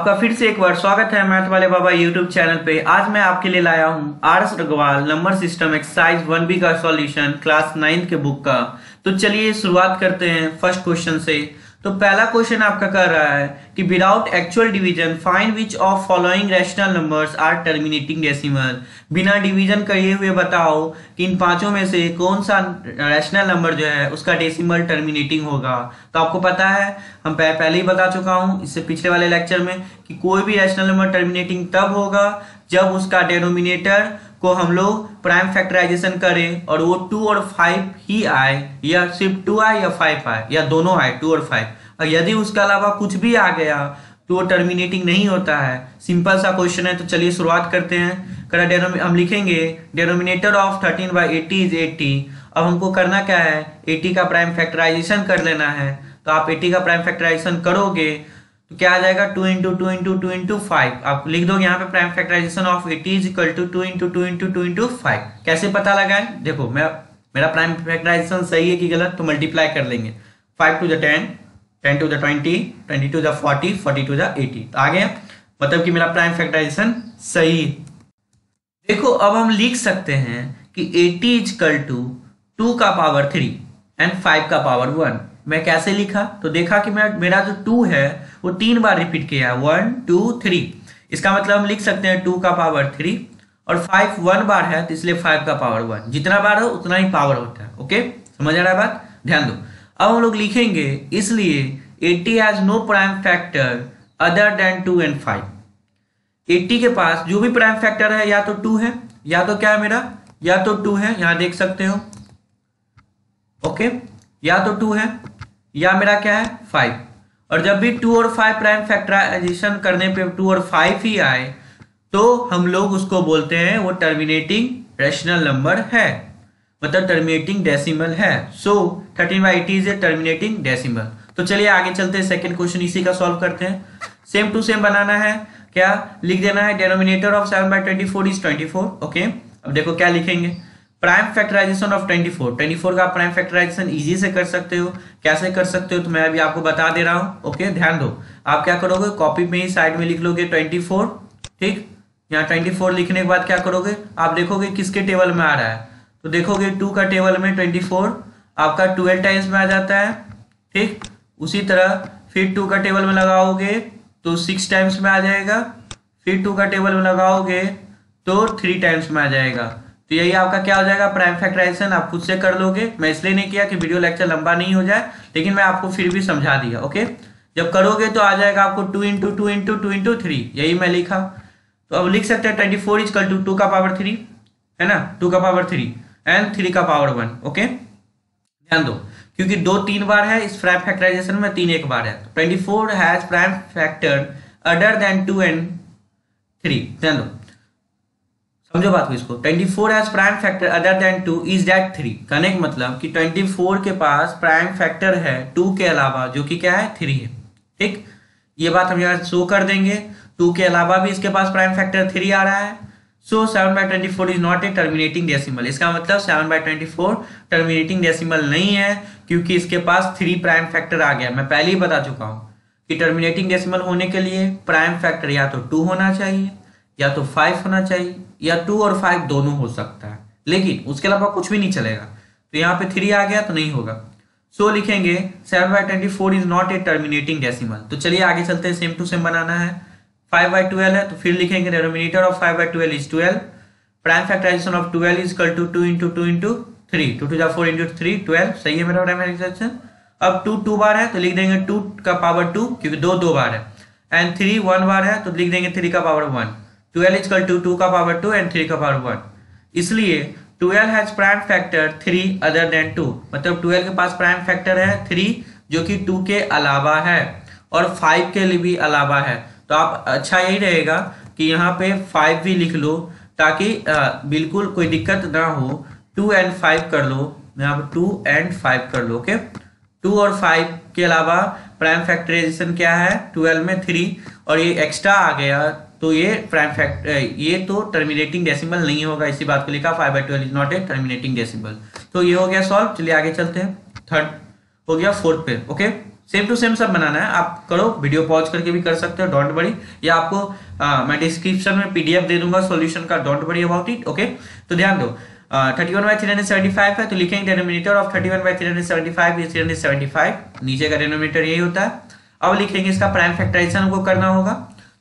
आपका फिर से एक बार स्वागत है मैथ वाले बाबा यूट्यूब चैनल पे। आज मैं आपके लिए लाया हूँ R S Agarwal number system exercise one B का सॉल्यूशन क्लास नाइन्थ के बुक का। तो चलिए शुरुआत करते हैं फ़र्स्ट क्वेश्चन से। तो पहला क्वेश्चन आपका कर रहा है कि without actual division find which of following rational numbers are terminating decimal बिना डिवीज़न किए हुए बताओ कि इन पाँचों में से कौन सा रैशनल नंबर जो है, उसका डेसिमल टर्मिनेटिंग होगा। तो आपको पता है, हम पहले ही बता चुका हूँ इससे पिछले वाले लेक्चर में कि कोई भी रैशनल नंबर टर्मिनेटिंग तब होगा जब उसका डेनोमिनेटर को हम लोग प्राइम फैक्टराइजेशन करें और वो टू और फाइव ही आए, या सिर्फ़ टू आए या फाइव आए, या दोनों आए टू और फाइव और यदि उसके अलावा कुछ भी आ गया तो वो टर्मिनेटिंग नहीं होता है। सिंपल सा क्वेश्चन है तो चलिए शुरुआत करते हैं। करा हम लिखेंगे denominator of thirteen by eighty is eighty अब हमको करना क्या है? एटी का प्राइम फैक्टराइजेशन कर लेना है। तो आप एटी का प्राइम फैक्टराइजेशन करोगे तो क्या आ जाएगा? Two into two into two into five आप लिख दोगे यहाँ पे prime factorization of eighty is equal to two into two into two into five कैसे पता लगाए? देखो, मैं, मेरा प्राइम फैक्टराइजेशन सही है कि गलत तो मल्टीप्लाई कर लेंगे। Five to the ten ten to the twenty twenty to the forty forty to the eighty तो आगे मतलब कि मेरा प्राइम फैक्टराइजेशन सही देखो, अब हम लिख सकते हैं कि eighty is equal to two का पावर थ्री एंड फाइव का पावर वन मैं कैसे लिखा? तो देखा कि मैं, मेरा जो टू है वो तीन बार रिपीट किया है। वन टू थ्री इसका मतलब हम लिख सकते हैं टू का पावर थ्री और फाइव वन बार है तो इसलिए फाइव का पावर वन जितना बार हो, उतना ही पावर होता है। ओके समझ आ रहा है बात? ध्यान दो। अब हम लोग लिखेंगे, इसलिए eighty has no prime factor other than two and five eighty के पास जो भी प्राइम फैक्टर है, या तो टू है, या तो क्या है मेरा? या तो टू है, यहाँ देख सकते हो। ओके या तो टू है, या मेरा क्या है? फाइव और जब भी टू और फाइव प्राइम फैक्टराइजेशन करने पे टू और फाइव ही आए तो हम लोग उसको बोलते हैं, वो टर्मिनेटिंग रेशनल नंबर है। मतलब टर्मिनेटिंग डेसिमल है। So thirteen by eighty is a terminating decimal तो चलिए आगे चलते हैं सेकंड क्वेश्चन इसी का सॉल्व करते हैं। सेम टू सेम बनाना है। क्या? लिख देना है denominator of seven by twenty four is twenty four okay अब देखो क्या लिखेंगे। प्राइम फैक्टराइजेशन ऑफ़ 24 24 का प्राइम फैक्टराइजेशन इजी से कर सकते हो। कैसे कर सकते हो तो मैं अभी आपको बता दे रहा हूँ। ओके, ध्यान दो। आप क्या करोगे कॉपी में ही साइड में लिख लोगे 24 ठीक? यहाँ 24 लिखने के बाद क्या करोगे, आप देखोगे किसके टेबल में आ रहा है। तो देखोगे टू का टेबल में 24 आपका ट्वेल्व टाइम्स में आ जाता है, ठीक? उसी तरह फिर टू का टेबल में लगाओगे तो सिक्स टाइम्स में आ जाएगा। फिर टू का टेबल में लगाओगे तो थ्री टाइम्स में आ जाएगा। तो यही आपका क्या हो जाएगा? प्राइम फैक्टराइजेशन आप खुद से कर लोगे। मैं इसलिए नहीं किया कि वीडियो लेक्चर लंबा नहीं हो जाए, लेकिन मैं आपको फिर भी समझा दिया ओके जब करोगे तो आ जाएगा आपको two into two into two into three यही मैं लिखा। तो अब लिख सकते हैं twenty four is equal to two का पावर थ्री है ना? टू का पावर थ्री एंड थ्री का पावर वन ओके ध्यान दो, क्योंकि दो तीन बार है, इस प्राइम फैक्टराइजेशन में तीन एक बार है। Twenty four has prime factor other than two and three ध्यान दो। समझो बात को इसको। 24 four as prime factor other than two is that three कहने का मतलब कि 24 के पास प्राइम फैक्टर है टू के अलावा, जो कि क्या है? थ्री है। ठीक? ये बात हम यहाँ शो कर देंगे। टू के अलावा भी इसके पास प्राइम फैक्टर थ्री आ रहा है। So seven by twenty four is not a terminating decimal इसका मतलब seven by twenty four terminating decimal नहीं है, क्योंकि इसके पास थ्री प्राइम फैक्टर आ गया। मैं पहले ही बता चुका हूँ कि टर्मिनेटिंग डेसिमल होने के लिए प्राइम फैक्टर या तो टू होना चाहिए। या तो फाइव होना चाहिए या टू और फाइव दोनों हो सकता है। लेकिन उसके अलावा कुछ भी नहीं चलेगा। तो यहाँ पे थ्री आ गया तो नहीं होगा। सो so, लिखेंगे seven by twenty four is not a terminating decimal तो चलिए आगे चलते हैं सेम टू सेम बनाना है। फाइव बाई ट्वेल्व है तो फिर लिखेंगे denominator of five by twelve is twelve prime factorization of twelve is equal to two into two into three two two four into three twelve सही है मेरा prime factorization अब two to बार है तो लिख देंगे टू का पावर टू क्योंकि दो दो बार है। एंड थ्री वन बार है तो लिख देंगे थ्री का power one twelve is equal to two का पावर टू एंड थ्री का पावर वन इसलिए twelve has prime factor three other than two मतलब ट्वेल्व के पास प्राइम फैक्टर है थ्री जो कि टू के अलावा है और फाइव के लिए भी अलावा है। तो आप अच्छा यही रहेगा कि यहाँ पे फाइव भी लिख लो ताकि बिल्कुल कोई दिक्कत ना हो। टू एंड फाइव कर लो। यहाँ पे टू एंड फाइव कर लो ओके टू और फाइव के अलावा प्राइम फैक्टराइजेशन क्या है? ट्वेल्व में थ्री और ये एक्स्ट्रा आ गया तो ये प्राइम फैक्ट ये तो टर्मिनेटिंग डेसिमल नहीं होगा इसी बात को लिखा five by twelve is not a terminating decimal तो ये हो गया सॉल्व चलिए आगे चलते हैं। थर्ड हो गया फोर्थ पे ओके सेम टू सेम सब बनाना है आप करो वीडियो पॉज करके भी कर सकते हो डोंट वरी या आपको आ, मैं डिस्क्रिप्शन में पीडीएफ दे दूँगा सॉल्यूशन का don't worry about it okay तो ध्यान दो thirty one by three hundred seventy five है तो लिखेंगे denominator of thirty one by three hundred seventy five three hundred seventy five नीचे का डेनोमिनेटर यही होता है। अब लिखेंगे इसका प्राइम फैक्टराइजेशन हमको करना होगा।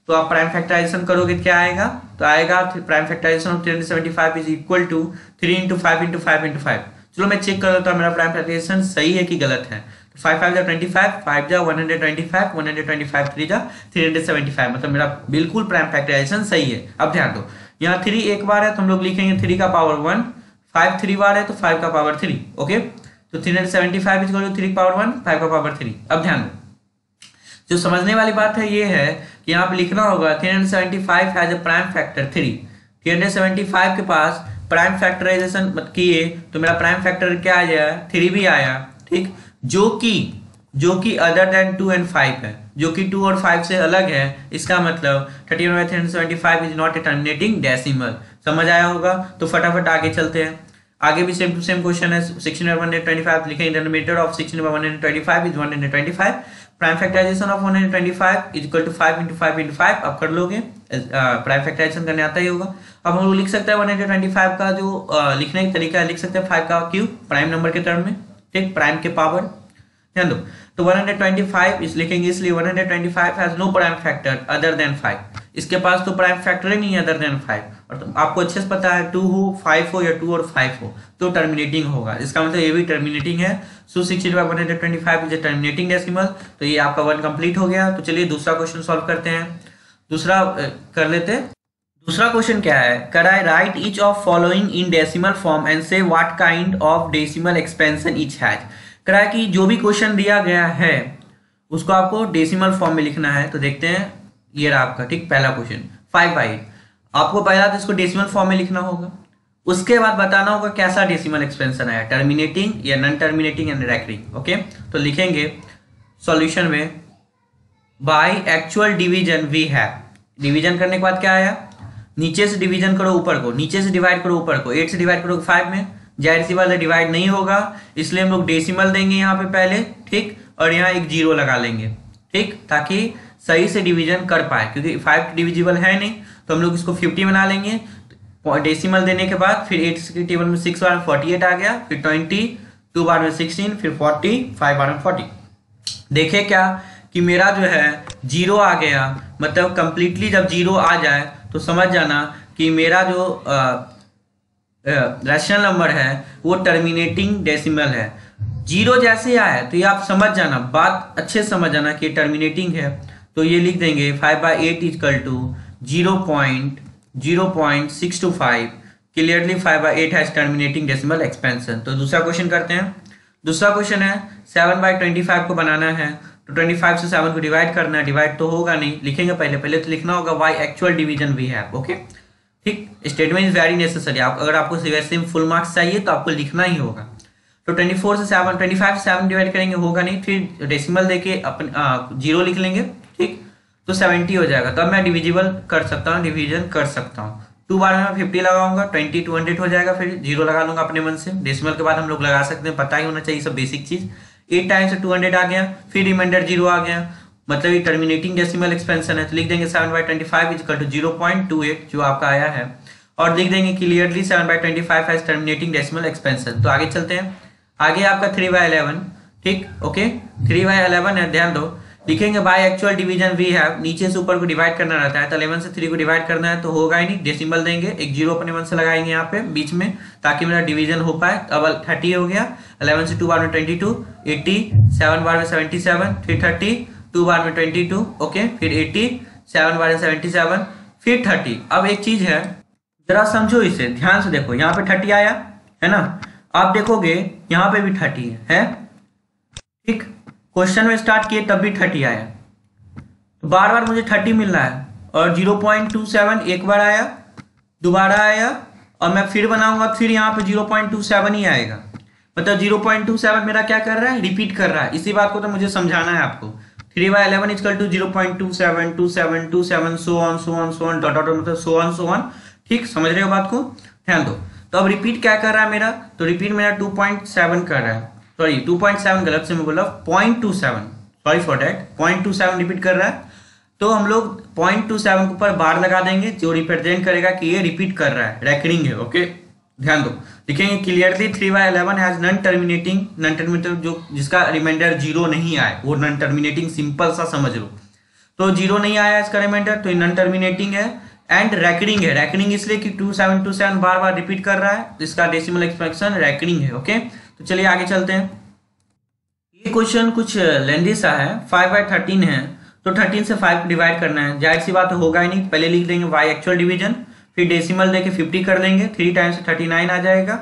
तो आप प्राइम फैक्टराइजेशन करोगे क्या आएगा? तो आएगा prime factorization of three hundred seventy five is equal to three into five into five into five चलो मैं चेक कर लेता हूँ मेरा प्राइम फैक्टराइजेशन सही है कि गलत है? तो फाइव फाइव जा ट्वेंटी फाइव फाइव जा one hundred twenty five one hundred twenty five three जा थ्री हंड्रेड सेवेंटी फाइव मतलब मेरा बिल्कुल प्राइम फैक्टराइजेशन सही है। अब ध्यान दो। यहाँ थ्री एक बार है तो हम लोग लिखेंगे थ्री का पावर वन फाइव थ्री बार है तो फाइव का पावर थ्री ओके तो three hundred seventy five is three power one five का पावर थ्री अब ध्यान दो। जो समझने वाली बात है ये है कि यहाँ पे लिखना होगा three hundred seventy five has a prime factor three three hundred seventy five के पास प्राइम फैक्टराइजेशन किए तो मेरा प्राइम फैक्टर क्या आ जाए थ्री भी आया, ठीक? जो कि जो कि other than two and five है, जो कि टू और फाइव से अलग है, इसका मतलब thirty one three hundred seventy five is not a terminating decimal समझ आया होगा? तो फटाफट आगे चलते हैं। आगे भी सेम टू सेम क्वेश्चन है। Sixteen one hundred twenty five लिखेंगे denominator of sixteen one hundred twenty five is one hundred twenty five prime factorization of one hundred twenty five is equal to 5 into five into five आप कर लोगे prime factorisation करने आता ही होगा। अब हम लोग लिख सकते हैं वन हंड्रेड ट्वेंटी फाइव का जो लिखने का तरीका है, लिख सकते हैं 5 का क्यूब प्राइम नंबर के टर्म में, ठीक? प्राइम के पावर दो तो 125 इस लिखेंगे इसलिए 125 has no prime factor other than 5 इसके पास तो प्राइम फैक्टर ही नहीं है अदर देन 5 और तो आपको अच्छे से पता है 2 हो 5 हो या 2 और 5 हो तो टर्मिनेटिंग होगा। इसका मतलब ये भी टर्मिनेटिंग है। So sixty by one hundred twenty five terminating decimal तो ये आपका वन कंप्लीट हो गया। तो चलिए दूसरा क्वेश्चन सॉल्व करते हैं। दूसरा कर लेते हैं। दूसरा क्वेश्चन क्या है? कर I write each of following in decimal form and say what kind of decimal expansion each has करा कि जो भी क्वेश्चन दिया गया है, उसको आपको डेसिमल फॉर्म में लिखना है। तो देखते हैं, ये रहा आपका, ठीक, पहला क्वेश्चन फाइव बाई आपको पहला तो इसको डेसिमल फॉर्म में लिखना होगा। उसके बाद बताना होगा कैसा डेसिमल एक्सपेंशन आया टर्मिनेटिंग या non terminating and recurring okay तो लिखेंगे सॉल्यूशन में by actual division we have division करने के बाद क्या आया? नीचे से डिवीज़न करो, ऊपर को। नीचे से डिवाइड करो, ऊपर को। एट से डिवाइड करो फाइव में। ज़ाहिर सी बात है डिवाइड नहीं होगा इसलिए हम लोग डेसिमल देंगे यहाँ पे पहले ठीक? और यहाँ एक ज़ीरो लगा लेंगे ठीक? ताकि सही से डिवीज़न कर पाए क्योंकि फाइव डिविजिबल है नहीं तो हम लोग इसको फिफ्टी बना लेंगे। डेसिमल देने के बाद फिर एट के टेबल में सिक्स बार फोर्टी एट आ गया फिर ट्वेंटी टू बार में सिक्सटीन फिर फोर्टी फाइव बार में फोर्टी देखे क्या कि मेरा जो है ज़ीरो आ गया मतलब कंप्लीटली जब ज़ीरो आ जाए तो समझ जाना कि मेरा जो आ, रैशनल नंबर है, वो टर्मिनेटिंग डेसिमल है। ज़ीरो जैसे आया तो ये आप समझ जाना, बात अच्छे समझ जाना कि टर्मिनेटिंग है। तो ये लिख देंगे five by eight is equal to zero point zero point six two five clearly five by eight has terminating decimal expansion तो दूसरा क्वेश्चन करते हैं। दूसरा क्वेश्चन है सेवन बाई ट्वेंटी फाइव को बनाना है। तो ट्वेंटी फाइव से सेवन को डिवाइड करना है डिवाइड तो होगा नहीं। लिखेंगे पहले पहले तो लिखना होगा by actual division we have okay ठीक? स्टेटमेंट इज़ वेरी नेसेसरी आप अगर आपको सीबीएसई में फुल मार्क्स चाहिए तो आपको लिखना ही होगा। तो 24 से सेवन ट्वेंटी फाइव से सेवन डिवाइड करेंगे, होगा नहीं। फिर डेसिमल देके अपन ज़ीरो लिख लेंगे, ठीक? तो 70 हो जाएगा। तब मैं डिविजिबल कर सकता हूँ डिवीज़न कर सकता हूँ। टू बार में फिफ्टी लगाऊँगा ट्वेंटी टू हंड्रेड हो जाएगा, फिर ज़ीरो लगा लूँगा अपने मन से। डेसिमल के बाद हम लोग लगा सकते हैं, पता ही होना चाहिए सब बेसिक चीज़। एट टाइम से टू हंड्रेड आ गया, फिर रिमाइंडर ज़ीरो आ गया। मतलब ये टर्मिनेटिंग डेसिमल एक्सपेंशन है तो लिख देंगे seven by twenty five is equal to zero point two eight जो आपका आया है। और लिख देंगे clearly seven by twenty five has terminating decimal expansion तो आगे चलते हैं। आगे आपका थ्री बाई इलेवन ठीक? ओके थ्री बाई इलेवन है, ध्यान दो। लिखेंगे by actual division we have नीचे से ऊपर को डिवाइड करना रहता है तो इलेवन से थ्री को डिवाइड करना है तो होगा ही नहीं। डेसिमल देंगे, एक ज़ीरो अपने मन से लगाएँगे यहाँ पे, बीच में, ताकि मेरा डिवीज़न हो पाए। अब थर्टी हो गया। अलेवन से टू बार में ट्वेंटी टू एट्टी सेवन बार में सेवेंटी सेवन फिर थर्टी टू बार में ट्वेंटी टू ओके फिर एट्टी सेवन बार में सेवेंटी सेवन फिर थर्टी। अब एक चीज़ है जरा समझो इसे ध्यान से देखो यहाँ पे थर्टी आया है ना? आप देखोगे यहाँ पे भी थर्टी है, है? ठीक क्वेश्चन में स्टार्ट किए तब भी थर्टी आया। तो बार बार मुझे थर्टी मिल रहा है और ज़ीरो पॉइंट टू सेवन एक बार आया दोबारा आया और मैं फिर बनाऊँगा फिर यहाँ पे ज़ीरो पॉइंट टू सेवन ही आएगा। मतलब ज़ीरो पॉइंट टू सेवन मेरा क्या कर रहा है? रिपीट कर रहा है। इसी बात को तो मुझे समझाना है आपको। Three by eleven is equal to zero point two seven two seven two seven so on so on so dot dot मतलब सो ऑन सो ऑन ठीक? समझ रहे हो बात को? ध्यान दो। तो अब रिपीट क्या कर रहा है मेरा? तो रिपीट मेरा टू पॉइंट सेवन कर रहा है। सॉरी टू पॉइंट सेवन गलत से मैं बोला point two seven sorry for that point two seven repeat कर रहा है। तो हम लोग पॉइंट टू सेवन के ऊपर बार लगा देंगे, जो रिप्रेजेंट करेगा कि ये रिपीट कर रहा है। रेकरिंग है ओके ध्यान दो। लिखेंगे clearly three by eleven has non terminating non terminating जो जिसका रिमाइंडर ज़ीरो नहीं आए वो नन टर्मिनेटिंग सिंपल सा समझ लो। तो ज़ीरो नहीं आया इसका रिमाइंडर तो नन टर्मिनेटिंग है। एंड रैकडिंग है। रैकडिंग इसलिए कि टू सेवन टू सेवन बार बार रिपीट कर रहा है, इसका डेसिमल एक्सप्रेशन रैकडिंग है ओके तो चलिए आगे चलते हैं। ये क्वेश्चन कुछ लेंदी सा है फाइव बाई थर्टीन है। तो थर्टीन से फाइव डिवाइड करना है। ज़ाहिर सी बात होगा ही नहीं, पहले लिख देंगे वाई एक्चुअल डिवीज़न फिर डेसिमल देके फिफ्टी कर देंगे थ्री टाइम्स थर्टी नाइन आ जाएगा,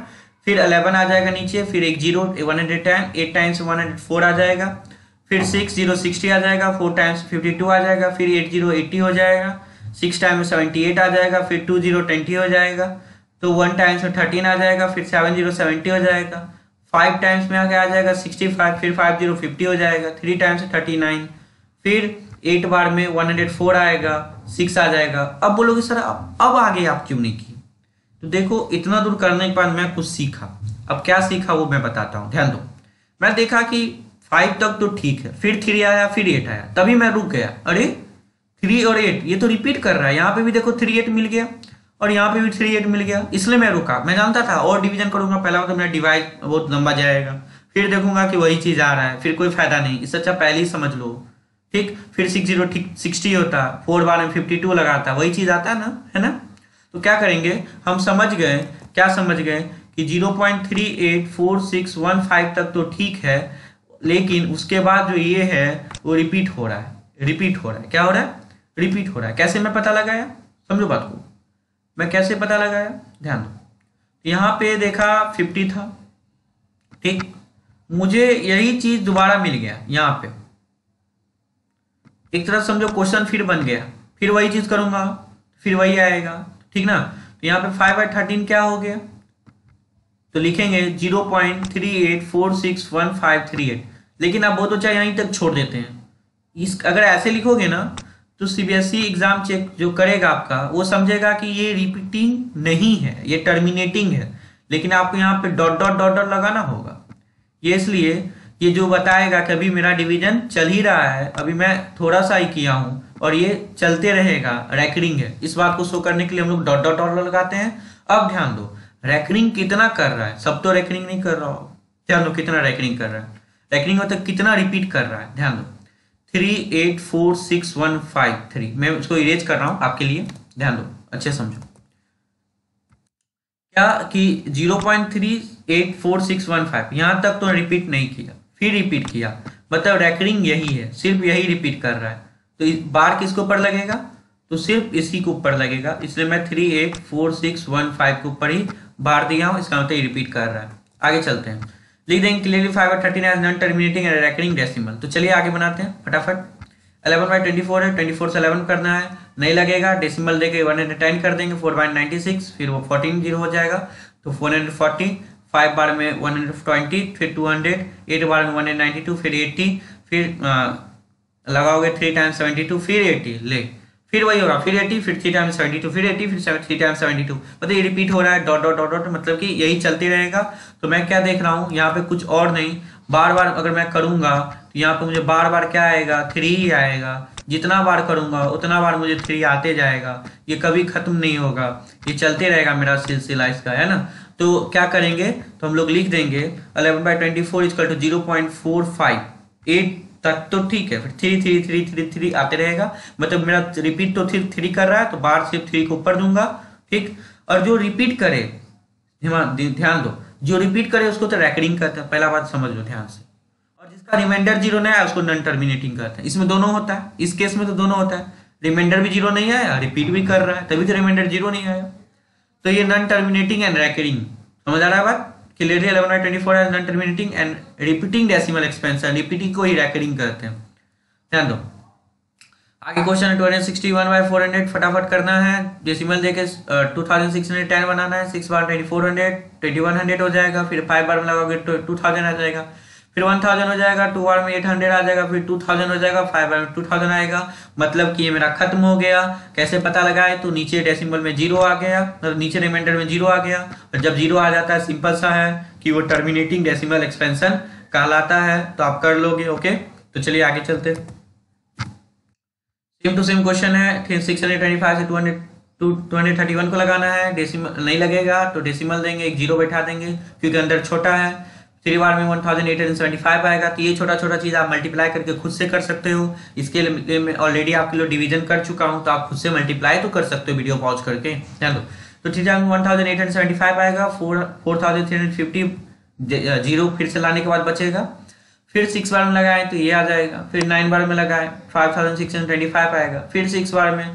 फिर अलेवन आ जाएगा नीचे, फिर एक zero one hundred ten eight times one hundred four आ जाएगा, फिर सिक्स ज़ीरो सिक्सटी आ जाएगा फोर टाइम्स फिफ्टी टू आ जाएगा, फिर एट ज़ीरो एट्टी हो जाएगा सिक्स टाइम्स सेवेंटी एट आ जाएगा, फिर टू ज़ीरो ट्वेंटी हो जाएगा तो वन टाइम्स में थर्टीन आ जाएगा, फिर सेवन ज़ीरो सेवेंटी हो जाएगा फाइव टाइम्स में आगे आ जाएगा सिक्सटी फाइव फिर फाइव ज़ीरो फिफ्टी हो जाएगा थ्री टाइम्स थर्टी नाइन फिर एट बार में वन हंड्रेड फोर आएगा सिक्स आ जाएगा। अब बोलोगे, सर, अब आगे आप क्यों नहीं की तो देखो, इतना दूर करने के बाद मैं कुछ सीखा। अब क्या सीखा वो मैं बताता हूँ। ध्यान दो। मैं देखा कि फाइव तक तो ठीक है। फिर थ्री आया, फिर एट आया। तभी मैं रुक गया। अरे थ्री और एट ये तो रिपीट कर रहा है। यहाँ पे भी देखो थ्री एट मिल गया और यहाँ पे भी थ्री एट मिल गया। इसलिए मैं रुका। मैं जानता था, और डिवीज़न करूँगा। पहला तो मेरा डिवाइड बहुत लंबा जाएगा। फिर देखूँगा कि वही चीज़ आ रहा है। फिर कोई फ़ायदा नहीं। इससे अच्छा पहले ही समझ लो। ठीक? फिर सिक्स ज़ीरो सिक्सटी होता फोर बार में फिफ्टी टू लगाता, वही चीज़ आता है ना है ना? तो क्या करेंगे? हम समझ गए, क्या समझ गए कि zero point three eight four six one five तक तो ठीक है, लेकिन उसके बाद जो ये है, वो रिपीट हो रहा है रिपीट हो रहा है। क्या हो रहा है? रिपीट हो रहा है। कैसे मैं पता लगाया? समझो बात को। मैं कैसे पता लगाया? ध्यान दो। यहाँ पे देखा फिफ्टी था, ठीक? मुझे यही चीज़ दोबारा मिल गया, यहाँ पे। एक तरह समझो क्वेश्चन फिर बन गया। फिर वही चीज़ करूँगा, फिर वही आएगा, ठीक ना? तो यहाँ पे फाइव बाई थर्टीन क्या हो गया? तो लिखेंगे zero point three eight four six one five three eight लेकिन आप वो तो चाहे यहीं तक छोड़ देते हैं। इस, अगर ऐसे लिखोगे ना तो सीबीएसई एग्ज़ाम चेक जो करेगा आपका, वो समझेगा कि ये रिपीटिंग नहीं है, ये टर्मिनेटिंग है। लेकिन आपको यहाँ पे डॉट डॉट डॉट डॉट लगाना होगा। ये इसलिए ये जो बताएगा कि अभी मेरा डिवीज़न चल ही रहा है, अभी मैं थोड़ा सा ही किया हूँ, और ये चलते रहेगा रैकरिंग है। इस बात को शो करने के लिए हम लोग डॉट डॉट डॉट लगाते हैं। अब ध्यान दो रैकरिंग कितना कर रहा है? सब तो रैकरिंग नहीं कर रहा हो। ध्यान दो कितना रैकरिंग कर रहा है। रैकरिंग मतलब कितना रिपीट कर रहा है? ध्यान दो। Three eight four six one five three मैं उसको इरेज कर रहा हूँ आपके लिए। ध्यान दो, अच्छे समझो। क्या कि zero point three eight four six one five यहाँ तक तो रिपीट नहीं किया। फिर रिपीट किया। मतलब रैकरिंग यही है, सिर्फ़ यही रिपीट कर रहा है। तो इस बार किसके ऊपर लगेगा? तो सिर्फ़ इसी के ऊपर लगेगा। इसलिए मैं three eight four six one five के ऊपर ही बार दिया हूँ। इसका मतलब रिपीट कर रहा है। आगे चलते हैं। लिख देंगे क्लियरली फाइव और thirteen as non terminating and recurring decimal तो चलिए आगे बनाते हैं, फटाफट। अलेवन बाई ट्वेंटी फोर है ट्वेंटी फोर से अलेवन करना है। नहीं लगेगा डेसिमल देके वन हंड्रेड टेन कर देंगे फोर बाई नाइन्टी सिक्स फिर वो फोर्टीन ज़ीरो हो जाएगा। तो फोर हंड्रेड फोर्टी फाइव बार में वन हंड्रेड ट्वेंटी, फिर टू हंड्रेड, एट बार में वन हंड्रेड नाइन्टी टू, फिर एट्टी, फिर लगाओगे थ्री टाइम्स सेवेंटी टू फिर एट्टी, ले। फिर वही होगा, फिर एटी फिर थ्री टाइम सेवेंटी टू फिर एटी फिर थ्री टाइम सेवेंटी टू मतलब ये रिपीट हो रहा है डॉट डॉट डॉट डॉट मतलब कि यही चलते रहेगा। तो मैं क्या देख रहा हूँ, यहाँ पे कुछ और नहीं। बार बार अगर मैं करूँगा तो यहाँ पे मुझे बार बार क्या आएगा थ्री ही आएगा। जितना बार करूँगा, उतना बार मुझे थ्री आते जाएगा। ये कभी खत्म नहीं होगा। ये चलते रहेगा मेरा सिलसिला इसका, है ना? तो क्या करेंगे? तो हम लोग लिख देंगे eleven by twenty four is equal to zero point four five eight तक तो ठीक है, फिर three three three three three आते रहेगा। मतलब मेरा रिपीट तो थ्री थ्री कर रहा है तो बार सिर्फ़ थ्री को ऊपर दूँगा, ठीक? और जो रिपीट करे, ध्यान दो, जो रिपीट करे उसको तो रैकरिंग कहते हैं, पहला बात समझ लो ध्यान से। और जिसका रिमाइंडर ज़ीरो नहीं आया उसको नॉन टर्मिनेटिंग कहते हैं। इसमें दोनों होता है, इस केस में तो दोनों होता है। रिमाइंडर भी ज़ीरो नहीं आया रिपीट भी कर रहा है, तभी तो रिमाइंडर ज़ीरो नहीं आया। तो ये नन टर्मिनेटिंग एंड रैकरिंग समझ आ रहा है बात? Clearly 11 by 24 as non terminating and repeating decimal expansion. Repeating को ही रैकेटिंग करते हैं। ध्यान दो। आगे क्वेश्चन है twenty sixty one by four hundred फटाफट करना है। डेसिमल देके two thousand six hundred ten बनाना है। सिक्स बार twenty four hundred twenty one hundred हो जाएगा। फिर फाइव बार में लगाओगे टू थाउज़ेंड आ जाएगा। फिर वन थाउज़ेंड हो जाएगा टू बार में एट हंड्रेड आ जाएगा, फिर टू थाउज़ेंड हो जाएगा फाइव बार में टू थाउज़ेंड आएगा। मतलब कि ये मेरा खत्म हो गया। कैसे पता लगाए? तो नीचे डेसिमल में ज़ीरो आ गया मतलब नीचे रिमाइंडर में ज़ीरो आ गया। और जब ज़ीरो आ जाता है सिंपल सा है कि वो टर्मिनेटिंग डेसिमल एक्सपेंशन कहलाता है। तो आप कर लोगे ओके तो चलिए आगे चलते। सेम टू सेम क्वेश्चन है। सिक्स हंड्रेड ट्वेंटी फाइव से two hundred two two hundred thirty one को लगाना है। डेसिमल नहीं लगेगा तो डेसिमल देंगे, एक ज़ीरो बैठा देंगे, क्योंकि अंदर छोटा है। थ्री बार में one thousand eight hundred seventy five आएगा तो ये छोटा छोटा चीज़ आप मल्टीप्लाई करके खुद से कर सकते हो। इसके लिए मैं ऑलरेडी आपके लिए डिवीज़न कर चुका हूँ तो आप खुद से मल्टीप्लाई तो कर सकते हो वीडियो पॉज करके। चलो तो three thousand one thousand eight hundred seventy five आएगा four four thousand three hundred fifty zero फिर से लाने के बाद बचेगा। फिर सिक्स बार में लगाए तो ये आ जाएगा। फिर नाइन बार में लगाए five thousand six hundred twenty five आएगा। फिर सिक्स बार में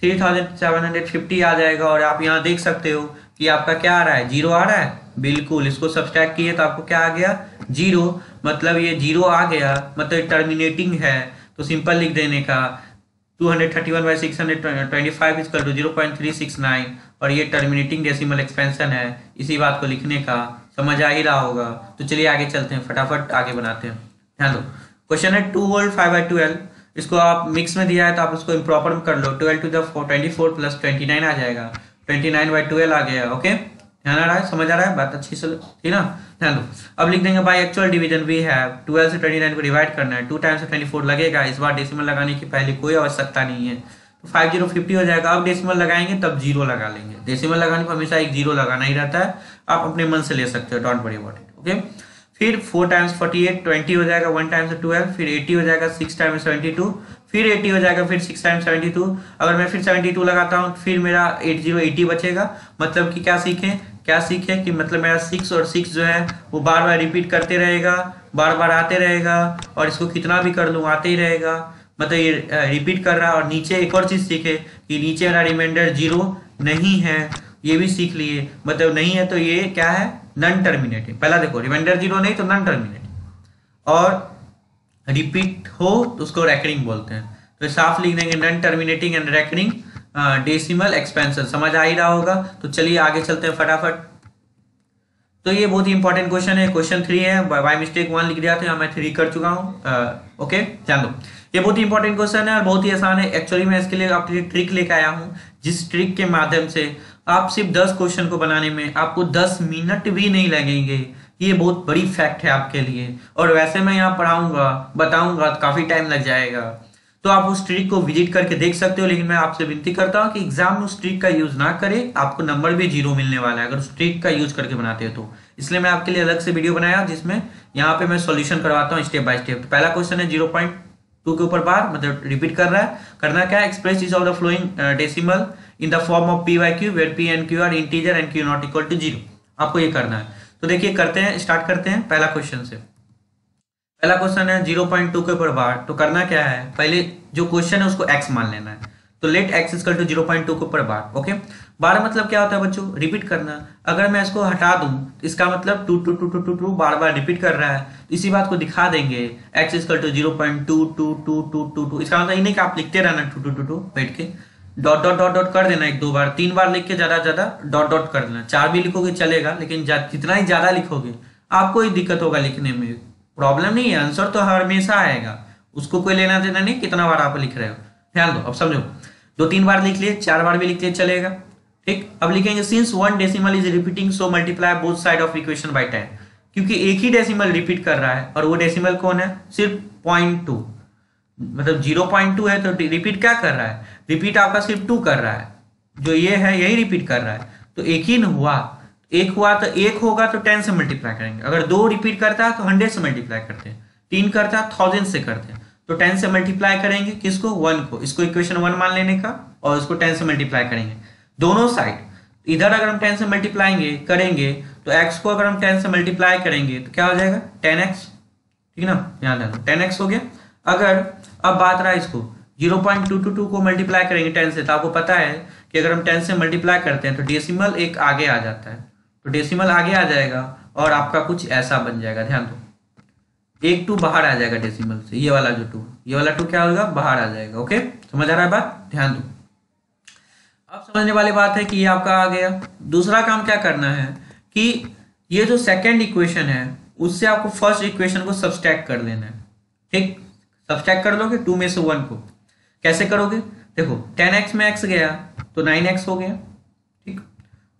three thousand seven hundred fifty आ जाएगा, और आप यहाँ देख सकते हो कि आपका क्या आ रहा है? ज़ीरो आ रहा है? बिल्कुल, इसको सब्सट्रैक्ट किए तो आपको क्या आ गया? ज़ीरो। मतलब ये ज़ीरो आ गया मतलब टर्मिनेटिंग है तो सिंपल लिख देने का। 231 by six hundred twenty five is equal to zero point three six nine और ये टर्मिनेटिंग डेसिमल एक्सपेंशन है, इसी बात को लिखने का। समझ आ ही रहा होगा। तो चलिए आगे चलते हैं, फटाफट आगे बनाते हैं। ध्यान दो। क्वेश्चन है two whole five by twelve इसको आप मिक्स में दिया है तो आप उसको इम्प्रॉपर कर लो। Twelve two the twenty four plus twenty nine आ जाएगा। ट्वेंटी नाइन बाई ट्वेल्व आ गया ओके ध्यान आ रहा है? समझ आ रहा है? बात अच्छी से ठीक ना? ध्यान दो। अब लिख देंगे बाई एक्चुअल डिवीज़न वी है ट्वेल्व से ट्वेंटी नाइन को डिवाइड करना है। टू टाइम्स ट्वेंटी फोर लगेगा। इस बार डेसिमल लगाने की पहले कोई आवश्यकता नहीं है। तो फाइव ज़ीरो फिफ्टी हो जाएगा। अब डेसिमल लगाएँगे, तब ज़ीरो लगा लेंगे। डेसिमल लगाने पर हमेशा एक ज़ीरो लगाना ही रहता है। आप अपने मन से ले सकते हो don't worry about it okay फिर four times forty eight twenty हो जाएगा। वन टाइम्स ट्वेल्व फिर एटी हो जाएगा। सिक्स टाइम्स सेवेंटी टू फिर एटी हो जाएगा, फिर सिक्स टाइम्स सेवेंटी टू अगर मैं फिर सेवेंटी टू लगाता हूँ, फिर मेरा एट ज़ीरो एटी बचेगा। मतलब कि क्या सीखें? क्या सीखें कि मतलब मेरा सिक्स और सिक्स जो है, वो बार बार रिपीट करते रहेगा बार बार आते रहेगा, और इसको कितना भी कर लूँ, आते ही रहेगा। मतलब ये रिपीट कर रहा, और नीचे एक और चीज़ सीखे कि नीचे मेरा रिमाइंडर ज़ीरो नहीं है। ये भी सीख लिए। मतलब नहीं है तो ये क्या है? नन टर्मिनेटिंग पहला देखो रिमाइंडर ज़ीरो नहीं तो नन टर्मिनेटिंग और रिपीट हो तो उसको रैकरिंग बोलते हैं। तो साफ़ लिख देंगे non terminating and recurring decimal expansion समझ आ ही रहा होगा? तो चलिए आगे चलते हैं फटाफट। तो ये बहुत ही इंपॉर्टेंट क्वेश्चन है। क्वेश्चन थ्री है। बाय मिस्टेक वन लिख दिया था मैं थ्री कर चुका हूँ। ओके ध्यान दो। ये बहुत ही इंपॉर्टेंट क्वेश्चन है और बहुत ही आसान है। एक्चुअली मैं इसके लिए आपके लिए ट्रिक लेकर आया हूँ। जिस ट्रिक के माध्यम से आप सिर्फ़ दस क्वेश्चन को बनाने में आपको दस मिनट भी नहीं लगेंगे। ये बहुत बड़ी फैक्ट है आपके लिए। और वैसे मैं यहाँ पढ़ाऊँगा, बताऊँगा तो काफ़ी टाइम लग जाएगा। तो आप उस ट्रिक को विज़िट करके देख सकते हो, लेकिन मैं आपसे विनती करता हूँ कि एग्ज़ाम में उस ट्रिक का यूज़ ना करें। आपको नंबर भी ज़ीरो मिलने वाला है, अगर उस ट्रिक का यूज़ करके बनाते हो तो। इसलिए मैं आपके लिए अलग से वीडियो बनाया, जिसमें यहाँ पे मैं सोल्यूशन करवाता हूँ स्टेप बाय स्टेप पहला क्वेश्चन है ज़ीरो पॉइंट टू के ऊपर बार मतलब रिपीट कर रहा है। करना क्या express is of the following decimal in the form of p by q where p and q are integer and q not equal to zero आपको ये करना है। तो देखिए करते हैं स्टार्ट करते हैं पहला क्वेश्चन से पहला क्वेश्चन है ज़ीरो पॉइंट टू के ऊपर बार तो करना क्या है पहले जो क्वेश्चन है उसको एक्स मान लेना है तो let x is equal to zero point two के ऊपर बार ओके बार मतलब क्या होता है बच्चों रिपीट करना अगर मैं इसको हटा दूँ इसका मतलब two two two two two two बार बार रिपीट कर रहा है इसी बात को दिखा देंगे x is equal to zero point two two two two two two इसका मतलब ये नहीं कि आप लिखते रहना टू टू टू टू बैठ के डॉट डॉट डॉट डॉट कर देना एक दो बार। तीन बार लिख के ज़्यादा ज़्यादा डॉट डॉट कर देना। चार भी लिखोगे, चलेगा, लेकिन जितना ही ज़्यादा लिखोगे, आपको ही दिक्कत होगा लिखने में। प्रॉब्लम नहीं है आंसर तो हमेशा आएगा। उसको कोई लेना देना नहीं, कितना बार आप लिख रहे हो। ध्यान दो, अब समझो। दो, तीन बार लिख लिए, चार बार भी लिख लिए, चलेगा। ठीक? अब लिखेंगे since one decimal is repeating so multiply both side of equation by ten क्योंकि एक ही डेसिमल रिपीट कर रहा है, और वो डेसिमल कौन है? सिर्फ़ पॉइंट टू मतलब ज़ीरो पॉइंट टू है तो रिपीट क्या कर रहा है? रिपीट आपका सिर्फ़ टू कर रहा है। जो ये है, यही रिपीट कर रहा है। तो एक ही हुआ। एक हुआ तो एक होगा तो टेन से मल्टीप्लाई करेंगे। अगर दो रिपीट करता है तो हंड्रेड से मल्टीप्लाई करते। हैं तीन करता है थाउज़ेंड से करते। हैं तो टेन से मल्टीप्लाई करेंगे किसको? वन को। इसको इक्वेशन वन मान लेने का और इसको टेन से मल्टीप्लाई करेंगे। दोनों साइड इधर अगर हम टेन से मल्टीप्लाएँगे करेंगे तो एक्स को अगर हम टेन से मल्टीप्लाई करेंगे तो क्या हो जाएगा? टेन एक्स ठीक है ना? ध्यान टेन एक्स हो गया। अगर अब बात रहा इसको। Zero point two two two को मल्टीप्लाई करेंगे टेन से तो आपको पता है कि अगर हम टेन से मल्टीप्लाई करते हैं तो डेसिमल एक आगे आ जाता है। तो डेसिमल आगे आ जाएगा और आपका कुछ ऐसा बन जाएगा। ध्यान दो। एक टू बाहर आ जाएगा डेसिमल से, ये वाला जो टू, ये वाला टू क्या होगा? बाहर आ जाएगा ओके समझ आ रहा है बात? ध्यान दो। अब समझने वाली बात है कि ये आपका आ गया। दूसरा काम क्या करना है कि ये जो सेकेंड इक्वेशन है, उससे आपको फ़र्स्ट इक्वेशन को सब्सट्रैक्ट कर लेना है। ठीक? सब्सट्रैक्ट कर लोगे टू में से वन को। कैसे करोगे? देखो टेन एक्स में एक्स गया तो नाइन एक्स हो गया, ठीक?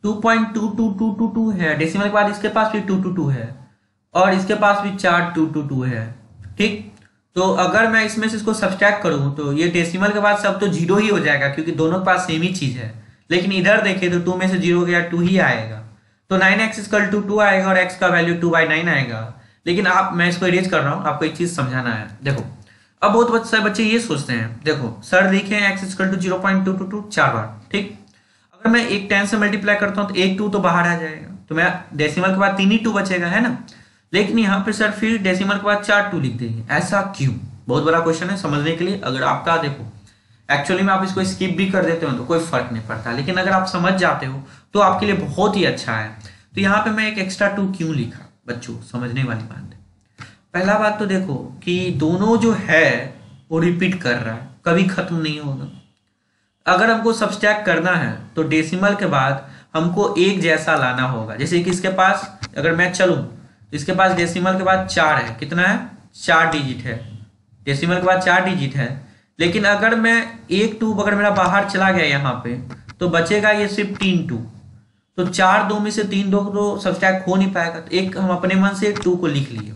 Two point two two two two two है। डेसिमल के बाद इसके पास भी टू टू टू है, और इसके पास भी चार टू टू टू है, ठीक? तो अगर मैं इसमें से इसको सब्सट्रैक्ट करूँ तो ये डेसिमल के बाद सब तो ज़ीरो ही हो जाएगा, क्योंकि दोनों के पास सेम ही चीज़ है। लेकिन इधर देखें तो टू में से ज़ीरो गया टू ही आएगा। तो nine x is equal to two आएगा, और एक्स का वैल्यू टू बाई नाइन आएगा। लेकिन आप, मैं इसको इरेज कर रहा हूँ, आपको एक चीज़ समझाना है। देखो अब बहुत सारे बच्चे ये सोचते हैं, देखो सर लिखे हैं x is equal to zero point two two two चार बार, ठीक? अगर मैं एक टेन से मल्टीप्लाई करता हूँ तो एक टू तो बाहर आ जाएगा। तो मैं डेसिमल के बाद तीन ही टू बचेगा, है ना? लेकिन यहाँ पे सर फिर डेसिमल के बाद चार टू लिख देंगे। ऐसा क्यों? बहुत बड़ा क्वेश्चन है, समझने के लिए, अगर आपका देखो एक्चुअली में आप इसको स्किप भी कर देते हो तो कोई फ़र्क नहीं पड़ता। लेकिन अगर आप समझ जाते हो तो आपके लिए बहुत ही अच्छा है। तो यहाँ पे मैं एक एक्स्ट्रा टू क्यों लिखा? बच्चों, समझने वाली बात है। पहला बात तो देखो कि दोनों जो है, वो रिपीट कर रहा है। कभी खत्म नहीं होगा। अगर हमको सब्सट्रैक्ट करना है तो डेसिमल के बाद हमको एक जैसा लाना होगा। जैसे कि इसके पास, अगर मैं चलूँ तो इसके पास डेसिमल के बाद चार है। कितना है? चार डिजिट है। डेसिमल के बाद चार डिजिट है। लेकिन अगर मैं एक टू अगर मेरा बाहर चला गया यहाँ पे तो बचेगा ये सिर्फ़ तीन टू तो चार दो में से तीन दो तो सब्सट्रैक्ट हो नहीं पाएगा। तो एक हम अपने मन से एक टू को लिख लिए।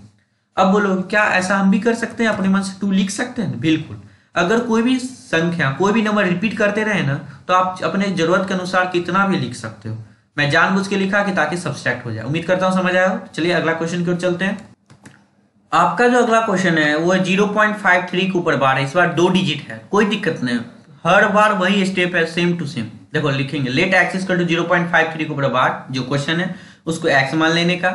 अब बोलो, क्या ऐसा हम भी कर सकते हैं? अपने मन से टू लिख सकते हैं? बिल्कुल। अगर कोई भी संख्या, कोई भी नंबर रिपीट करते रहे ना तो आप अपने ज़रूरत के अनुसार कितना भी लिख सकते हो। मैं जानबूझ के लिखा कि ताकि सब्सट्रैक्ट हो जाए। उम्मीद करता हूँ समझ आया? चलिए, अगला क्वेश्चन की ओर चलते हैं। आपका जो अगला क्वेश्चन है, वो ज़ीरो पॉइंट फाइव थ्री के ऊपर बार है इस बार दो डिजिट है। कोई दिक्कत नहीं। हर बार वही स्टेप है सेम टू सेम देखो, लिखेंगे। लेट एक्सिस कर to zero point five three के ऊपर बार जो क्वेश्चन है, उसको एक्स मान लेने का।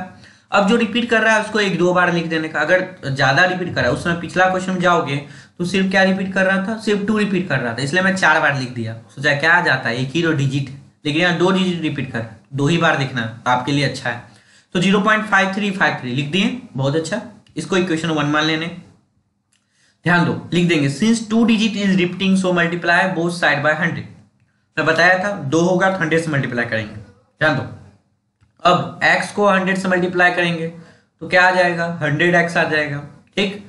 अब जो रिपीट कर रहा है, उसको एक दो बार लिख देने का। अगर ज़्यादा रिपीट कर रहा है, उस समय पिछला क्वेश्चन में जाओगे तो सिर्फ़ क्या रिपीट कर रहा था? सिर्फ़ टू रिपीट कर रहा था। इसलिए मैं चार बार लिख दिया। सोचा क्या आ जाता है? एक ही दो डिजिट लेकिन यहाँ दो डिजिट रिपीट कर दो ही बार लिखना आपके लिए अच्छा है। तो zero point five three five three लिख दिए। बहुत अच्छा। इसको इक्वेशन वन मान लेने। ध्यान दो, लिख देंगे। Since two digit is repeating so multiply both side by hundred मैं बताया था, दो होगा तो हंड्रेड से मल्टीप्लाई करेंगे। ध्यान दो। अब x को हंड्रेड से मल्टीप्लाई करेंगे तो क्या आ जाएगा? हंड्रेड एक्स आ जाएगा, ठीक?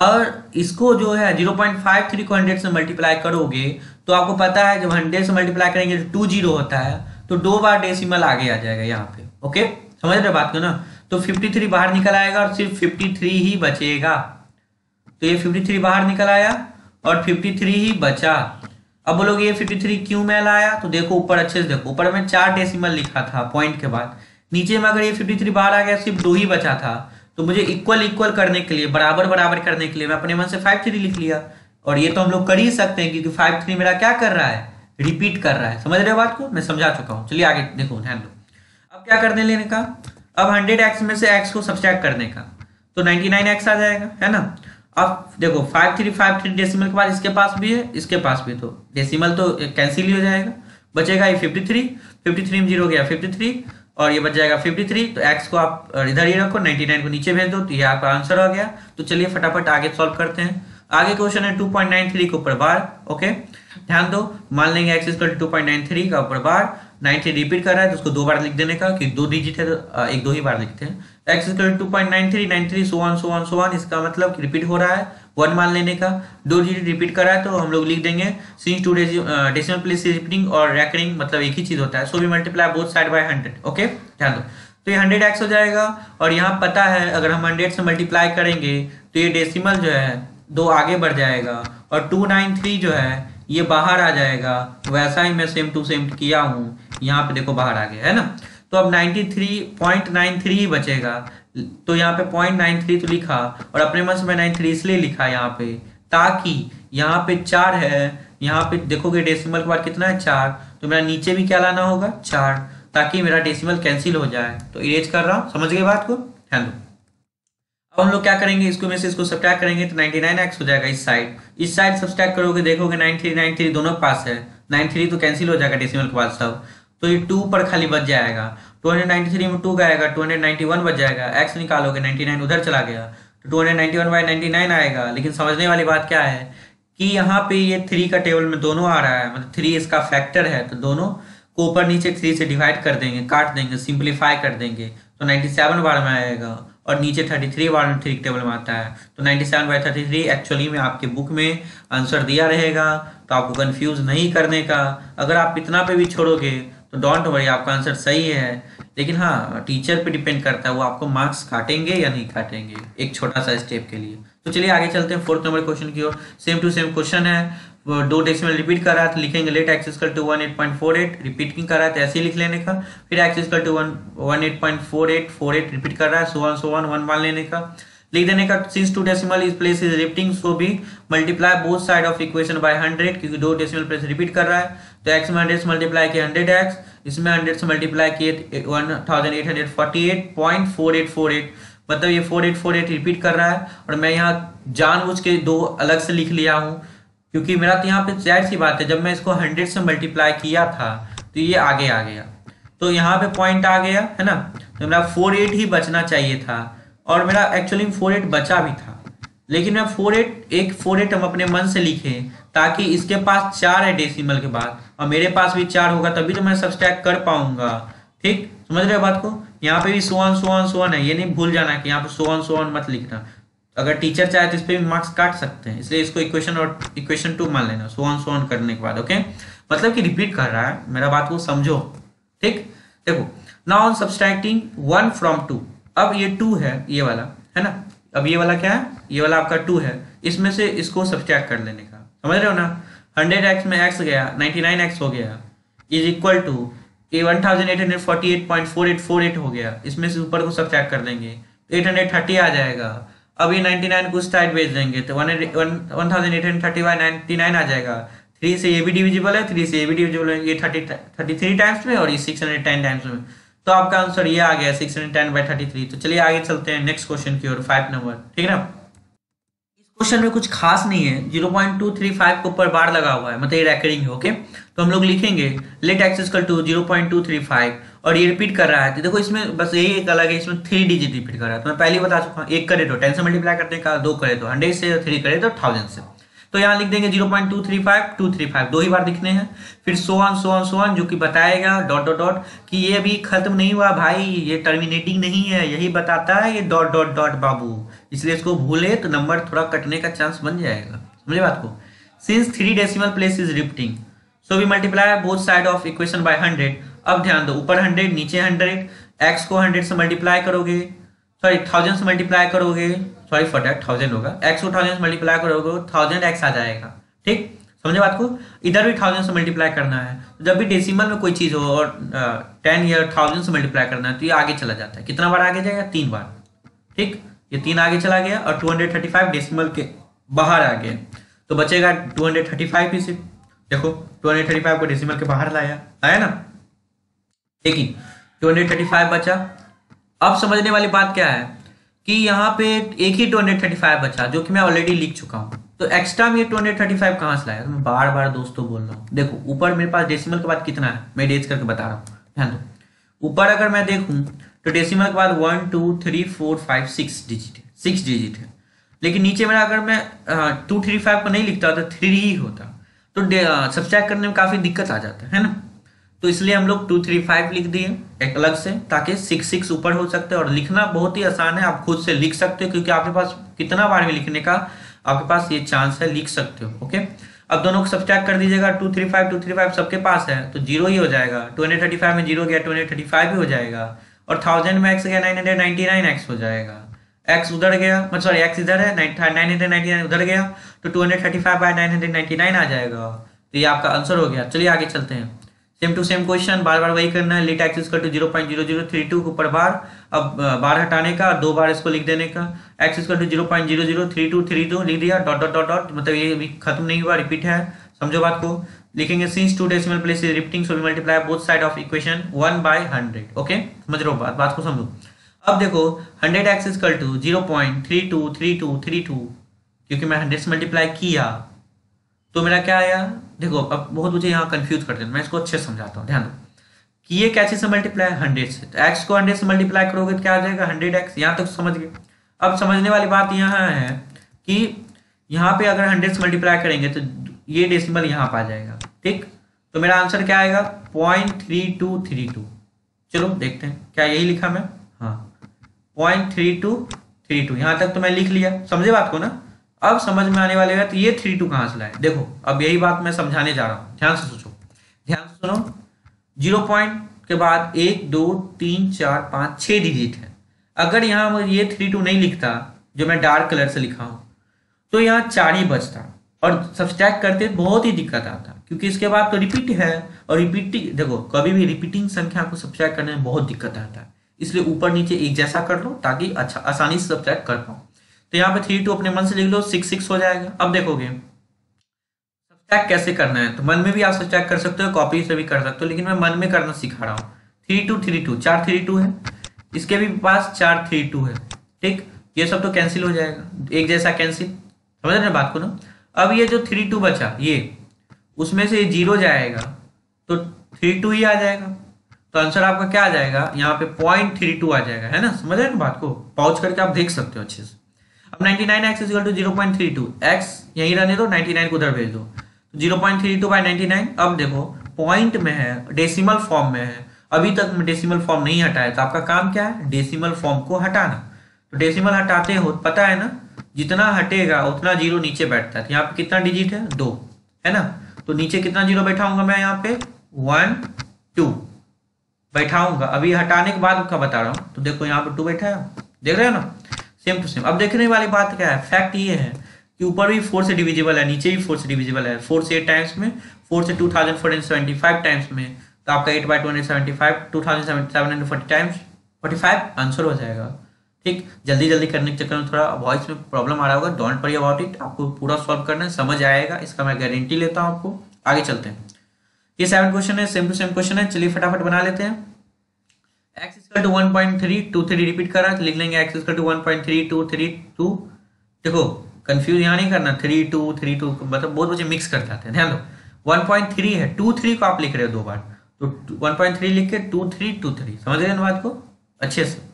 और इसको जो है ज़ीरो पॉइंट फाइव थ्री को हंड्रेड से मल्टीप्लाई करोगे तो आपको पता है जब हंड्रेड से मल्टीप्लाई करेंगे तो टू ज़ीरो होता है तो दो बार डेसिमल आगे आ जाएगा यहाँ पे ओके समझ रहे बात को ना? तो फिफ्टी थ्री बाहर निकल आएगा और सिर्फ़ फिफ्टी थ्री ही बचेगा। तो ये फिफ्टी थ्री बाहर निकल आया और फिफ्टी थ्री ही बचा। अब बोलोगे, ये फिफ्टी थ्री क्यों मैं लाया? तो देखो, ऊपर अच्छे से देखो। ऊपर में चार डेसिमल लिखा था पॉइंट के बाद। नीचे में अगर ये 53 बाहर आ गया, सिर्फ़ दो ही बचा था तो मुझे इक्वल इक्वल करने के लिए, बराबर बराबर करने के लिए मैं अपने मन से फाइव थ्री लिख लिया। और ये तो हम लोग कर ही सकते हैं, क्योंकि फाइव थ्री मेरा क्या कर रहा है? रिपीट कर रहा है। समझ रहे हो बात को? मैं समझा चुका हूँ। चलिए आगे देखो, ध्यान दो। अब क्या करने लेने का? अब हंड्रेड एक्स में से एक्स को सब्सट्रैक्ट करने का। तो नाइनटी नाइन एक्स आ जाएगा, है ना? अब देखो five three five three decimal के बाद इसके पास भी है, इसके पास भी तो डेसिमल तो कैंसिल ही हो जाएगा। बचेगा ये फिफ्टी थ्री फिफ्टी थ्री में ज़ीरो गया फिफ्टी थ्री और ये बच जाएगा 53 तो x को आप इधर ही रखो 99 को नीचे भेज दो तो ये आपका आंसर आ गया। तो चलिए फटाफट आगे सॉल्व करते हैं। आगे क्वेश्चन है 2.93 के ऊपर बार ओके ध्यान दो, मान लेंगे एक्स इक्वल टू का ऊपर बार 93 रिपीट कर रहा है तो उसको दो बार लिख देने का, कि दो डिजिट है तो एक दो ही बार लिखते हैं। X equal to point nine three nine three so on so on so on इसका मतलब रिपीट हो रहा है वन मान लेने का। दो डिजिट रिपीट कर है तो हम लोग लिख देंगे since two decimal place repeating और रैकरिंग मतलब एक ही चीज़ होता है so we multiply both side by hundred okay ध्यान दो। तो ये हंड्रेड एक्स हो जाएगा और यहाँ पता है, अगर हम हंड्रेड से मल्टीप्लाई करेंगे तो ये डेसिमल जो है, दो आगे बढ़ जाएगा और टू नाइन थ्री जो है, ये बाहर आ जाएगा। वैसा ही मैं सेम टू सेम किया हूँ, यहाँ पे देखो बाहर आ गया, है ना? तो अब 93.93 ही बचेगा। तो यहाँ पे पॉइंट नाइन थ्री तो लिखा और अपने मन से मैं नाइन थ्री इसलिए लिखा यहाँ पे, ताकि यहाँ पे चार है, यहाँ पे देखोगे डेसिमल के बाद कितना है चार तो मेरा नीचे भी क्या लाना होगा? चार, ताकि मेरा डेसिमल कैंसिल हो जाए। तो इरेज कर रहा हूँ, समझ गए बात को? हेलो अब हम लोग क्या करेंगे? इसको में से इसको सब्ट्रैक्ट करेंगे तो 99x हो जाएगा इस साइड इस साइड सब्ट्रैक्ट करोगे, देखोगे 93 93 दोनों पास है। 93 तो कैंसिल हो जाएगा डेसिमल के बाद सब। तो ये टू पर खाली बच जाएगा। 293 में टू आएगा 291 बच जाएगा। एक्स निकालोगे 99 उधर चला गया। तो 291 hundred ninety one by ninety आएगा। लेकिन समझने वाली बात क्या है कि यहाँ पे ये थ्री का टेबल में दोनों आ रहा है। मतलब थ्री इसका फैक्टर है तो दोनों को ऊपर नीचे थ्री से डिवाइड कर देंगे, काट देंगे सिंप्लीफाई कर देंगे। तो 97 बार में आएगा और नीचे 33 बार में थ्री टेबल में आता है। तो 97 seven by thirty three actually में आपके बुक में आंसर दिया रहेगा। तो आपको कंफ्यूज नहीं करने का। अगर आप इतना पे भी छोड़ोगे तो डोंट वरी आपका आंसर सही है। लेकिन हाँ टीचर पे डिपेंड करता है, वो आपको मार्क्स काटेंगे या नहीं काटेंगे, एक छोटा सा स्टेप के लिए। तो चलिए आगे चलते हैं फोर्थ नंबर क्वेश्चन की ओर। सेम टू सेम क्वेश्चन है। दो डेसिमल रिपीट कर रहा है तो लिखेंगे let x equal to one eight point four eight repeat कर रहा है तो ऐसे ही लिख लेने का। फिर x equal to one one eight point four eight four eight repeat कर रहा है so on so on on मान लेने का। लिख देने का since two decimal is place is repeating so भी multiply both side of equation by hundred क्योंकि दो डेसिमल प्लेस रिपीट कर रहा है। तो एक्स में हंड्रेड से मल्टीप्लाई किया हंड्रेड एक्स इसमें हंड्रेड से मल्टीप्लाई किए one thousand eight hundred forty eight point four eight four eight मतलब ये four eight four eight repeat कर रहा है, और मैं यहाँ जानबूझ के दो अलग से लिख लिया हूँ, क्योंकि मेरा तो यहाँ पे ज़ाहिर सी बात है, जब मैं इसको हंड्रेड से मल्टीप्लाई किया था तो ये आगे आ गया। तो यहाँ पे पॉइंट आ गया, है ना? तो मेरा फोर एट ही बचना चाहिए था, और मेरा एक्चुअली फोर एट बचा भी था। लेकिन मैं फोर एट एक फोर एट हम अपने मन से लिखे ताकि इसके पास चार है डेसिमल के बाद। और मेरे पास भी चार होगा, तभी तो मैं सब्सट्रैक्ट कर पाऊँगा। ठीक? समझ रहे हो बात को? यहाँ पे भी सोवन सोवन सोवन है। ये नहीं भूल जाना कि यहाँ पे सोवन सोवन मत लिखना। अगर टीचर चाहे तो इस पर भी मार्क्स काट सकते हैं। इसलिए इसको इक्वेशन और इक्वेशन टू मान लेना सोवन सोवन करने के बाद ओके मतलब कि रिपीट कर रहा है। मेरा बात को समझो। ठीक? देखो now on subtracting one from two अब ये टू है, ये वाला, है ना? अब ये वाला क्या है? ये वाला आपका टू है। इसमें से इसको सब्सट्रैक्ट कर लेने समझ रहे हो ना? हंड्रेड एक्स में एक्स गया नाइनटी नाइन एक्स हो गया इज़ इक्वल टू ये one thousand eight hundred forty eight point four eight four eight हो गया। इसमें से ऊपर को सब्सट्रैक्ट कर देंगे। तो एट हंड्रेड थर्टी आ जाएगा। अब ये नाइनटी नाइन को साइड भेज देंगे तो one one thousand eight hundred thirty by ninety nine आ जाएगा। थ्री से ये भी डिविजिबल है थ्री से ये भी डिविजिबल है ये थर्टी थर्टी थ्री टाइम्स में और ये सिक्स हंड्रेड टेन टाइम्स में। तो आपका आंसर ये आ गया six hundred ten by thirty three तो चलिए आगे चलते हैं नेक्स्ट क्वेश्चन की ओर फाइव नंबर ठीक है ना? क्वेश्चन में कुछ खास नहीं है। Zero point two three five के ऊपर बार लगा हुआ है मतलब ये रैकरिंग है ओके तो हम लोग लिखेंगे let x equal to zero point two three five और ये रिपीट कर रहा है। तो देखो, इसमें बस यही एक अलग है, इसमें थ्री डिजिट रिपीट कर रहा है। तो मैं पहले बता चुका हूँ, एक करे तो टेन से मल्टीप्लाई करने का दो करे तो हंड्रेड से थ्री करे तो थाउज़ेंड से। तो यहाँ लिख देंगे zero point two three five, two three five, दो ही बार लिखने हैं। फिर सोवन सोवन सोवन जो कि बताएगा डॉट डॉट डॉट कि ये अभी खत्म नहीं हुआ, भाई, ये टर्मिनेटिंग नहीं है, यही बताता है ये डॉट डॉट डॉट बाबू। इसलिए इसको भूले तो नंबर थोड़ा कटने का चांस बन जाएगा। समझे बात को? Since three decimal place is repeating so we multiply both side of equation by hundred अब ध्यान दो, ऊपर हंड्रेड नीचे हंड्रेड एक्स को हंड्रेड से मल्टीप्लाई करोगे सॉरी थाउज़ेंड से मल्टीप्लाई करोगे सॉरी फॉर डेट थाउज़ेंड होगा। एक्स को थाउज़ेंड से मल्टीप्लाई करोगे थाउज़ेंड एक्स आ जाएगा। ठीक? समझे बात को? इधर भी थाउज़ेंड से मल्टीप्लाई करना है। तो जब भी डेसिमल में कोई चीज़ हो और टेन या थाउज़ेंड से मल्टीप्लाई करना है तो ये आगे चला जाता है। कितना बार आगे जाएगा? तीन बार। ठीक? ये तीन आगे चला गया और two hundred thirty five decimal के बाहर आ गया। तो बचेगा टू हंड्रेड थर्टी फाइव ही सिर्फ़ देखो टू हंड्रेड थर्टी फाइव को डेसिमल के बाहर लाया। आया ना? थर्टी फाइव बचा। अब समझने वाली बात क्या है कि यहाँ पे एक ही टू हंड्रेड थर्टी फाइव बचा, जो कि मैं ऑलरेडी लिख चुका हूँ। तो एक्स्ट्रा में टू हंड्रेड थर्टी फाइव कहाँ से लाया? तो मैं बार बार दोस्तों बोल रहा हूँ। देखो, ऊपर मेरे पास डेसिमल के बाद कितना है? मैं डेज़ करके बता रहा हूँ। ध्यान दो। ऊपर अगर मैं देखूँ तो डेसिमल के बाद one two three four five six digit है। सिक्स डिजिट है। लेकिन नीचे मेरा अगर मैं टू थ्री फाइव को नहीं लिखता तो थ्री ही होता। तो सब्सट्रैक्ट करने में काफ़ी दिक्कत आ जाता है ना? तो इसलिए हम लोग टू थ्री फाइव लिख दिए, एक अलग से, ताकि सिक्स सिक्स ऊपर हो सकते हैं। और लिखना बहुत ही आसान है, आप खुद से लिख सकते हो, क्योंकि आपके पास कितना बार में लिखने का, आपके पास ये चांस है, लिख सकते हो ओके अब दोनों को सब्सट्रैक्ट कर दीजिएगा two three five two three five सबके पास है तो ज़ीरो ही हो जाएगा। टू हंड्रेड थर्टी फाइव में ज़ीरो गया टू हंड्रेड थर्टी फाइव ही हो जाएगा। और थाउज़ेंड में एक्स गया nine hundred ninety nine x हो जाएगा। एक्स उधर गया मतलब सॉरी एक्स इधर है, नाइन हंड्रेड नाइनटी नाइन उधर गया तो two hundred thirty five by nine hundred ninety nine आ जाएगा। तो ये आपका आंसर हो गया। चलिए आगे चलते हैं। सेम टू सेम क्वेश्चन बार बार वही करना है। लेट एक्सिस कर to zero point zero zero three two ऊपर बार। अब बार हटाने का, दो बार इसको लिख देने का। एक्स कर to zero point zero zero three two three two लिख दिया डॉट डॉट डॉट डॉट मतलब ये खत्म नहीं हुआ रिपीट है। समझो बात को। लिखेंगे since two decimal place is repeating so we multiply both side of equation one by hundred okay समझ रहे हो बात? बात को समझो। अब देखो हंड्रेड एक्सिस कर to zero point three two three two three two क्योंकि मैं हंड्रेड से मल्टीप्लाई किया तो मेरा क्या आया? देखो, अब बहुत मुझे यहाँ कंफ्यूज करते हैं मैं इसको अच्छे समझाता हूँ, ध्यान दो। कि ये चीज़ से मल्टीप्लाई हंड्रेड से। तो एक्स को हंड्रेड से मल्टीप्लाई करोगे तो क्या आ जाएगा? हंड्रेड एक्स यहाँ तक समझ गए। अब समझने वाली बात यहाँ है कि यहाँ पे अगर हंड्रेड से मल्टीप्लाई करेंगे तो ये डेसिमल यहाँ पर आ जाएगा। ठीक? तो मेरा आंसर क्या आएगा? Point three two three two चलो, देखते हैं। क्या यही लिखा मैं? हाँ। Point three two three two यहाँ तक तो मैं लिख लिया। समझे बात को ना? अब समझ में आने वाले तो ये थ्री टू कहाँ से लाए? देखो, अब यही बात मैं समझाने जा रहा हूँ। ध्यान से सोचो। ध्यान से सुनो। ज़ीरो पॉइंट के बाद एक, दो, तीन, चार, पाँच छः डिजिट है। अगर यहाँ ये थ्री टू नहीं लिखता, जो मैं डार्क कलर से लिखा हूँ तो यहाँ चार ही बचता। और सब्सट्रैक्ट करते, बहुत ही दिक्कत आता। क्योंकि इसके बाद तो रिपीट है, और रिपीटिंग देखो, कभी भी रिपीटिंग संख्या को सब्सट्रैक्ट करने में बहुत दिक्कत आता है। इसलिए ऊपर नीचे एक जैसा कर लो, ताकि अच्छा आसानी से सब्सट्रैक्ट कर पाओ तो यहाँ पे थ्री टू अपने मन से लिख लो सिक्स सिक्स हो जाएगा। अब देखोगे सब्सट्रैक्ट कैसे करना है? तो मन में भी आप सब्सट्रैक्ट कर सकते हो कॉपी से भी कर सकते हो, लेकिन मैं मन में करना सिखा रहा हूँ। थ्री टू थ्री टू चार थ्री टू है। इसके भी पास चार थ्री टू है। ठीक? ये सब तो कैंसिल हो जाएगा। एक जैसा कैंसिल समझ रहे बात को ना? अब ये जो थ्री टू बचा, ये, उसमें से ज़ीरो जाएगा तो थ्री टू ही आ जाएगा। तो आंसर आपका क्या आ जाएगा? यहाँ पे पॉइंट थ्री टू आ जाएगा, है ना? समझ रहे ना बात को? पॉज करके आप देख सकते हो अच्छे से। अब 99 nine x equal to zero point three two x यहीं रहने दो 99 को उधर भेज दो। Zero point three two by ninety अब देखो पॉइंट में है डेसिमल फॉर्म में है। अभी तक डेसिमल फॉर्म नहीं हटाया तो आपका काम क्या है? डेसिमल फॉर्म को हटाना। तो डेसिमल हटाते हो, पता है ना? जितना हटेगा, उतना ज़ीरो नीचे बैठता है। तो यहाँ पे कितना डिजिट है? दो, है ना? तो नीचे कितना ज़ीरो बैठाऊँगा मैं यहाँ पे? वन टू बैठाऊँगा। अभी हटाने के बाद का बता रहा हूँ। तो देखो यहाँ पे टू बैठा है। देख रहे हो ना? सेम टू सेम अब देखने वाली बात क्या है? फैक्ट ये है कि ऊपर भी फोर से डिविजिबल है, नीचे भी फोर से डिविजिबल है। फोर से एट टाइम्स में फोर से two thousand four seventy times में। तो आपका eight by two hundred seventy five two thousand seven hundred forty times forty five answer हो जाएगा। ठीक? जल्दी जल्दी करने के चक्कर में थोड़ा वॉइस में प्रॉब्लम आ रहा होगा डोंट वरी अबाउट इट आपको पूरा सॉल्व करना है, समझ आएगा, इसका मैं गारंटी लेता हूँ आपको। आगे चलते हैं। ये सेवन क्वेश्चन है सेम टू सेम क्वेश्चन है, चलिए फटाफट बना लेते हैं। X equal to one point three two three repeat कर, लिख लेंगे x equal to one point three two three two देखो कंफ्यूज यहाँ नहीं करना थ्री टू थ्री टू मतलब बहुत बच्चे मिक्स कर जाते हैं, ध्यान दो। वन पॉइंट थ्री है टू थ्री को आप लिख रहे हो दो बार। तो वन पॉइंट थ्री लिख के टू थ्री टू थ्री समझ रहे हैं बात को? अच्छे से।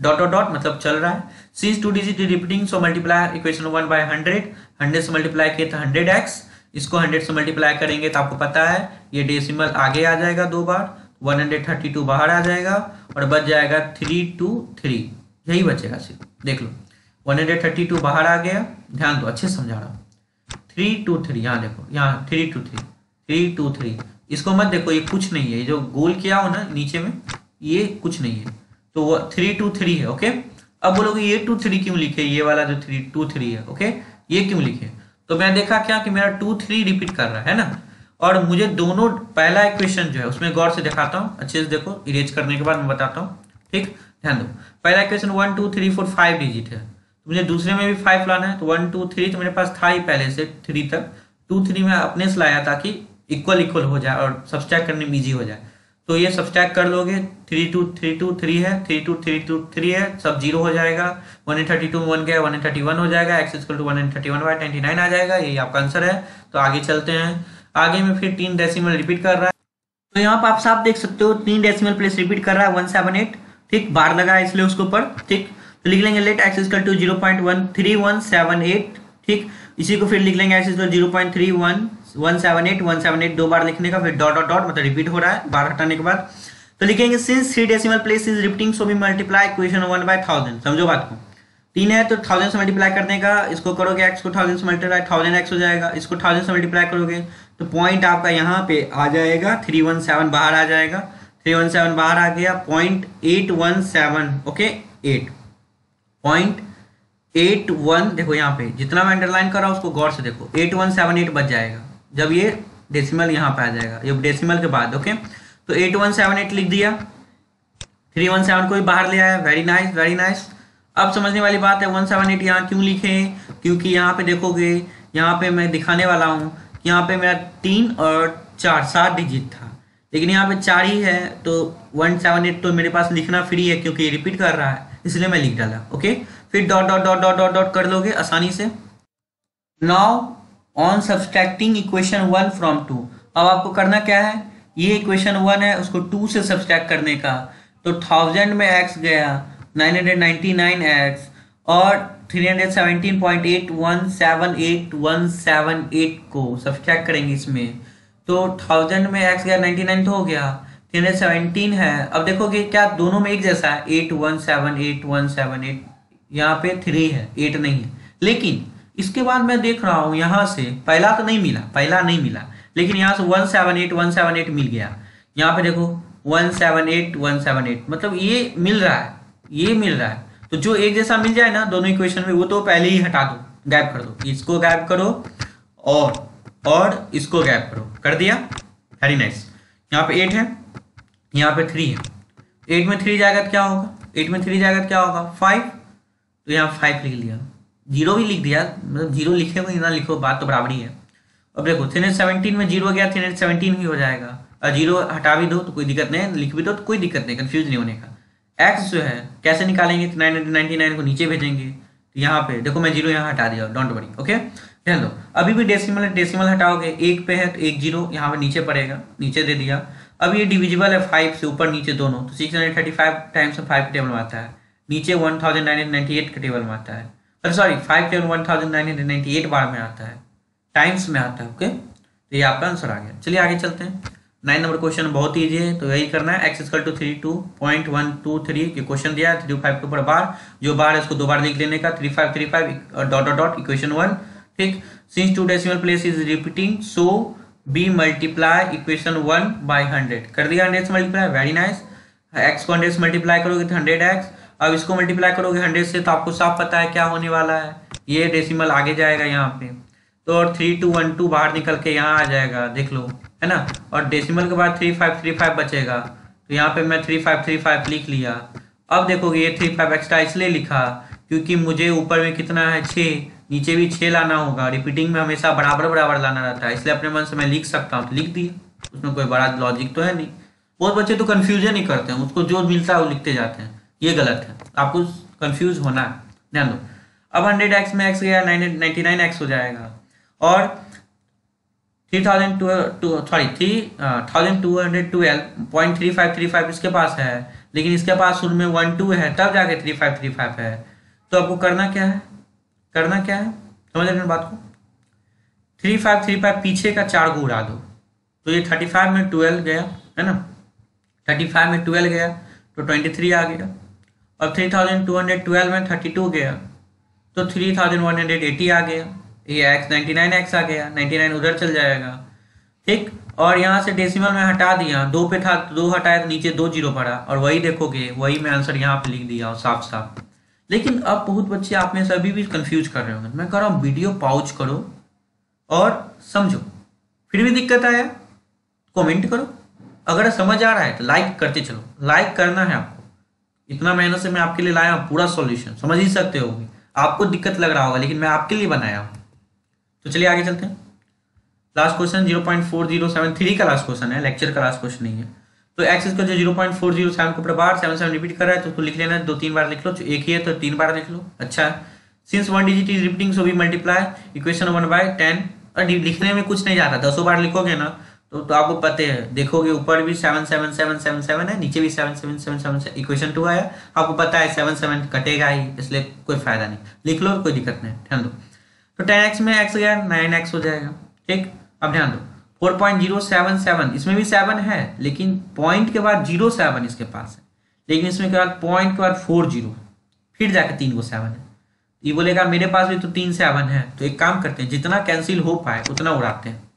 डॉट डॉट डॉट मतलब चल रहा है। Seize two digit repeating so multiply equation one by hundred hundred से मल्टीप्लाई किए तो हंड्रेड एक्स इसको हंड्रेड से मल्टीप्लाई करेंगे तो आपको पता है, ये डेसिमल आगे आ जाएगा दो बार वन हंड्रेड थर्टी टू बाहर आ जाएगा और बच जाएगा थ्री टू थ्री यही बचेगा सिर्फ़। देख लो। वन हंड्रेड थर्टी टू बाहर आ गया। ध्यान दो, अच्छे समझा रहा हूँ। थ्री टू थ्री यहाँ देखो, यहाँ three two three three two three इसको मत देखो, ये कुछ नहीं है। ये जो गोल किया हो ना, नीचे में, ये कुछ नहीं है। तो वो थ्री टू थ्री है ओके अब बोलोगे ये टू थ्री क्यों लिखे? ये वाला जो थ्री टू थ्री है ओके ये क्यों लिखे? तो मैं देखा क्या कि मेरा टू थ्री रिपीट कर रहा है ना? और मुझे दोनों पहला इक्वेशन जो है, उसमें गौर से दिखाता हूँ। अच्छे से देखो इरेज करने के बाद मैं बताता हूँ, ठीक? ध्यान दो। पहला equation one two three four five digit है। तो मुझे दूसरे में भी फाइव लाना है तो वन टू थ्री तो मेरे पास था ही पहले से थ्री तक। टू थ्री में अपने से लाया ताकि इक्वल इक्वल हो जाए और सब्सट्रैक्ट करने में ईजी हो जाए। तो ये सब्सट्रैक्ट कर लोगे three two three two three है three two three two three है, सब ज़ीरो हो जाएगा। One eight thirty two one गया वन एट थर्टी वन हो जाएगा x equal to one eight thirty one by twenty nine आ जाएगा, यही आपका आंसर है। तो आगे चलते हैं। आगे में फिर तीन डेसिमल रिपीट कर रहा है। तो यहाँ पर आप साफ़ देख सकते हो, तीन डेसिमल प्लेस रिपीट कर रहा है वन सेवन एट ठीक, बार लगा है इसलिए उसके ऊपर। ठीक तो लिख लेंगे let x equal to zero point one three one seven eight ठीक, इसी को फिर लिख लेंगे x equal zero point three one one seven eight one seven eight दो बार लिखने का, फिर डॉट डॉट मतलब रिपीट हो रहा है, बार हटाने के बाद। तो लिखेंगे since three decimal place is repeating so भी multiply equation one by thousand समझो बात को। तीन है तो थाउज़ेंड से मल्टीप्लाई करने का, इसको करोगे एक्स को थाउज़ेंड से मल्टीप्लाई थाउज़ेंड एक्स हो जाएगा। इसको थाउज़ेंड से मल्टीप्लाई करोगे तो पॉइंट आपका यहाँ पे आ जाएगा थ्री वन सेवन बाहर आ जाएगा। थ्री वन सेवन बाहर आ गया point eight one seven okay eight point eight one देखो यहाँ पे, जितना मैं अंडरलाइन कर रहा हूँ उसको गौर से देखो एट वन सेवन एट बच जाएगा। जब ये डेसिमल यहाँ पे आ जाएगा। ये डेसिमल के बाद ओके तो एट वन सेवन एट लिख दिया। थ्री वन सेवन को भी बाहर ले आया। वेरी नाइस वेरी नाइस अब समझने वाली बात है वन सेवन एट यहाँ क्यों लिखे? क्योंकि यहाँ पे देखोगे, यहाँ पे मैं दिखाने वाला हूँ यहाँ पे मेरा तीन और चार, सात डिजिट था। लेकिन यहाँ पे चार ही है तो वन सेवन एट तो मेरे पास लिखना फ्री है क्योंकि रिपीट कर रहा है। इसलिए मैं लिख डाला ओके फिर dot dot dot dot dot dot कर लोगे आसानी से। Now on subtracting equation one from two अब आपको करना क्या है? ये इक्वेशन वन है, उसको टू से सब्सट्रैक्ट करने का। तो थाउज़ेंड में एक्स गया nine hundred ninety nine x और three hundred seventeen point eight one seven eight one seven eight को सब्सट्रैक्ट करेंगे इसमें। तो थाउज़ेंड में एक्स गया नाइन्टी नाइन तो हो गया। थ्री हंड्रेड सेवनटीन है। अब देखोगे क्या दोनों में एक जैसा है? Eight one seven eight one seven eight यहाँ पे थ्री है एट नहीं है। लेकिन इसके बाद मैं देख रहा हूँ यहाँ से, पहला तो नहीं मिला, पहला नहीं मिला, लेकिन यहाँ से one seven eight one seven eight मिल गया। यहाँ पे देखो one seven eight one seven eight मतलब ये मिल रहा है, ये मिल रहा है। तो जो एक जैसा मिल जाए ना, दोनों इक्वेशन में, वो तो पहले ही हटा दो गैप कर दो। इसको गैप करो, और और इसको गैप करो। कर दिया? वेरी नाइस यहाँ पे एट है, यहाँ पे थ्री है। एट में थ्री जाएगा तो क्या होगा? एट में थ्री जाएगा तो क्या होगा? फाइव तो यहाँ फाइव लिख लिया। ज़ीरो भी लिख दिया मतलब ज़ीरो लिखे ना लिखो, बात तो बराबर ही। है अब देखो थ्री हंड्रेड सेवनटीन में ज़ीरो गया थ्री हंड्रेड सेवनटीन भी हो जाएगा। और ज़ीरो हटा भी दो तो कोई दिक्कत नहीं लिख भी दो तो कोई दिक्कत नहीं कंफ्यूज नहीं होने का। एक्स जो है, कैसे निकालेंगे? तो नाइन हंड्रेड नाइन्टी नाइन को नीचे भेजेंगे तो यहाँ पे, देखो मैं ज़ीरो यहाँ हटा दिया डोंट वरी ओके ध्यान दो, अभी भी डेसिमल डेसिमल हटाओगे, एक पे है तो एक ज़ीरो, यहाँ पे नीचे पड़ेगा, नीचे दे दिया। अब ये डिविजिबल है फाइव से ऊपर, नीचे दोनों तो six hundred thirty five times five table में आता है, नीचे one thousand nine hundred ninety eight के टेबल में आता है। अरे sorry five table one thousand nine hundred ninety eight बार में आता है। टाइम्स में आता है ओके तो ये आपका आंसर आ गया। चलिए आगे चलते हैं। नाइन नंबर क्वेश्चन बहुत ईजी है तो यही करना है। X two three two point one two three ये क्वेश्चन दिया है। थ्री फाइव के ऊपर बार जो बार है, उसको दो बार लिख लेने का। Three five three five dot dot dot equation one ठीक? Since two decimal place is repeating so we multiply equation one by hundred कर दिया हंड्रेड से मल्टीप्लाई वेरी नाइस एक्स को हंड्रेड से मल्टीप्लाई करोगे तो हंड्रेड एक्स अब इसको मल्टीप्लाई करोगे हंड्रेड से तो आपको साफ़ पता है क्या होने वाला है। ये डेसिमल आगे जाएगा यहाँ पे। तो और थ्री टू वन टू बाहर निकल के यहाँ आ जाएगा, देख लो, है ना? और डेसिमल के बाद थ्री फाइव थ्री फाइव बचेगा। तो यहाँ पे मैं थ्री फाइव थ्री फाइव लिख लिया। अब देखोगे ये थ्री फाइव एक्स्ट्रा इसलिए लिखा क्योंकि मुझे ऊपर में कितना है? छः। नीचे भी छः लाना होगा। रिपीटिंग में हमेशा बराबर बराबर लाना रहता है। इसलिए अपने मन से मैं लिख सकता हूँ। तो लिख दिया। उसमें कोई बड़ा लॉजिक तो है नहीं। बहुत बच्चे तो कन्फ्यूज़न ही करते हैं। उसको जो मिलता है वो लिखते जाते हैं। ये गलत है। आपको कंफ्यूज होना ध्यान दो। अब हंड्रेड एक्स में एक्स गया नाइनटी नाइन एक्स हो जाएगा। और three thousand two sorry three thousand two hundred twelve point three five three five इसके पास है। लेकिन इसके पास उनमें वन टू है, तब जाके थ्री फाइव थ्री फाइव है। तो आपको करना क्या है? करना क्या है? समझ रहे बात को? थ्री फाइव थ्री फाइव पीछे का चार को उड़ा दो। तो ये थर्टी फाइव में ट्वेल्व गया, है ना? थर्टी फाइव में ट्वेल्व गया तो ट्वेंटी थ्री आ गया। हंड्रेड ट्वेल्व में थर्टी टू गया। तो three thousand one hundred eighty आ गया। ये नाइन एक्स आ गया। नाइन्टी नाइन उधर चल जाएगा। ठीक? और यहाँ से डेसिमल में हटा दिया। दो पे था, दो हटाया तो नीचे दो ज़ीरो पड़ा। और वही देखोगे, वही मैं आंसर यहाँ पे लिख दिया साफ़ साफ़ लेकिन अब बहुत बच्चे आप में से अभी भी कंफ्यूज कर रहे होंगे। मैं कह रहा हूँ वीडियो पाउच करो और समझो। फिर भी दिक्कत आया? कमेंट करो। अगर समझ आ रहा है तो लाइक करते चलो। लाइक करना है आपको। इतना मेहनत से मैं आपके लिए लाया हूँ, पूरा सॉल्यूशन समझ ही सकते हो आपको दिक्कत लग रहा होगा, लेकिन मैं आपके लिए बनाया हूँ। तो चलिए आगे चलते हैं। Last question zero point four zero seven three का लास्ट क्वेश्चन है लेक्चर का लास्ट क्वेश्चन नहीं है। तो एक्स इसका जो zero point four zero seven के ऊपर बार सेवन सेवन रिपीट कर रहा है तो उसको लिख लेना है, दो तीन बार लिख लो एक ही है तो तीन बार लिख लो। अच्छा since one digit is repeating so we multiply equation one by ten और लिखने में कुछ नहीं जा रहा, दसों बार लिखोगे ना तो तो आपको पता है, देखोगे ऊपर भी seven seven seven seven seven है, नीचे भी seven seven seven seven equation two आया। आपको पता है सेवन सेवन कटेगा ही, इसलिए कोई फ़ायदा नहीं। लिख लो, कोई दिक्कत नहीं, ध्यान दो। तो टेन एक्स में एक्स गया नाइन एक्स हो जाएगा, ठीक? अब ध्यान दो। Four point zero seven seven इसमें भी सेवन है, लेकिन पॉइंट के बाद ज़ीरो सेवन इसके पास है। लेकिन इसमें के बाद पॉइंट के बाद फोर ज़ीरो फिर जाकर तीन को सेवन है। ये बोलेगा, मेरे पास भी तो तीन सेवन है। तो एक काम करते हैं, जितना कैंसिल हो पाए, उतना उड़ाते हैं।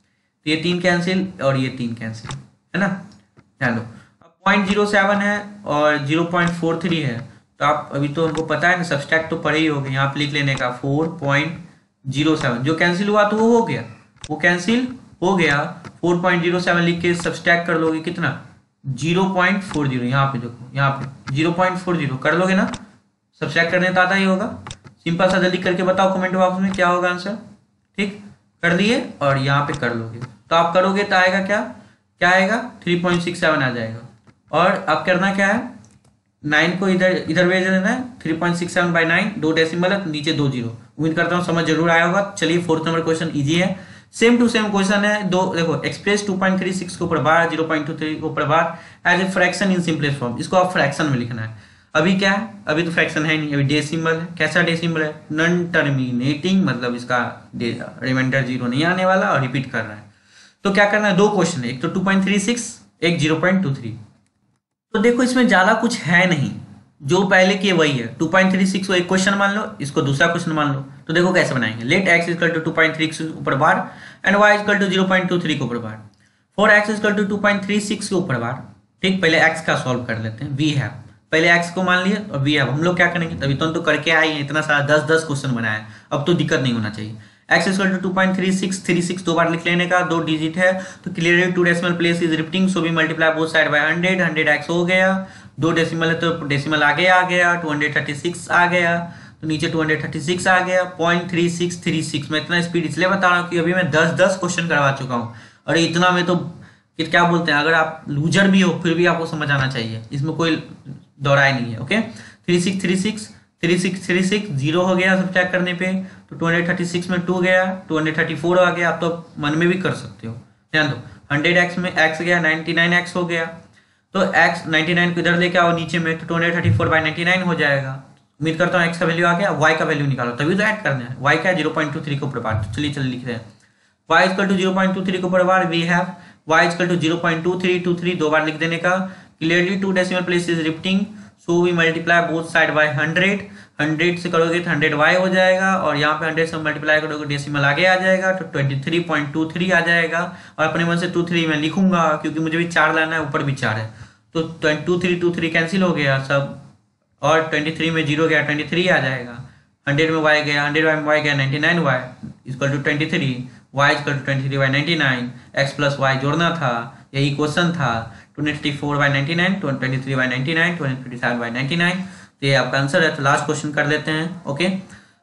तो ये तीन कैंसिल और ये तीन कैंसिल है ना? ध्यान दो अब पॉइंट ज़ीरो सेवन है और ज़ीरो पॉइंट फोर थ्री है। तो आप अभी तो उनको पता है ना सब्सट्रैक्ट तो पड़े ही हो गए यहाँ पे लिख लेने का फोर पॉइंट ज़ीरो सेवन जो कैंसिल हुआ तो वो हो गया। वो कैंसिल हो गया। फोर पॉइंट ज़ीरो सेवन लिख के सब्सट्रैक्ट कर लोगे कितना? ज़ीरो पॉइंट फोर ज़ीरो यहाँ पे देखो, यहाँ पे। ज़ीरो पॉइंट फोर ज़ीरो कर लोगे ना? सब्सट्रैक्ट करने तो आता ही होगा। सिंपल सा जल्दी करके बताओ कमेंट बॉक्स में क्या होगा आंसर ठीक? कर दिए और यहाँ पे कर लोगे। तो आप करोगे तो आएगा क्या? क्या आएगा? थ्री पॉइंट सिक्स सेवन आ जाएगा। और अब करना क्या है? नाइन को इधर इधर भेज देना है। Three point six seven by nine दो डेसिमल तो नीचे दो ज़ीरो उम्मीद करता हूँ समझ ज़रूर आया होगा। चलिए फोर्थ नंबर क्वेश्चन इजी है। सेम टू सेम क्वेश्चन है। दो, देखो express two point three six के ऊपर बार ज़ीरो पॉइंट टू थ्री के ऊपर बार as a fraction in simplest form इसको आप फ्रैक्शन में लिखना है। अभी क्या है? अभी तो फ्रैक्शन है नहीं। अभी डे सिंबल है। कैसा डे सिंबल है? नॉन टर्मिनेटिंग मतलब इसका रिमाइंडर ज़ीरो नहीं आने वाला और रिपीट कर रहा है। तो क्या करना है? दो क्वेश्चन है। एक तो टू पॉइंट थ्री सिक्स एक ज़ीरो पॉइंट टू थ्री तो देखो इसमें ज़्यादा कुछ है नहीं। जो पहले किए वही है। टू पॉइंट थ्री सिक्स को एक क्वेश्चन मान लो इसको दूसरा क्वेश्चन मान लो। तो देखो कैसे बनाएँगे। Let x equal to two point three ऊपर बार and y equal to zero point two three के ऊपर बार। For x equal to two point three six के ऊपर बार। ठीक पहले एक्स का सॉल्व कर लेते हैं। वी हैव पहले एक्स को मान लिया और वी अब हम लोग क्या करेंगे? तभी तो, तो करके आए हैं। इतना सारा दस दस क्वेश्चन बनाया अब तो दिक्कत नहीं होना चाहिए। X two point three six three six दो बार लिख लेने का, दो डिजिट है तो two decimal place is so भी multiply both side by hundred hundred x हो गया, दो डेसिमल है तो डेसिमल आगे आ गया टू हंड्रेड थर्टी सिक्स आ गया तो नीचे टू हंड्रेड थर्टी सिक्स आ गया point three six three six मैं इतना स्पीड इसलिए बता रहा हूँ कि अभी मैं दस दस क्वेश्चन करवा चुका हूँ, और इतना में तो फिर क्या बोलते हैं, अगर आप लूजर भी हो, फिर भी आपको समझ आना चाहिए, इसमें कोई दौराई नहीं है okay three six three six three six three six zero हो गया, सब चेक करने पे तो टू हंड्रेड थर्टी सिक्स में टू गया टू हंड्रेड थर्टी फोर आ गया, आप तो मन में भी कर सकते हो। ध्यान दो हंड्रेड एक्स में एक्स गया नाइनटी नाइन एक्स हो गया। तो नाइनटी नाइन को इधर लेके आओ नीचे में तो two hundred thirty four by ninety nine हो जाएगा। उम्मीद करता हूँ एक्स का वैल्यू आ गया वाई का वैल्यू निकालो, तभी तो ऐड करना है। वाई का ज़ीरो पॉइंट टू थ्री को प्रभार चलिए चलिए लिख रहे हैं। Y equal to zero point two three को प्रभार we have y equal to zero point two three two three दो बार लिख देने का। Clearly two decimal place is repeating so we multiply both side by hundred hundred से करोगे तो हंड्रेड वाई हो जाएगा और यहाँ पे हंड्रेड से मल्टीप्लाई करोगे डेसिमल आगे आ जाएगा तो twenty three point two three आ जाएगा। और अपने मन से टू थ्री मैं लिखूँगा, क्योंकि मुझे भी चार लाना है, ऊपर भी चार है। तो two three two three cancel हो गया सब, और ट्वेंटी थ्री में ज़ीरो गया ट्वेंटी थ्री आ जाएगा। हंड्रेड में वाई गया, हंड्रेड वाई में वाई गया ninety nine y equal to twenty three y equal to twenty three y ninety nine x plus y जोड़ना था, यही क्वेश्चन था। Twenty four by ninety nine twenty three by ninety nine twenty seven by ninety nine ये आपका answer है तो last question कर लेते हैं ओके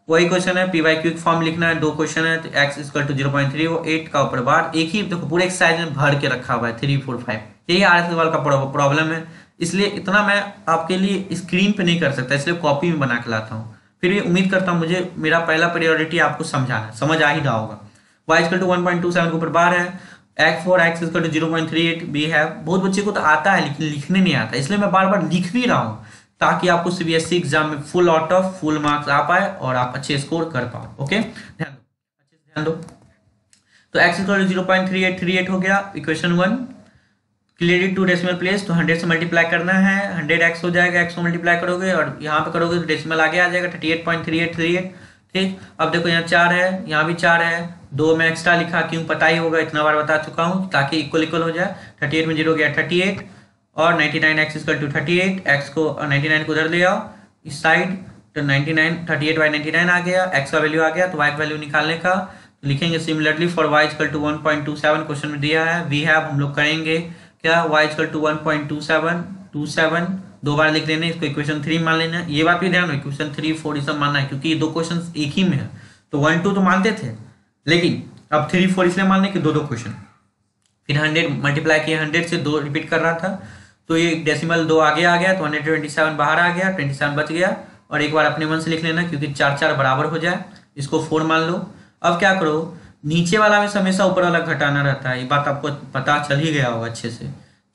वही क्वेश्चन है पी वाई क्विक फॉर्म लिखना है, दो क्वेश्चन है तो x equal to zero point three वो एट का ऊपर बार एक ही, देखो, पूरे एक्सरसाइज में भर के रखा हुआ है थ्री फोर फाइव यही आर एस वाल का प्रॉब्लम है। इसलिए इतना मैं आपके लिए स्क्रीन पे नहीं कर सकता, इसलिए कॉपी में बना के लाता हूँ। फिर भी उम्मीद करता हूँ, मुझे मेरा पहला प्रायोरिटी आपको समझाना समझ आ ही रहा होगा। Y equal to one point two seven के ऊपर बार है। X four x equal to zero point three eight b है। बहुत बच्चे को तो आता है, लेकिन लिखने नहीं आता। इसलिए मैं बार बार लिख भी रहा हूँ। ताकि आपको सीबीएसई एग्ज़ाम e में full out of full marks आ पाए और आप अच्छे स्कोर कर पाओ ओके ध्यान दो, अच्छे से ध्यान दो। तो x equal zero point three eight three eight हो गया equation one clearly two decimal place तो हंड्रेड से मल्टीप्लाई करना है हंड्रेड एक्स हो जाएगा एक्स को मल्टीप्लाई करोगे और यहाँ पे करोगे तो डेसिमल आगे आ जाएगा thirty eight point three eight three eight ठीक? अब देखो यहाँ चार है, यहाँ भी चार है। दो में एक्स्ट्रा लिखा, क्यों? पता ही होगा, इतना बार बता चुका हूँ, ताकि इक्वल इक्वल हो जाए। थर्टी एट में ज़ीरो गया थर्टी एट और ninety nine x equal to thirty eight x को नाइनटी नाइन को उधर ले आओ, इस साइड तो ninety nine thirty eight y ninety nine आ गया एक्स का वैल्यू आ गया तो वाई का वैल्यू निकालने का तो लिखेंगे similarly for y equal to one point two seven question में दिया है वी हैव हम लोग करेंगे, क्या y equal to one point two seven two seven दो बार लिख लेने इसको इक्वेशन थ्री मान लेना, ये बात भी ध्यान इक्वेशन थ्री फोर ये सब मानना है, क्योंकि ये दो क्वेश्चन एक ही में है तो वन टू तो मानते थे, लेकिन अब थ्री फोर इसलिए मानने कि दो दो क्वेश्चन फिर हंड्रेड मल्टीप्लाई किया हंड्रेड से दो रिपीट कर रहा था तो ये डेसिमल दो आगे आ गया तो हंड्रेड ट्वेंटी सेवन बाहर आ गया ट्वेंटी सेवन बच गया। और एक बार अपने मन से लिख लेना, क्योंकि चार चार बराबर हो जाए, इसको फोर मान लो। अब क्या करो, नीचे वाला में हमेशा ऊपर वाला घटाना रहता है, ये बात आपको पता चल ही गया होगा अच्छे से।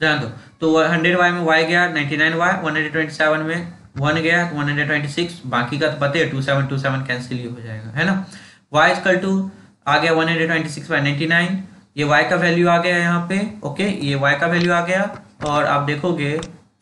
ध्यान दो तो हंड्रेड वाई में वाई गया ninety nine y one hundred twenty seven में वन गया तो वन हंड्रेड ट्वेंटी सिक्स बाकी का तो पता है two seven two seven cancel ही हो जाएगा, है ना? वाई इजकल टू आ गया one hundred twenty six by ninety nine ये वाई का वैल्यू आ गया यहाँ पे ओके ये वाई का वैल्यू आ गया और आप देखोगे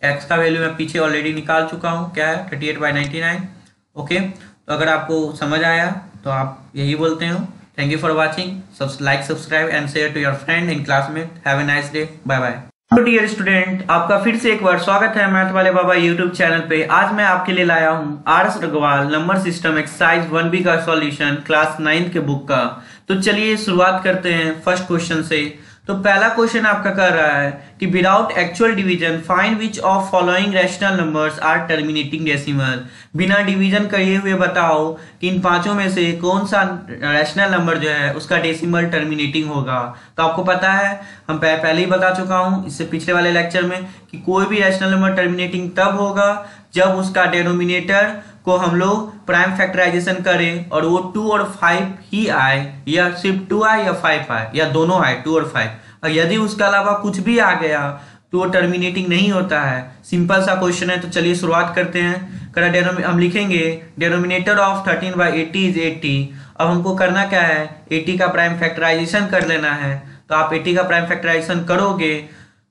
एक्स का वैल्यू मैं पीछे ऑलरेडी निकाल चुका हूँ। क्या है? Thirty eight by ninety nine okay तो अगर आपको समझ आया तो आप यही बोलते हो। Thank you for watching like subscribe and share to your friend in classmate have a nice day bye bye dear student आपका फिर से एक बार स्वागत है मैथ वाले बाबा यूट्यूब चैनल पे। आज मैं आपके लिए लाया हूँ R S Aggarwal number system exercise one b का सॉल्यूशन क्लास नाइन्थ के बुक का। तो चलिए शुरुआत करते हैं फ़र्स्ट क्वेश्चन से। तो पहला क्वेश्चन आपका कर रहा है कि without actual division find which of following rational numbers are terminating decimal बिना डिवीज़न किए हुए बताओ कि इन पाँचों में से कौन सा रैशनल नंबर जो है, उसका डेसिमल टर्मिनेटिंग होगा। तो आपको पता है, हम पहले ही बता चुका हूँ, इससे पिछले वाले लेक्चर में कि कोई भी रैशनल नंबर टर्मिनेटिंग तब होगा जब उसका डेनोमिनेटर को हम लोग प्राइम फैक्टराइजेशन करें और वो टू और फाइव ही आए, या सिर्फ़ टू आए, या फाइव आए, या दोनों आए टू और फाइव और यदि उसके अलावा कुछ भी आ गया तो वो टर्मिनेटिंग नहीं होता है। सिंपल सा क्वेश्चन है तो चलिए शुरुआत करते हैं। करा हम लिखेंगे denominator of thirteen by eighty is eighty अब हमको करना क्या है? एटी का प्राइम फैक्टराइजेशन कर लेना है। तो आप एटी का प्राइम फैक्टराइजेशन करोगे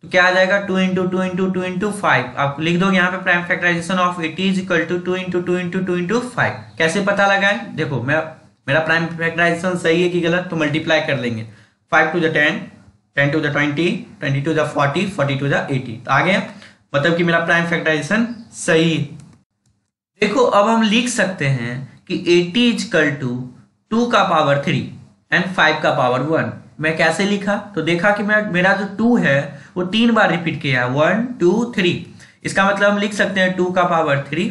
तो क्या आ जाएगा? Two into two into two into five आप लिख दो यहाँ पे prime factorization of eighty is equal to two into two into two into five कैसे पता लगाए? देखो, मैं, मेरा प्राइम फैक्टराइजेशन सही है कि गलत? तो मल्टीप्लाई कर लेंगे। Five two the ten ten two the twenty twenty two the forty forty two the eighty तो आ गया मतलब कि मेरा प्राइम फैक्टराइजेशन सही देखो, अब हम लिख सकते हैं कि 80 इजकल टू टू का पावर थ्री एंड फाइव का पावर वन मैं कैसे लिखा? तो देखा कि मैं, मेरा जो टू है, वो तीन बार रिपीट किया है। वन टू थ्री इसका मतलब हम लिख सकते हैं टू का पावर थ्री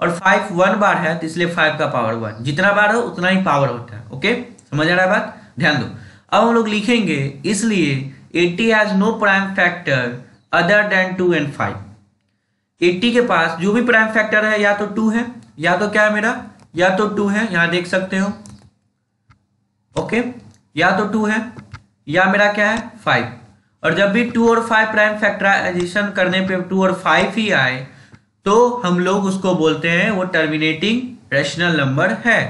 और फाइव वन बार है तो इसलिए फाइव का पावर वन जितना बार हो, उतना ही पावर होता है। ओके समझ आ रहा है बात? ध्यान दो। अब हम लोग लिखेंगे, इसलिए 80 has no prime factor other than two and five 80 के पास जो भी प्राइम फैक्टर है, या तो टू है, या तो क्या है मेरा? या तो टू है, यहाँ देख सकते हो। ओके या तो टू है या मेरा क्या है? फाइव और जब भी टू और फाइव प्राइम फैक्टराइजेशन करने पे टू और फाइव ही आए तो हम लोग उसको बोलते हैं, वो टर्मिनेटिंग रेशनल नंबर है।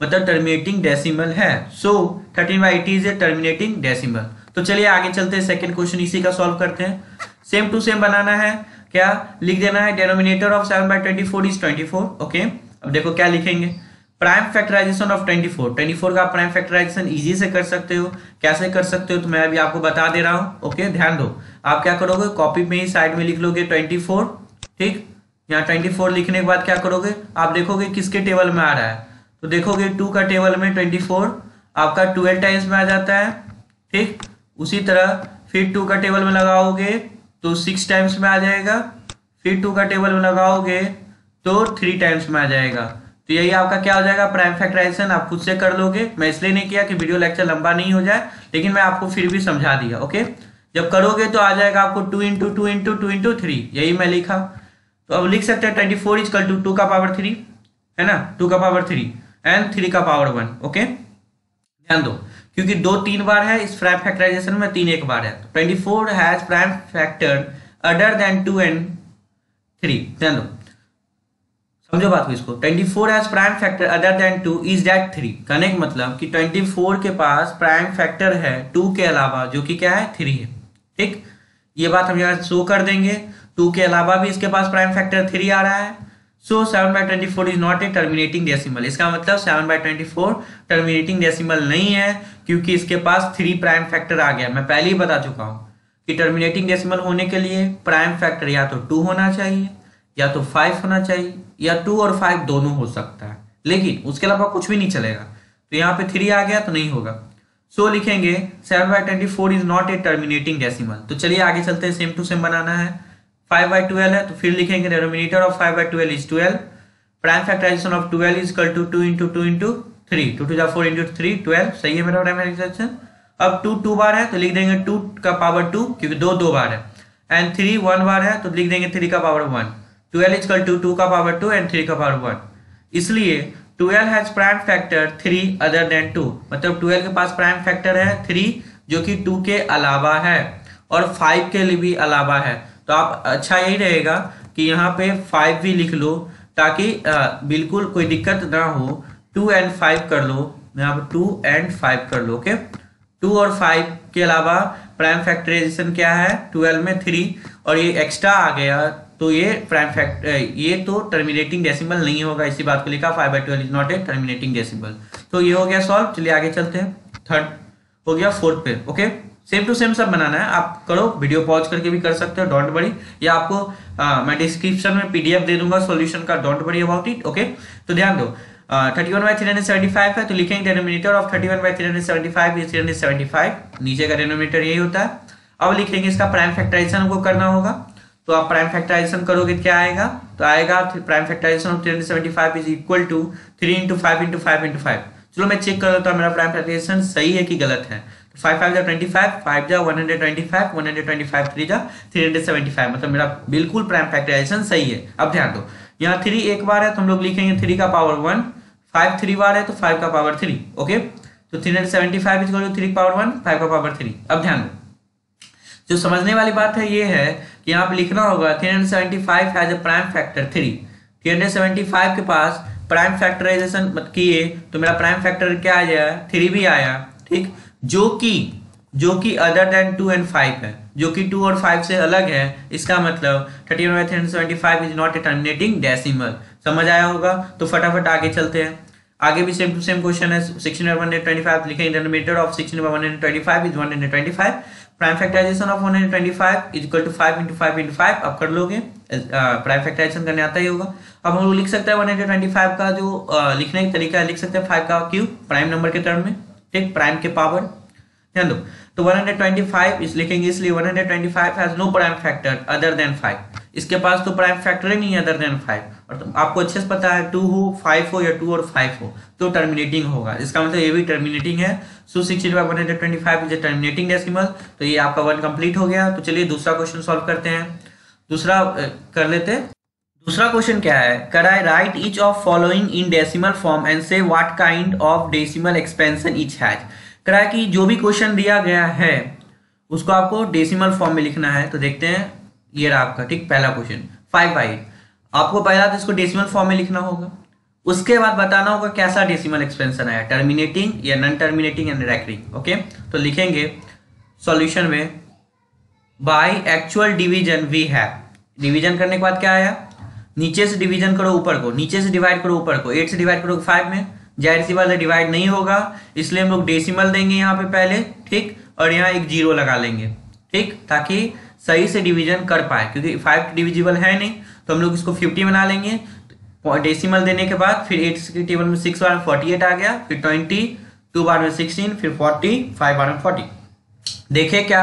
मतलब टर्मिनेटिंग डेसिमल है। So thirteen by eighty is a terminating decimal तो चलिए आगे चलते हैं सेकंड क्वेश्चन इसी का सॉल्व करते हैं। सेम टू सेम बनाना है। क्या? लिख देना है denominator of seven by twenty four is twenty four okay अब देखो क्या लिखेंगे। प्राइम फैक्टराइजेशन ऑफ़ 24 24 का प्राइम फैक्टराइजेशन इजी से कर सकते हो। कैसे कर सकते हो तो मैं अभी आपको बता दे रहा हूँ। ओके, ध्यान दो। आप क्या करोगे? कॉपी में ही साइड में लिख लोगे 24 ठीक? यहाँ 24 लिखने के बाद क्या करोगे? आप देखोगे किसके टेबल में आ रहा है। तो देखोगे टू का टेबल में 24 आपका ट्वेल्व टाइम्स में आ जाता है, ठीक? उसी तरह फिर टू का टेबल में लगाओगे तो सिक्स टाइम्स में आ जाएगा। फिर टू का टेबल में लगाओगे तो थ्री टाइम्स में आ जाएगा। तो यही आपका क्या हो जाएगा? प्राइम फैक्टराइजेशन आप खुद से कर लोगे। मैं इसलिए नहीं किया कि वीडियो लेक्चर लंबा नहीं हो जाए, लेकिन मैं आपको फिर भी समझा दिया ओके जब करोगे तो आ जाएगा आपको two into two into two into three यही मैं लिखा। तो अब लिख सकते हैं twenty four equal to two का पावर थ्री है ना? टू का पावर थ्री एंड थ्री का पावर वन ओके ध्यान दो, क्योंकि दो तीन बार है, इस प्राइम फैक्टराइजेशन में तीन एक बार है। Twenty four has prime factor other than two and three ध्यान दो। समझो बात को इसको। 24 four has prime factor other than two is that three कहने का मतलब कि 24 के पास प्राइम फैक्टर है टू के अलावा, जो कि क्या है? थ्री है। ठीक? ये बात हम यहाँ शो कर देंगे। टू के अलावा भी इसके पास प्राइम फैक्टर थ्री आ रहा है। So seven by twenty four is not a terminating decimal इसका मतलब seven by twenty four terminating decimal नहीं है, क्योंकि इसके पास थ्री प्राइम फैक्टर आ गया। मैं पहले ही बता चुका हूँ कि टर्मिनेटिंग डेसिमल होने के लिए प्राइम फैक्टर या तो टू होना चाहिए या तो फाइव होना चाहिए या टू और फाइव दोनों हो सकता है। लेकिन उसके अलावा कुछ भी नहीं चलेगा। तो यहाँ पे थ्री आ गया तो नहीं होगा। सो so, लिखेंगे seven by twenty four is not a terminating decimal तो चलिए आगे चलते हैं सेम टू सेम बनाना है। फाइव बाई ट्वेल्व है तो फिर लिखेंगे denominator of five by twelve is twelve prime factorization of twelve equal to two into two into three two two जा फोर इंटू थ्री ट्वेल्व सही है मेरा प्राइम फैक्टराइजेशन अब टू टू बार है तो लिख देंगे टू का पावर टू क्योंकि दो दो बार है। एंड थ्री वन बार है तो लिख देंगे थ्री का power one twelve equal to two का पावर टू एंड थ्री का पावर वन इसलिए twelve has prime factor three other than two मतलब ट्वेल्व के पास प्राइम फैक्टर है थ्री जो कि टू के अलावा है और फाइव के लिए भी अलावा है। तो आप अच्छा यही रहेगा कि यहाँ पे फाइव भी लिख लो ताकि बिल्कुल कोई दिक्कत ना हो। टू एंड फाइव कर लो। यहाँ पे टू एंड फाइव कर लो ओके टू और फाइव के अलावा प्राइम फैक्टराइजेशन क्या है? ट्वेल्व में थ्री और ये एक्स्ट्रा आ गया तो ये प्राइम फैक्ट ये तो टर्मिनेटिंग डेसिमल नहीं होगा इसी बात को लिखा five by twelve is not a terminating decimal तो ये हो गया सॉल्व चलिए आगे चलते हैं। थर्ड हो गया फोर्थ पे ओके सेम टू सेम सब बनाना है आप करो वीडियो पॉज करके भी कर सकते हो डोंट बड़ी या आपको आ, मैं डिस्क्रिप्शन में पीडीएफ दे दूँगा सॉल्यूशन का डोंट बड़ी अबाउट इट ओके तो ध्यान दो thirty one by three hundred seventy five है तो लिखेंगे denominator of thirty one by three hundred seventy five three hundred seventy five नीचे का डेनोमिनेटर यही होता है। अब लिखेंगे इसका प्राइम फैक्टराइजेशन हमको करना होगा। तो आप प्राइम फैक्टराइजेशन करोगे क्या आएगा? तो आएगा prime factorization of three seventy five is equal to three into five into five into five चलो मैं चेक कर लेता हूँ मेरा प्राइम फैक्टराइजेशन सही है कि गलत है? तो hundred hundred three hundred seventy five मतलब मेरा बिल्कुल प्राइम फैक्टराइजेशन सही है। अब ध्यान दो। यहाँ थ्री एक बार है तो हम लोग लिखेंगे थ्री का पावर वन फाइव थ्री बार है तो फाइव का पावर थ्री ओके तो three hundred seventy five is three power one five का पावर थ्री अब ध्यान दो। जो समझने वाली बात है ये है यहाँ पे लिखना होगा 375 has a prime factor three 375 के पास प्राइम फैक्टराइजेशन किए तो मेरा प्राइम फैक्टर क्या आ जाए थ्री भी आया, ठीक? जो कि जो कि other than two and five है, जो कि टू और फाइव से अलग है, इसका मतलब thirty one by three hundred seventy five is not a terminating decimal समझ आया होगा? तो फटाफट आगे चलते हैं। आगे भी सेम टू सेम क्वेश्चन है sixteen one hundred twenty five लिखे intermediate of sixteen one hundred twenty five is one hundred twenty five prime factorization of one hundred twenty five is equal to 5 into five into five आप कर लोगे prime factorisation करने आता ही होगा। अब हम लोग लिख सकते हैं वन हंड्रेड ट्वेंटी फाइव का जो लिखने का तरीका लिख सकते हैं 5 का क्यूब प्राइम नंबर के टर्म में, ठीक? प्राइम के पावर ध्यान दो। तो 125 इस लिखेंगे इसलिए 125 has no prime factor other than 5 इसके पास तो प्राइम फैक्टर ही नहीं है अदर देन 5 और तो आपको अच्छे से पता है 2 हो 5 हो या 2 और 5 हो तो टर्मिनेटिंग होगा। इसका मतलब ये भी टर्मिनेटिंग है। So sixty by one hundred twenty terminating decimal तो ये आपका वन कंप्लीट हो गया। तो चलिए दूसरा क्वेश्चन सॉल्व करते हैं। दूसरा कर लेते हैं। दूसरा क्वेश्चन क्या है? कर I write each of following in decimal form and say what kind of decimal expansion each has करा कि जो भी क्वेश्चन दिया गया है, उसको आपको डेसिमल फॉर्म में लिखना है। तो देखते हैं, ये रहा आपका, ठीक, पहला क्वेश्चन फाइव बाई आपको पहला तो इसको डेसिमल फॉर्म में लिखना होगा। उसके बाद बताना होगा कैसा डेसिमल एक्सपेंशन आया टर्मिनेटिंग या non terminating and recurring okay तो लिखेंगे सॉल्यूशन में by actual division we have division करने के बाद क्या आया? नीचे से डिवीज़न करो, ऊपर को। नीचे से डिवाइड करो, ऊपर को। एट से डिवाइड करो फाइव में। ज़ाहिर सी बात है डिवाइड नहीं होगा, इसलिए हम लोग डेसिमल देंगे यहाँ पे पहले, ठीक? और यहाँ एक ज़ीरो लगा लेंगे, ठीक? ताकि सही से डिवीज़न कर पाए, क्योंकि फाइव डिविजिबल है नहीं तो हम लोग इसको फिफ्टी बना लेंगे। डेसिमल देने के बाद फिर एट के टेबल में सिक्स बार में फोर्टी एट आ गया, फिर ट्वेंटी टू बार में सिक्सटीन फिर फोर्टी फाइव बार में फोर्टी देखे क्या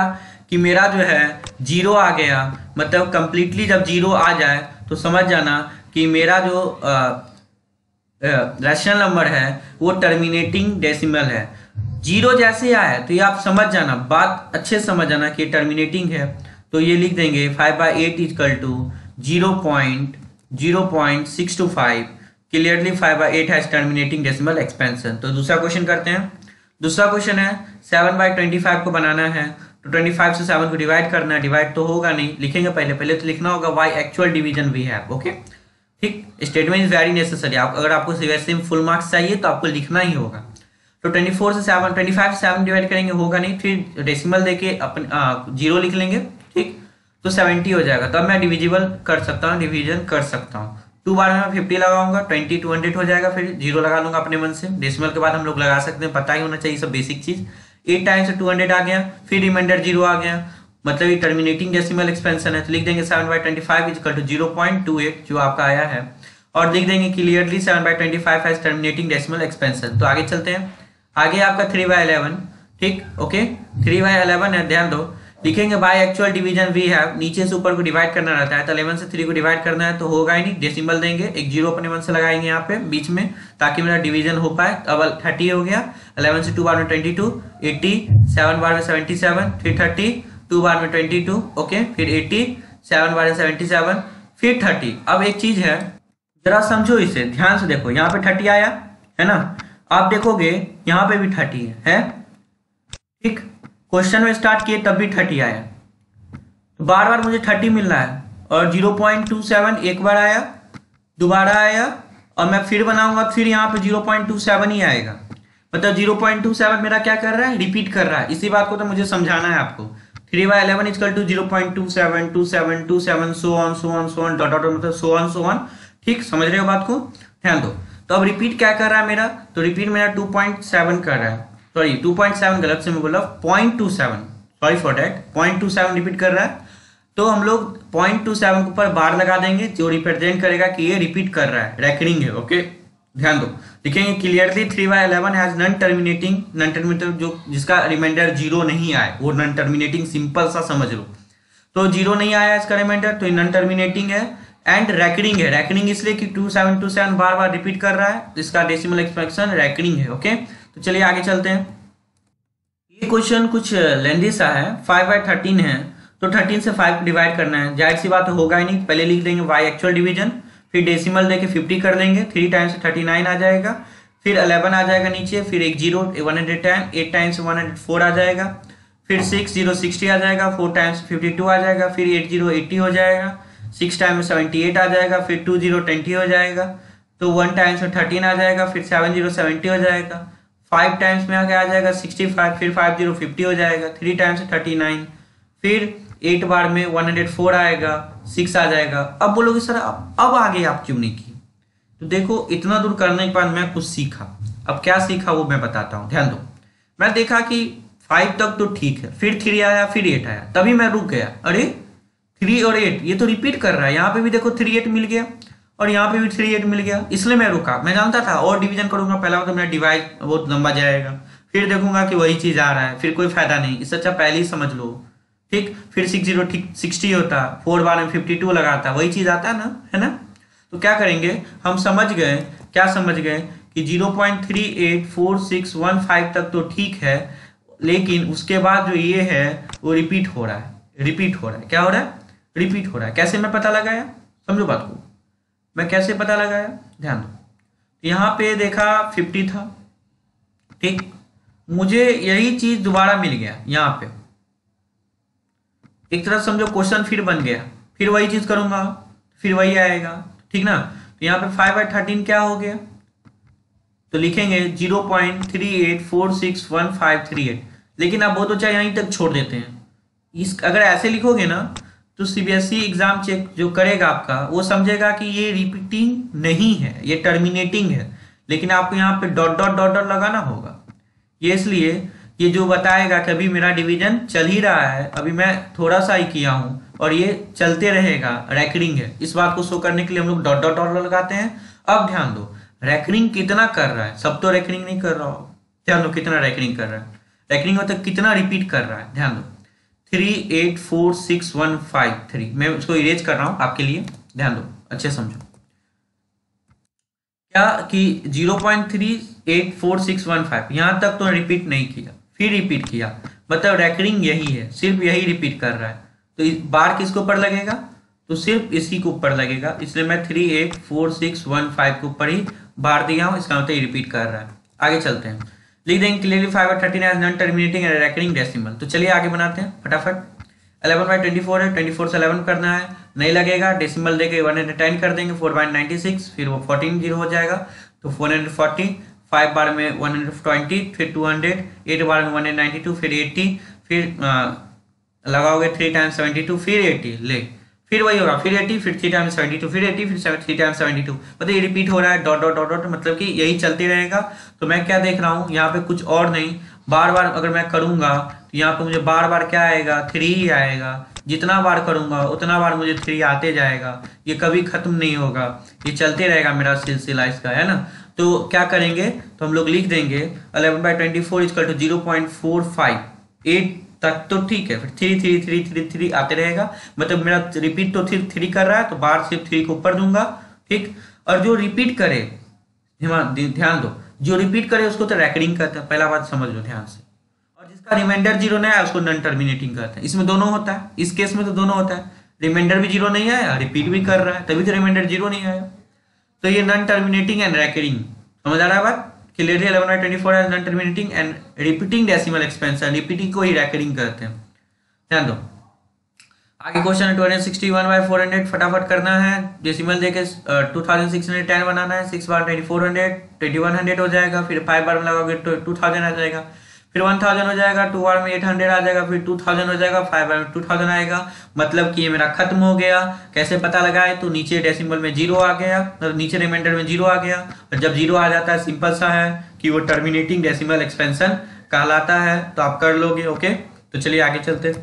कि मेरा जो है ज़ीरो आ गया मतलब कंप्लीटली जब ज़ीरो आ जाए तो समझ जाना कि मेरा जो रैशनल नंबर है, वो टर्मिनेटिंग डेसिमल है। ज़ीरो जैसे आया तो ये आप समझ जाना, बात अच्छे समझ जाना कि टर्मिनेटिंग है। तो ये लिख देंगे five by eight is equal to zero point zero point six two five clearly five by eight has terminating decimal expansion तो दूसरा क्वेश्चन करते हैं। दूसरा क्वेश्चन है सेवन बाई ट्वेंटी फाइव को बनाना है। तो ट्वेंटी फाइव से सेवन को डिवाइड करना है डिवाइड तो होगा नहीं। लिखेंगे पहले पहले तो लिखना होगा वाई एक्चुअल डिवीज़न वी है ओके ठीक? स्टेटमेंट इज़ वेरी नेसेसरी आप अगर आपको सीबीएसई में फुल मार्क्स चाहिए तो आपको लिखना ही होगा। तो 24 से 7 25 से 7 डिवाइड करेंगे, होगा नहीं। फिर डेसिमल देके अपन ज़ीरो लिख लेंगे, ठीक? तो 70 हो जाएगा। तब मैं डिविजिबल कर सकता हूँ डिवीज़न कर सकता हूँ। टू बार में फिफ्टी लगाऊँगा ट्वेंटी टू हंड्रेड हो जाएगा, फिर ज़ीरो लगा लूँगा अपने मन से। डेसिमल के बाद हम लोग लगा सकते हैं, पता ही होना चाहिए सब बेसिक चीज़। एट टाइम से टू आ गया, फिर रिमाइंडर ज़ीरो आ गया। मतलब ये टर्मिनेटिंग डेसिमल एक्सपेंशन है तो लिख देंगे seven by twenty five is equal to zero point two eight जो आपका आया है। और लिख देंगे clearly seven by twenty five has terminating decimal expansion तो आगे चलते हैं। आगे आपका थ्री बाई इलेवन ठीक? ओके थ्री बाई इलेवन है, ध्यान दो। लिखेंगे by actual division we have नीचे से ऊपर को डिवाइड करना रहता है तो इलेवन से थ्री को डिवाइड करना है तो होगा ही नहीं। डेसिमल देंगे, एक ज़ीरो अपने मन से लगाएँगे यहाँ पे, बीच में, ताकि मेरा डिवीज़न हो पाए। अब थर्टी हो गया। अलेवन से टू बार में ट्वेंटी टू एट्टी सेवन बार में सेवेंटी सेवन फिर थर्टी टू बार में ट्वेंटी टू ओके फिर एट्टी सेवन बार में सेवेंटी सेवन फिर थर्टी। अब एक चीज़ है जरा समझो इसे ध्यान से देखो यहाँ पे थर्टी आया है ना? आप देखोगे यहाँ पे भी थर्टी है, है? ठीक क्वेश्चन में स्टार्ट किए तब भी थर्टी आया। तो बार बार मुझे थर्टी मिल रहा है और ज़ीरो पॉइंट टू सेवन एक बार आया दोबारा आया और मैं फिर बनाऊँगा फिर यहाँ पे ज़ीरो पॉइंट टू सेवन ही आएगा। मतलब ज़ीरो पॉइंट टू सेवन मेरा क्या कर रहा है? रिपीट कर रहा है। इसी बात को तो मुझे समझाना है आपको। Three by eleven is equal to zero point two seven two seven two seven so on so on so dot dot मतलब सो ऑन सो ऑन ठीक? समझ रहे हो बात को? ध्यान दो। तो अब रिपीट क्या कर रहा है मेरा? तो रिपीट मेरा टू पॉइंट सेवन कर रहा है। सॉरी टू पॉइंट सेवन गलत से मैं बोला point two seven sorry for that point two seven repeat कर रहा है। तो हम लोग पॉइंट टू सेवन के ऊपर बार लगा देंगे, जो रिप्रेजेंट करेगा कि ये रिपीट कर रहा है। रेकरिंग है ओके ध्यान दो। लिखेंगे clearly three by eleven has non terminating non terminating जो जिसका रिमाइंडर ज़ीरो नहीं आए वो नन टर्मिनेटिंग सिंपल सा समझ लो। तो ज़ीरो नहीं आया इसका रिमाइंडर तो नन टर्मिनेटिंग है। एंड रैकरिंग है। रैकरिंग इसलिए कि टू सेवन टू सेवन बार बार रिपीट कर रहा है इसका डेसिमल एक्सप्रेशन रैकरिंग है ओके तो चलिए आगे चलते हैं। ये क्वेश्चन कुछ लेंदी सा है फाइव बाई थर्टीन है। तो थर्टीन से फाइव डिवाइड करना है। ज़ाहिर सी बात होगा ही नहीं, पहले लिख देंगे वाई एक्चुअल डिवीज़न फिर डेसिमल देके फिफ्टी कर देंगे थ्री टाइम्स थर्टी नाइन आ जाएगा, फिर अलेवन आ जाएगा नीचे, फिर एक zero one hundred ten eight times one hundred four आ जाएगा, फिर सिक्स ज़ीरो सिक्सटी आ जाएगा फोर टाइम्स फिफ्टी टू आ जाएगा, फिर एट ज़ीरो एट्टी हो जाएगा सिक्स टाइम्स सेवेंटी एट आ जाएगा, फिर टू ज़ीरो ट्वेंटी हो जाएगा तो वन टाइम्स में थर्टीन आ जाएगा, फिर सेवन ज़ीरो सेवेंटी हो जाएगा फाइव टाइम्स में आगे आ जाएगा सिक्सटी फाइव फिर फाइव ज़ीरो फिफ्टी हो जाएगा थ्री टाइम्स थर्टी नाइन फिर एट बार में वन हंड्रेड फोर आएगा सिक्स आ जाएगा। अब बोलोगे, सर, अब अब आगे आप क्यों नहीं की। तो देखो, इतना दूर करने के बाद मैं कुछ सीखा। अब क्या सीखा वो मैं बताता हूँ। ध्यान दो। मैं देखा कि फाइव तक तो ठीक है। फिर थ्री आया, फिर एट आया। तभी मैं रुक गया। अरे थ्री और एट ये तो रिपीट कर रहा है। यहाँ पे भी देखो थ्री एट मिल गया और यहाँ पे भी थ्री एट मिल गया। इसलिए मैं रुका। मैं जानता था, और डिवीज़न करूँगा। पहला तो मेरा डिवाइड बहुत लंबा जाएगा। फिर देखूँगा कि वही चीज़ आ रहा है। फिर कोई फ़ायदा नहीं। इससे अच्छा पहले ही समझ लो। ठीक? फिर सिक्स ज़ीरो सिक्सटी होता फोर बार में फिफ्टी टू लगाता, वही चीज़ आता है ना है ना? तो क्या करेंगे? हम समझ गए, क्या समझ गए कि zero point three eight four six one five तक तो ठीक है, लेकिन उसके बाद जो ये है, वो रिपीट हो रहा है रिपीट हो रहा है। क्या हो रहा है? रिपीट हो रहा है। कैसे मैं पता लगाया? समझो बात को। मैं कैसे पता लगाया? ध्यान दो। तो यहाँ पे देखा फिफ्टी था, ठीक? मुझे यही चीज़ दोबारा मिल गया, यहाँ पे। एक तरह समझो क्वेश्चन फिर बन गया। फिर वही चीज़ करूँगा, फिर वही आएगा, ठीक ना? तो यहाँ पे फाइव बाई थर्टीन क्या हो गया? तो लिखेंगे zero point three eight four six one five three eight लेकिन आप वो तो चाहे यहीं तक छोड़ देते हैं। इस, अगर ऐसे लिखोगे ना तो सीबीएसई एग्ज़ाम चेक जो करेगा आपका, वो समझेगा कि ये रिपीटिंग नहीं है, ये टर्मिनेटिंग है। लेकिन आपको यहाँ पे डॉट डॉट डॉट डॉट लगाना होगा। ये इसलिए ये जो बताएगा कि अभी मेरा डिवीज़न चल ही रहा है, अभी मैं थोड़ा सा ही किया हूँ और ये चलते रहेगा रैकरिंग है। इस बात को शो करने के लिए हम लोग डॉट डॉट डॉट लगाते हैं। अब ध्यान दो रैकरिंग कितना कर रहा है? सब तो रैकरिंग नहीं कर रहा हो ध्यान दो कितना रैकरिंग कर रहा है। रैकरिंग मतलब कितना रिपीट कर रहा है? ध्यान दो। Three eight four six one five three मैं उसको इरेज कर रहा हूँ आपके लिए। ध्यान दो, अच्छे समझो। क्या कि zero point three eight four six one five यहाँ तक तो रिपीट नहीं किया। फिर रिपीट किया। मतलब रैकरिंग यही है, सिर्फ़ यही रिपीट कर रहा है। तो इस बार किसके ऊपर लगेगा? तो सिर्फ़ इसी के ऊपर लगेगा। इसलिए मैं three eight four six one five के ऊपर ही बार दिया हूँ। इसका मतलब रिपीट कर रहा है। आगे चलते हैं। लिख देंगे क्लियरली फाइव और thirteen as non terminating and recurring decimal तो चलिए आगे बनाते हैं, फटाफट। अलेवन बाई ट्वेंटी फोर है ट्वेंटी फोर से अलेवन करना है। नहीं लगेगा डेसिमल देके वन हंड्रेड टेन कर देंगे फोर बाई नाइन्टी सिक्स फिर वो फोर्टीन ज़ीरो हो जाएगा। तो फोर हंड्रेड फोर्टी फाइव बार में वन हंड्रेड ट्वेंटी फिर टू हंड्रेड एट बार में वन हंड्रेड नाइन्टी टू फिर एट्टी फिर लगाओगे थ्री टाइम्स सेवेंटी टू फिर एट्टी ले। फिर वही होगा, फिर एटी फिर थ्री टाइम सेवेंटी टू फिर एटी फिर थ्री टाइम सेवेंटी टू मतलब ये रिपीट हो रहा है डॉट डॉट डॉट मतलब कि यही चलते रहेगा। तो मैं क्या देख रहा हूँ, यहाँ पे कुछ और नहीं। बार बार अगर मैं करूँगा तो यहाँ पे मुझे बार बार क्या आएगा? थ्री ही आएगा। जितना बार करूँगा, उतना बार मुझे थ्री आते जाएगा। ये कभी खत्म नहीं होगा। ये चलते रहेगा मेरा सिलसिला इसका, है ना? तो क्या करेंगे? तो हम लोग लिख देंगे eleven by twenty four is equal to zero point four five eight तक तो ठीक है, फिर three three three three three आते रहेगा। मतलब मेरा रिपीट तो थ्री थ्री कर रहा है तो बार सिर्फ़ थ्री को ऊपर दूँगा, ठीक? और जो रिपीट करे, ध्यान दो, जो रिपीट करे उसको तो रैकरिंग कहते हैं, पहला बात समझ लो ध्यान से। और जिसका रिमाइंडर ज़ीरो नहीं आया उसको नॉन टर्मिनेटिंग कहते हैं। इसमें दोनों होता है, इस केस में तो दोनों होता है। रिमाइंडर भी ज़ीरो नहीं आया रिपीट भी कर रहा है, तभी तो रिमाइंडर ज़ीरो नहीं आया। तो ये नन टर्मिनेटिंग एंड रैकरिंग समझ आ रहा है बात? clearly 11 by 24 as non terminating and repeating decimal expansion. Repeating को ही रैकरिंग करते हैं। ध्यान दो। आगे क्वेश्चन है 261 बाय 400 फटाफट करना है। डेसिमल देके two thousand six hundred ten बनाना है। सिक्स बार twenty four hundred twenty one hundred हो जाएगा। फिर फाइव बार में लगाओगे तो टू थाउज़ेंड आ जाएगा। फिर वन थाउज़ेंड हो जाएगा टू बार में एट हंड्रेड आ जाएगा, फिर टू थाउज़ेंड हो जाएगा फाइव बार में टू थाउज़ेंड आएगा। मतलब कि ये मेरा खत्म हो गया। कैसे पता लगाए? तो नीचे डेसिमल में ज़ीरो आ गया मतलब नीचे रिमाइंडर में ज़ीरो आ गया। और जब ज़ीरो आ जाता है सिंपल सा है कि वो टर्मिनेटिंग डेसिमल एक्सपेंशन कहलाता है। तो आप कर लोगे ओके तो चलिए आगे चलते।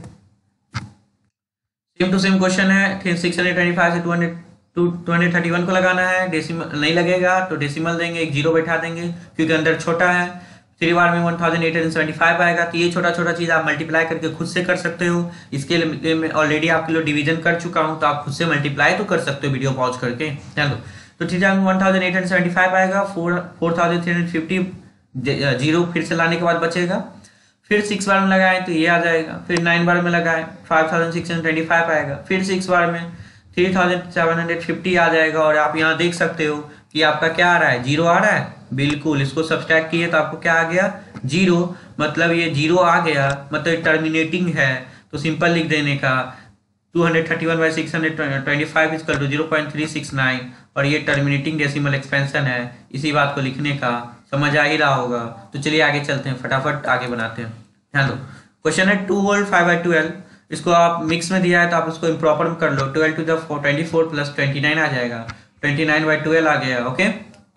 सेम टू सेम क्वेश्चन है। सिक्स हंड्रेड ट्वेंटी फाइव से two hundred two two hundred thirty one को लगाना है। डेसिमल नहीं लगेगा तो डेसिमल देंगे, एक ज़ीरो बैठा देंगे, क्योंकि अंदर छोटा है। थ्री बार में one thousand eight hundred seventy five आएगा तो ये छोटा छोटा चीज़ आप मल्टीप्लाई करके खुद से कर सकते हो। इसके लिए मैं ऑलरेडी आपके लिए डिवीज़न कर चुका हूँ तो आप खुद से मल्टीप्लाई तो कर सकते हो वीडियो पॉज करके। दो तो थ्री में one thousand eight hundred seventy five आएगा four four thousand three hundred fifty zero फिर से लाने के बाद बचेगा। फिर सिक्स बार में लगाए तो ये आ जाएगा। फिर नाइन बार में लगाए five thousand six hundred twenty five आएगा। फिर सिक्स बार में three thousand seven hundred fifty आ जाएगा, और आप यहाँ देख सकते हो कि आपका क्या आ रहा है ज़ीरो आ रहा है? बिल्कुल, इसको सब्सट्रैक्ट किए तो आपको क्या आ गया? ज़ीरो मतलब ये ज़ीरो आ गया मतलब टर्मिनेटिंग है तो सिंपल लिख देने का। 231 by six hundred twenty five is equal to zero point three six nine और ये टर्मिनेटिंग डेसिमल एक्सपेंशन है, इसी बात को लिखने का। समझ आ ही रहा होगा। तो चलिए आगे चलते हैं, फटाफट आगे बनाते हैं। ध्यान दो। क्वेश्चन है two whole five by twelve इसको आप मिक्स में दिया है तो आप उसको इम्प्रॉपर कर लो। Twelve two the four plus twenty nine आ जाएगा। ट्वेंटी नाइन बाई ट्वेल्व आ गया ओके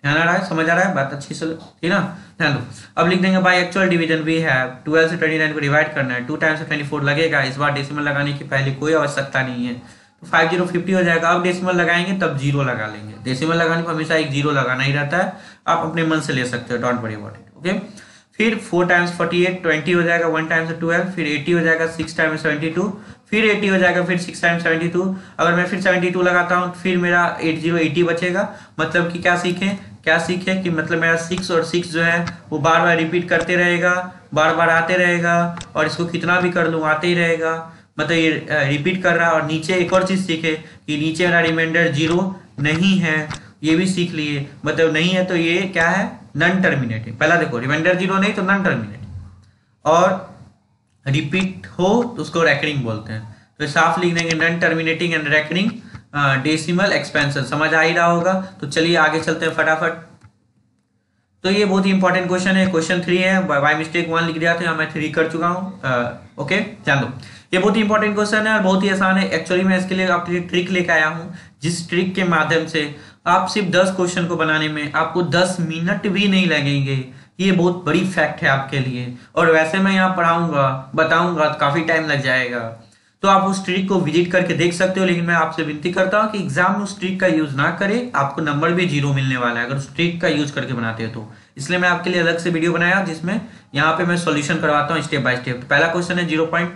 ध्यान आ रहा है? समझ आ रहा है? बात अच्छी से ठीक ना? ध्यान दो। अब लिख देंगे बाई एक्चुअल डिवीज़न वी है। ट्वेल्व से ट्वेंटी नाइन को डिवाइड करना है। टू टाइम्स ट्वेंटी फोर लगेगा। इस बार डेसिमल लगाने की पहले कोई आवश्यकता नहीं है। तो फाइव ज़ीरो फिफ्टी हो जाएगा। अब डेसिमल लगाएँगे, तब ज़ीरो लगा लेंगे। डेसिमल लगाने को हमेशा एक ज़ीरो लगाना ही रहता है। आप अपने मन से ले सकते हो। Don't worry about it okay फिर four times forty eight twenty हो जाएगा। वन टाइम्स ट्वेल्व फिर एटी हो जाएगा। सिक्स टाइम्स सेवेंटी टू फिर एटी हो जाएगा। फिर सिक्स टाइम्स सेवेंटी टू अगर मैं फिर सेवेंटी टू लगाता हूँ, फिर मेरा एट ज़ीरो एटी बचेगा। मतलब कि क्या सीखें? क्या सीखे कि मतलब मेरा सिक्स और सिक्स जो है, वो बार बार रिपीट करते रहेगा बार बार आते रहेगा, और इसको कितना भी कर लूँ, आते ही रहेगा। मतलब ये रिपीट कर रहा, और नीचे एक और चीज़ सीखे कि नीचे मेरा रिमाइंडर ज़ीरो नहीं है, ये भी सीख लिए। मतलब नहीं है तो ये क्या है? नन टर्मिनेटिंग पहला देखो रिमाइंडर ज़ीरो नहीं तो नन टर्मिनेटिंग और रिपीट हो तो उसको रैकरिंग बोलते हैं। तो साफ़ लिख देंगे non terminating and recurring decimal expansion समझ आ ही रहा होगा? तो चलिए आगे चलते हैं फटाफट। तो ये बहुत ही इंपॉर्टेंट क्वेश्चन है। क्वेश्चन थ्री है। बाय मिस्टेक वन लिख दिया था मैं थ्री कर चुका हूँ। ओके ध्यान दो। ये बहुत ही इंपॉर्टेंट क्वेश्चन है और बहुत ही आसान है। एक्चुअली मैं इसके लिए आपके लिए ट्रिक लेकर आया हूँ। जिस ट्रिक के माध्यम से आप सिर्फ़ दस क्वेश्चन को बनाने में आपको दस मिनट भी नहीं लगेंगे। ये बहुत बड़ी फैक्ट है आपके लिए। और वैसे मैं यहाँ पढ़ाऊँगा, बताऊँगा तो काफ़ी टाइम लग जाएगा। तो आप उस ट्रिक को विज़िट करके देख सकते हो, लेकिन मैं आपसे विनती करता हूँ कि एग्ज़ाम में उस ट्रिक का यूज़ ना करें। आपको नंबर भी ज़ीरो मिलने वाला है, अगर उस ट्रिक का यूज़ करके बनाते हो तो। इसलिए मैं आपके लिए अलग से वीडियो बनाया, जिसमें यहाँ पे मैं सोल्यूशन करवाता हूँ स्टेप बाय स्टेप पहला क्वेश्चन है ज़ीरो पॉइंट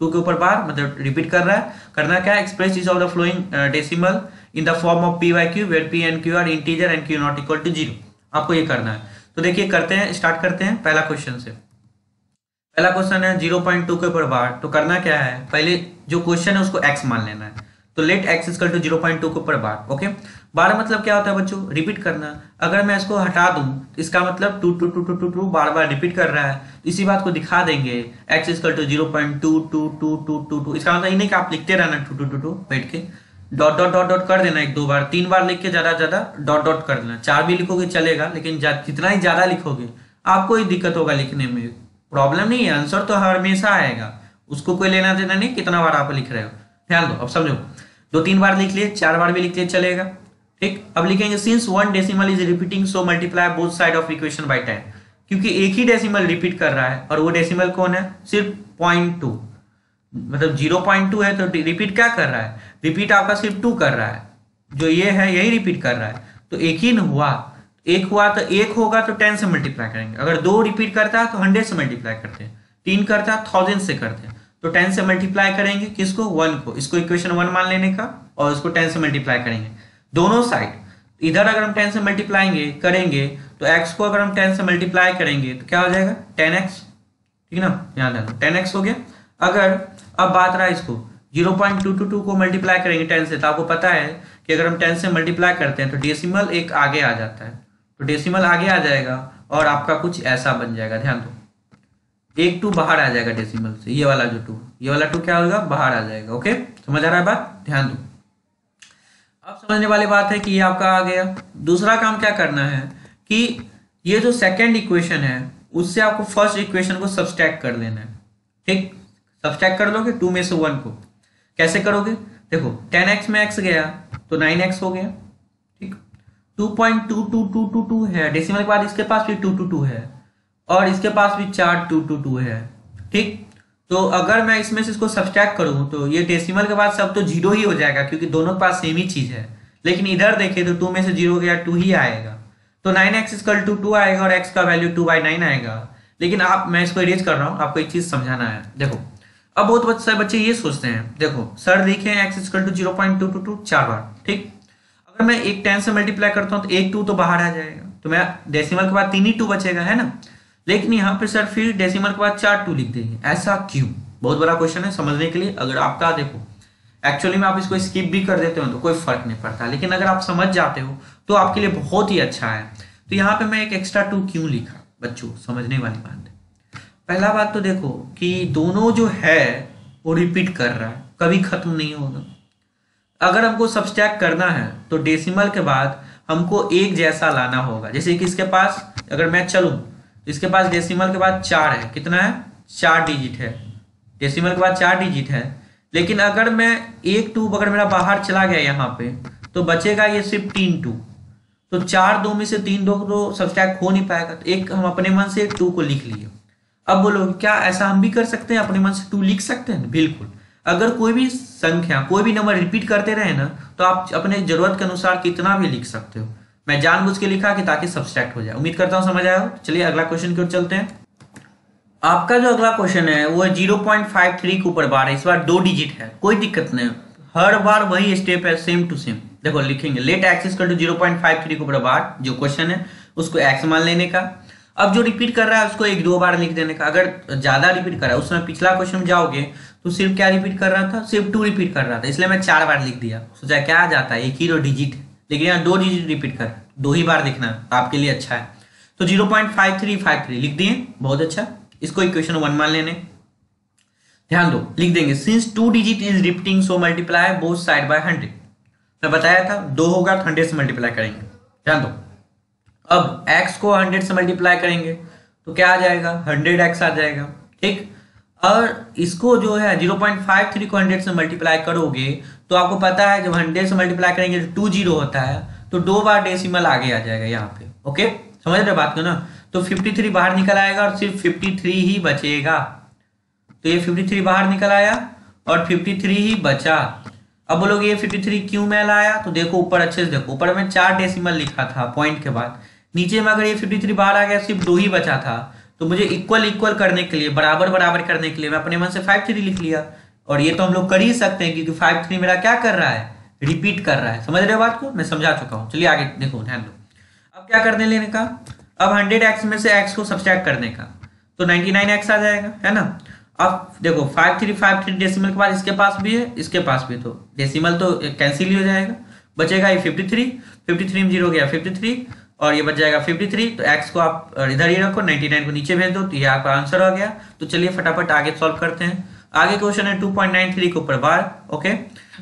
टू के ऊपर बार मतलब रिपीट कर रहा है। करना क्या express is of the following decimal in the form of p by q where p and q are integer and q not equal to zero आपको ये करना है। तो देखिए, करते हैं स्टार्ट करते हैं, पहला क्वेश्चन से। पहला क्वेश्चन है ज़ीरो पॉइंट टू के ऊपर बार तो करना क्या है पहले जो क्वेश्चन है उसको एक्स मान लेना है तो let x is equal to zero point two के ऊपर बार ओके बार मतलब क्या होता है बच्चों रिपीट करना अगर मैं इसको हटा दूँ तो इसका मतलब two two two two two two बार बार रिपीट कर रहा है तो इसी बात को दिखा देंगे x is equal to zero point two two two two two two इसका मतलब ये नहीं कि आप लिखते रहना टू टू टू टू बैठ के डॉट डॉट डॉट डॉट कर देना एक दो बार तीन बार लिख के ज़्यादा ज़्यादा डॉट डॉट कर देना चार भी लिखोगे चलेगा लेकिन जितना ही ज़्यादा लिखोगे आपको ही दिक्कत होगा लिखने में प्रॉब्लम नहीं है आंसर तो हमेशा आएगा। उसको कोई लेना देना नहीं, कितना बार आप लिख रहे हो। ध्यान दो, अब समझो। दो तीन बार लिख लिए, चार बार भी लिख लिए, चलेगा। ठीक? अब लिखेंगे since one decimal is repeating so multiply both side of equation by ten क्योंकि एक ही डेसिमल रिपीट कर रहा है, और वो डेसिमल कौन है? सिर्फ़ पॉइंट टू मतलब ज़ीरो पॉइंट टू है तो रिपीट क्या कर रहा है? रिपीट आपका सिर्फ़ टू कर रहा है। जो ये है, यही रिपीट कर रहा है। तो एक ही हुआ। एक हुआ तो एक होगा तो टेन से मल्टीप्लाई करेंगे। अगर दो रिपीट करता है तो हंड्रेड से मल्टीप्लाई करते हैं। तीन करता है थाउज़ेंड से करते हैं। तो टेन से मल्टीप्लाई करेंगे किसको? वन को। इसको इक्वेशन वन मान लेने का और इसको टेन से मल्टीप्लाई करेंगे। दोनों साइड इधर अगर हम टेन से मल्टीप्लाएँगे करेंगे तो एक्स को अगर हम टेन से मल्टीप्लाई करेंगे तो क्या हो जाएगा? टेन एक्स ठीक है ना? ध्यान देना टेन एक्स हो गया। अगर, अब बात रहा इसको। Zero point two two two को मल्टीप्लाई करेंगे टेन से तो आपको पता है कि अगर हम टेन से मल्टीप्लाई करते हैं तो डेसिमल एक आगे आ जाता है। तो डेसिमल आगे आ जाएगा और आपका कुछ ऐसा बन जाएगा, ध्यान दो। एक टू बाहर आ जाएगा डेसिमल से, ये वाला जो टू, ये वाला टू क्या होगा? बाहर आ जाएगा ओके समझ आ रहा है बात? ध्यान दो। अब समझने वाली बात है कि ये आपका आ गया। दूसरा काम क्या करना है कि ये जो सेकेंड इक्वेशन है, उससे आपको फ़र्स्ट इक्वेशन को सब्सट्रैक्ट कर लेना है, ठीक? सब्सट्रैक्ट कर लोगे टू में से वन को। कैसे करोगे? देखो टेन एक्स में एक्स गया तो नाइन एक्स हो गया। 2.22222 है। डेसिमल के बाद इसके पास भी 222 है। और इसके पास भी चार 222 है। ठीक? तो अगर मैं इसमें से इसको सब्सट्रैक्ट करूँ तो ये डेसिमल के बाद सब तो ज़ीरो ही हो जाएगा, क्योंकि दोनों के पास सेम ही चीज़ है। लेकिन इधर देखें तो टू में से ज़ीरो गया टू ही आएगा। तो nine x is equal to two आएगा और एक्स का वैल्यू टू बाई नाइन आएगा। लेकिन आप, मैं इसको इरेज कर रहा हूँ, आपको एक चीज़ समझाना है। देखो, अब बहुत सारे बच्चे ये सोचते हैं। देखो सर लिखे x is equal to zero point two two two चार बार। ठीक? अगर मैं एक टेन से मल्टीप्लाई करता हूँ तो एक टू तो बाहर आ जाएगा। तो मैं डेसिमल के बाद तीन ही टू बचेगा, है ना? लेकिन यहाँ पे सर फिर डेसिमल के बाद चार टू लिख देंगे। ऐसा क्यों? बहुत बड़ा क्वेश्चन है, समझने के लिए अगर आपका देखो एक्चुअली में आप इसको स्किप भी कर देते हो तो कोई फ़र्क नहीं पड़ता। लेकिन अगर आप समझ जाते हो तो आपके लिए बहुत ही अच्छा है। तो यहाँ पे मैं एक एक्स्ट्रा टू क्यों लिखा? बच्चों, समझने वाली बात पहला बात तो देखो कि दोनों जो है वो रिपीट कर रहा है। कभी खत्म नहीं होगा। अगर हमको सब्सट्रैक्ट करना है तो डेसिमल के बाद हमको एक जैसा लाना होगा। जैसे कि इसके पास, अगर मैं चलूँ इसके पास डेसिमल के बाद चार है। कितना है? चार डिजिट है। डेसिमल के बाद चार डिजिट है। लेकिन अगर मैं एक टू अगर मेरा बाहर चला गया यहाँ पे तो बचेगा ये सिर्फ़ तीन टू तो चार दो में से तीन दो तो सब्सट्रैक्ट हो नहीं पाएगा। तो एक हम अपने मन से टू को लिख लिए। अब बोलो क्या ऐसा हम भी कर सकते हैं? अपने मन से टू लिख सकते हैं? बिल्कुल। अगर कोई भी संख्या, कोई भी नंबर रिपीट करते रहे ना तो आप अपने ज़रूरत के अनुसार कितना भी लिख सकते हो। मैं जानबूझ के लिखा कि ताकि सब्सट्रैक्ट हो जाए। उम्मीद करता हूँ समझ आया हो चलिए अगला क्वेश्चन की ओर चलते हैं। आपका जो अगला क्वेश्चन है, वो ज़ीरो पॉइंट फाइव थ्री के ऊपर बार है इस बार दो डिजिट है। कोई दिक्कत नहीं। हर बार वही स्टेप है सेम टू सेम देखो, लिखेंगे। Let x to zero point five three के ऊपर बार जो क्वेश्चन है, उसको एक्स मान लेने का। अब जो रिपीट कर रहा है, उसको एक दो बार लिख देने का। अगर ज़्यादा रिपीट कर रहा है उसमें पिछला क्वेश्चन में जाओगे तो सिर्फ़ क्या रिपीट कर रहा था? सिर्फ़ टू रिपीट कर रहा था। इसलिए मैं चार बार लिख दिया। सोचा क्या आ जाता है? एक ही दो डिजिट लेकिन यहाँ दो डिजिट रिपीट कर दो ही बार लिखना आपके लिए अच्छा है। तो zero point five three five three लिख दिए? बहुत अच्छा। इसको इक्वेशन वन मान लेने। ध्यान दो, लिख देंगे। Since two digit is repeating so multiply both side by hundred मैं बताया था, दो होगा तो हंड्रेड से मल्टीप्लाई करेंगे। ध्यान दो। अब x को हंड्रेड से मल्टीप्लाई करेंगे तो क्या आ जाएगा? हंड्रेड एक्स आ जाएगा, ठीक? और इसको जो है ज़ीरो पॉइंट फाइव थ्री को हंड्रेड से मल्टीप्लाई करोगे तो आपको पता है जब हंड्रेड से मल्टीप्लाई करेंगे तो टू ज़ीरो होता है तो दो बार डेसिमल आगे आ जाएगा यहाँ पे ओके समझ रहे बात को ना? तो फिफ्टी थ्री बाहर निकल आएगा और सिर्फ़ फिफ्टी थ्री ही बचेगा। तो ये फिफ्टी थ्री बाहर निकल आया और फिफ्टी थ्री ही बचा। अब बोलोगे, ये फिफ्टी थ्री क्यों में लाया? तो देखो ऊपर अच्छे से देखो, ऊपर में चार डेसिमल लिखा था पॉइंट के बाद। नीचे में अगर ये 53 बाहर आ गया, सिर्फ़ दो ही बचा था तो मुझे इक्वल इक्वल करने के लिए, बराबर बराबर करने के लिए मैं अपने मन से फाइव थ्री लिख लिया। और ये तो हम लोग कर ही सकते हैं, क्योंकि फाइव थ्री मेरा क्या कर रहा है? रिपीट कर रहा है। समझ रहे हो बात को? मैं समझा चुका हूँ। चलिए आगे देखो, ध्यान दो। अब क्या करने लेने का? अब हंड्रेड एक्स में से एक्स को सब्सट्रैक्ट करने का। तो नाइनटी नाइन एक्स आ जाएगा, है ना? अब देखो five three five three decimal के बाद इसके पास भी है, इसके पास भी तो डेसिमल तो कैंसिल ही हो जाएगा। बचेगा ये फिफ्टी थ्री फिफ्टी थ्री में ज़ीरो गया फिफ्टी थ्री और ये बच जाएगा 53 तो x को आप इधर ही रखो 99 को नीचे भेज दो तो ये आपका आंसर आ गया। तो चलिए फटाफट आगे सॉल्व करते हैं। आगे क्वेश्चन है 2.93 के ऊपर बार ओके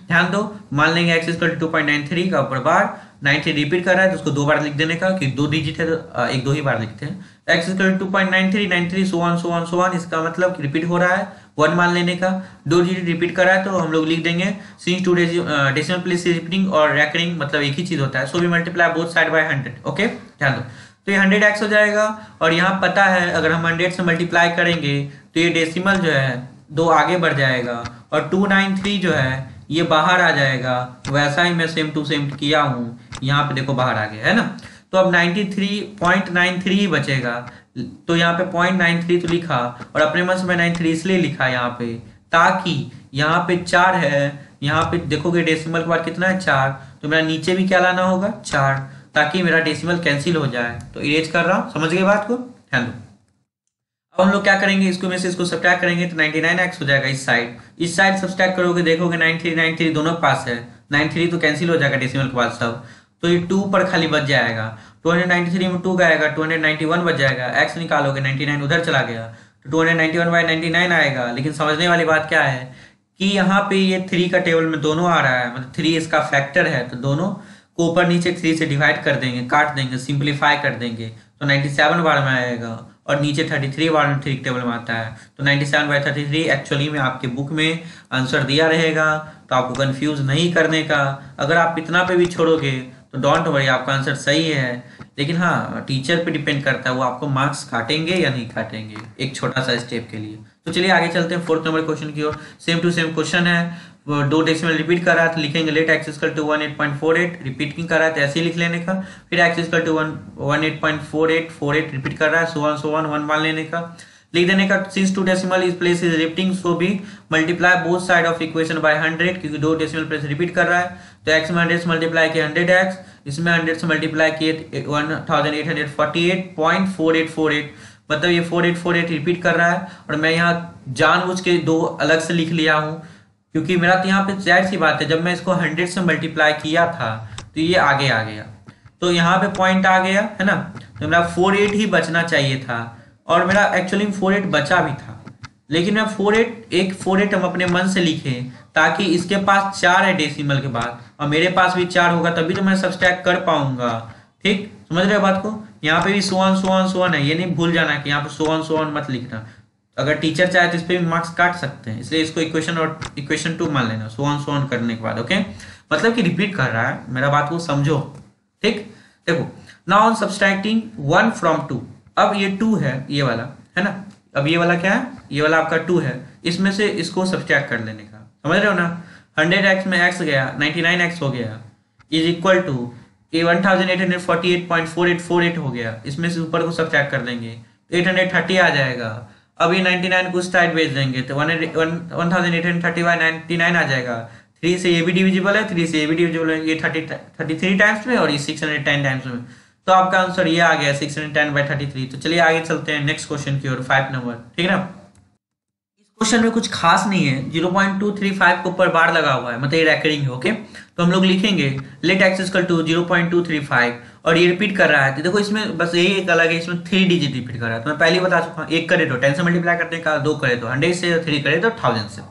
ध्यान दो, मान लेंगे एक्स इक्वल टू पॉइंट का ऊपर बार 93 रिपीट कर रहा है तो उसको दो बार लिख देने का, कि दो डिजिट है तो एक दो ही बार लिखते हैं। X equal to point nine three nine three so on so on so on इसका मतलब रिपीट हो रहा है। वन मान लेने का। दो डिजिट रिपीट कर है तो हम लोग लिख देंगे। Since two decimal place repeating और रैकरिंग मतलब एक ही चीज़ होता है। So we multiply both side by hundred okay ध्यान दो। तो ये हंड्रेड एक्स हो जाएगा और यहाँ पता है, अगर हम हंड्रेड से मल्टीप्लाई करेंगे तो ये डेसिमल जो है, दो आगे बढ़ जाएगा और टू नाइन थ्री जो है, ये बाहर आ जाएगा। वैसा ही मैं सेम टू सेम किया हूँ। यहाँ पे देखो बाहर आ गया, है ना? तो अब 93.93 ही बचेगा। तो यहाँ पे पॉइंट नाइन थ्री तो लिखा और अपने मन से मैं नाइन थ्री इसलिए लिखा यहाँ पे, ताकि यहाँ पे चार है, यहाँ पे देखोगे डेसिमल के बाद कितना है चार तो मेरा नीचे भी क्या लाना होगा? चार, ताकि मेरा डेसिमल कैंसिल हो जाए। तो इरेज कर रहा हूँ, समझ गए बात को? हेलो अब हम लोग क्या करेंगे? इसको में से इसको सब्ट्रैक्ट करेंगे तो 99x हो जाएगा इस साइड इस साइड सब्ट्रैक्ट करोगे, देखोगे 93 93 दोनों पास है। 93 तो कैंसिल हो जाएगा डेसिमल के बाद सब। तो ये टू पर खाली बच जाएगा। 293 में टू का आएगा 291 बच जाएगा। एक्स निकालोगे 99 उधर चला गया। तो 291 हंड्रेड बाई नाइनटी आएगा। लेकिन समझने वाली बात क्या है कि यहाँ पे ये थ्री का टेबल में दोनों आ रहा है। मतलब थ्री इसका फैक्टर है तो दोनों को ऊपर नीचे थ्री से डिवाइड कर देंगे, काट देंगे सिंप्लीफाई कर देंगे। तो 97 बार में आएगा और नीचे 33 बार में थ्री टेबल में आता है। तो 97 सेवन बाई थर्टी एक्चुअली में आपके बुक में आंसर दिया रहेगा तो आपको कंफ्यूज नहीं करने का। अगर आप इतना पे भी छोड़ोगे तो डोंट वरी आपका आंसर सही है। लेकिन हाँ टीचर पे डिपेंड करता है, वो आपको मार्क्स काटेंगे या नहीं काटेंगे, एक छोटा सा स्टेप के लिए। तो चलिए आगे चलते हैं फोर्थ नंबर क्वेश्चन की ओर। सेम टू सेम क्वेश्चन है। दो डेसिमल रिपीट कर रहा है तो लिखेंगे let x equal to one eight point four eight repeat क्यों कर रहा है तो ऐसे ही लिख लेने का। फिर x equal to one one eight point four eight four eight repeat कर रहा है so on so on on मान लेने का। लिख देने का since two decimal is place is repeating so we multiply both side of equation by hundred क्योंकि दो डेसिमल प्लेस रिपीट कर रहा है। तो एक्स में हंड्रेड से मल्टीप्लाई किया हंड्रेड एक्स इसमें हंड्रेड से मल्टीप्लाई किए one thousand eight hundred forty eight point four eight four eight मतलब ये four eight four eight repeat कर रहा है और मैं यहाँ जानबूझ के दो अलग से लिख लिया हूँ। क्योंकि मेरा तो यहाँ पे ज़ाहिर सी बात है, जब मैं इसको हंड्रेड से मल्टीप्लाई किया था तो ये आगे आ गया। तो यहाँ पे पॉइंट आ गया, है ना? तो मेरा फोर एट ही बचना चाहिए था। और मेरा एक्चुअली फोर एट बचा भी था। लेकिन मैं फोर एट एक फोर एट हम अपने मन से लिखे ताकि इसके पास चार है डेसिमल के बाद। और मेरे पास भी चार होगा, तभी तो मैं सब्सट्रैक्ट कर पाऊँगा। ठीक? समझ रहे हो बात को? यहाँ पे भी सोवन सोवन सोवन है। ये नहीं भूल जाना कि यहाँ पे सोवन सोवन मत लिखना। अगर टीचर चाहे तो इस पर भी मार्क्स काट सकते हैं। इसलिए इसको इक्वेशन और इक्वेशन टू मान लेना सोवन सोवन करने के बाद ओके मतलब कि रिपीट कर रहा है। मेरा बात को समझो। ठीक? देखो now on subtracting one from two अब ये टू है, ये वाला, है ना? अब ये वाला क्या है? ये वाला आपका टू है। इसमें से इसको सब्सट्रैक्ट कर लेने का। समझ रहे हो ना? हंड्रेड एक्स में एक्स गया नाइनटी नाइन एक्स हो गया इज़ इक्वल टू ये one thousand eight hundred forty eight point four eight four eight हो गया। इसमें से ऊपर को सब्सट्रैक्ट कर देंगे एट हंड्रेड थर्टी आ जाएगा। अब ये नाइनटी नाइन को साइड भेज देंगे तो one one thousand eight hundred thirty by ninety nine आ जाएगा। थ्री से ये भी डिविजिबल है थ्री से ये भी डिविजिबल है। ये थर्टी थर्टी थ्री टाइम्स में और ये सिक्स हंड्रेड टेन टाइम्स में। तो आपका आंसर ये आ गया six hundred ten by thirty three तो चलिए आगे चलते हैं नेक्स्ट क्वेश्चन की ओर फाइव नंबर ठीक है ना? क्वेश्चन में कुछ खास नहीं है. Zero point two three five के ऊपर बार लगा हुआ है. मतलब ये रैकरिंग है ओके तो हम लोग लिखेंगे let x equal to zero point two three five और ये रिपीट कर रहा है. तो देखो इसमें बस यही एक अलग है, इसमें थ्री डिजिट रिपीट कर रहा है. तो मैं पहले बता चुका हूँ, एक करे तो टेन से मल्टीप्लाई करने का दो करे तो हंड्रेड से थ्री करे तो थाउज़ेंड से।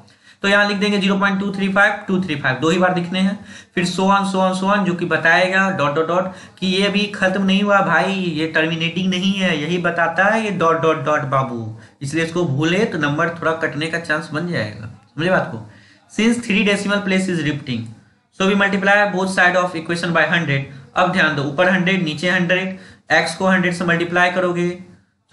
तो यहाँ लिख देंगे zero point two three five, two three five, दो ही बार लिखने हैं। फिर सोवन सोवन सोवन जो कि बताएगा डॉट डॉट डॉट कि ये अभी खत्म नहीं हुआ, भाई, ये टर्मिनेटिंग नहीं है, यही बताता है ये डॉट डॉट डॉट बाबू। इसलिए इसको भूले तो नंबर थोड़ा कटने का चांस बन जाएगा। समझे बात को? Since three decimal place is repeating so we multiply both side of equation by hundred अब ध्यान दो, ऊपर हंड्रेड नीचे हंड्रेड एक्स को हंड्रेड से मल्टीप्लाई करोगे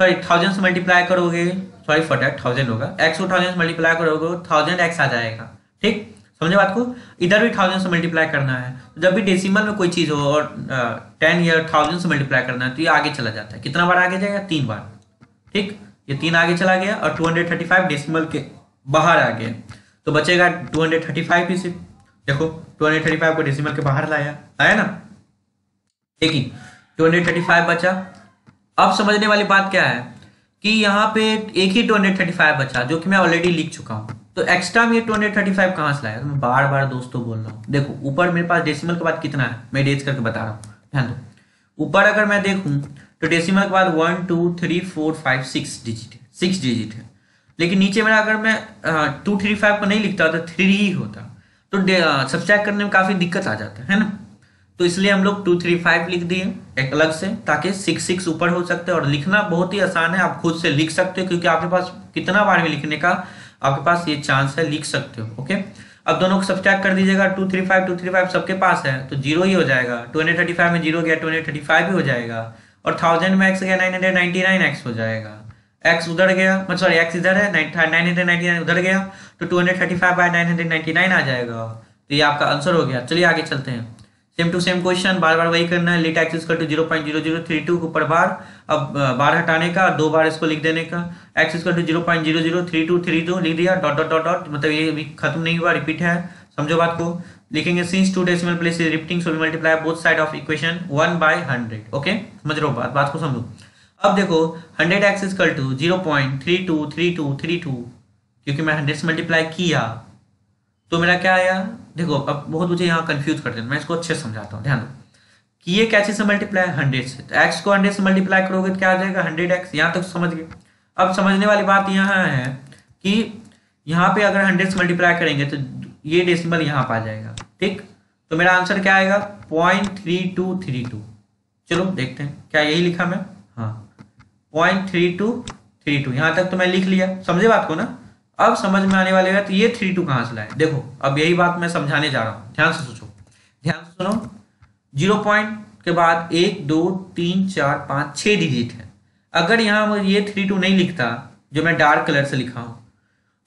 सॉरी थाउज़ेंड से मल्टीप्लाई करोगे सॉरी फॉर डेट थाउज़ेंड होगा। एक्स को थाउज़ेंड मल्टीप्लाई करोगे, थाउज़ेंड एक्स आ जाएगा। ठीक? समझे बात को? इधर भी थाउज़ेंड से मल्टीप्लाई करना है। तो जब भी डेसिमल में कोई चीज़ हो और टेन या थाउज़ेंड से मल्टीप्लाई करना है तो ये आगे चला जाता है। कितना बार आगे जाएगा? तीन बार। ठीक? ये तीन आगे चला गया और two hundred thirty five decimal के बाहर आ गया। तो बचेगा टू हंड्रेड थर्टी फाइव ही सिर्फ़ देखो टू हंड्रेड थर्टी फाइव को डेसिमल के बाहर लाया। आया ना? ही टू हंड्रेड थर्टी फाइव बचा। अब समझने वाली बात क्या है? कि यहाँ पे एक ही टू हंड्रेड थर्टी फाइव बचा, जो कि मैं ऑलरेडी लिख चुका हूँ। तो एक्स्ट्रा में टू हंड्रेड थर्टी फाइव कहाँ से लाया? तो मैं बार बार दोस्तों बोल रहा हूँ। देखो, ऊपर मेरे पास डेसिमल के बाद कितना है? मैं डेज़ करके बता रहा हूँ। ऊपर अगर मैं देखूँ तो डेसिमल के बाद one two three four five six digit है। सिक्स डिजिट है। लेकिन नीचे मेरा अगर मैं टू थ्री फाइव को नहीं लिखता तो थ्री ही होता। तो सब्सट्रैक्ट करने में काफ़ी दिक्कत आ जाता है ना? तो इसलिए हम लोग टू थ्री फाइव लिख दिए, एक अलग से, ताकि सिक्स सिक्स ऊपर हो सकते हैं। और लिखना बहुत ही आसान है, आप खुद से लिख सकते हो, क्योंकि आपके पास कितना बार में लिखने का, आपके पास ये चांस है, लिख सकते हो ओके अब दोनों को सब्सट्रैक्ट कर दीजिएगा two three five two three five सबके पास है तो ज़ीरो ही हो जाएगा। टू हंड्रेड थर्टी फाइव में ज़ीरो गया टू हंड्रेड थर्टी फाइव ही हो जाएगा। और थाउज़ेंड में एक्स गया nine hundred ninety nine x हो जाएगा। एक्स उधर गया मतलब सॉरी एक्स इधर है नाइन हंड्रेड नाइनटी नाइन उधर गया तो two hundred thirty five by nine hundred ninety nine आ जाएगा। तो ये आपका आंसर हो गया। चलिए आगे चलते हैं। सेम टू सेम क्वेश्चन, बार बार वही करना है let x equal to zero point zero zero three two ऊपर बार, अब बार हटाने का, दो बार इसको लिख देने का x equal to zero point zero zero three two three two लिख दिया डॉट डॉट डॉट डॉट मतलब ये अभी खत्म नहीं हुआ रिपीट है, समझो बात को, लिखेंगे since two decimal place is repeating so multiply both side of equation one by hundred okay समझ रहे हो बात बात को समझो। अब देखो hundred x equal to zero point three two three two three two क्योंकि मैं हंड्रेड से मल्टीप्लाई किया तो मेरा क्या आया? देखो, अब बहुत मुझे यहाँ कंफ्यूज करते हैं मैं इसको अच्छे समझाता हूँ, ध्यान दो। कि ये चीज़ से मल्टीप्लाई हंड्रेड से। तो एक्स को हंड्रेड से मल्टीप्लाई करोगे तो क्या आ जाएगा? हंड्रेड एक्स यहाँ तक समझ गए। अब समझने वाली बात यहाँ है कि यहाँ पे अगर हंड्रेड से मल्टीप्लाई करेंगे तो ये डेसिमल यहाँ पर आ जाएगा। ठीक? तो मेरा आंसर क्या आएगा? Point three two three two चलो, देखते हैं। क्या यही लिखा मैं? हाँ। Point three two three two यहाँ तक तो मैं लिख लिया। समझे बात को ना? अब समझ में आने वाले तो ये थ्री टू कहाँ से लाए देखो, अब यही बात मैं समझाने जा रहा हूँ। ध्यान से सोचो। ध्यान से सुनो। ज़ीरो पॉइंट के बाद एक, दो, तीन, चार, पाँच छः डिजिट है। अगर यहाँ ये थ्री टू नहीं लिखता, जो मैं डार्क कलर से लिखा हूँ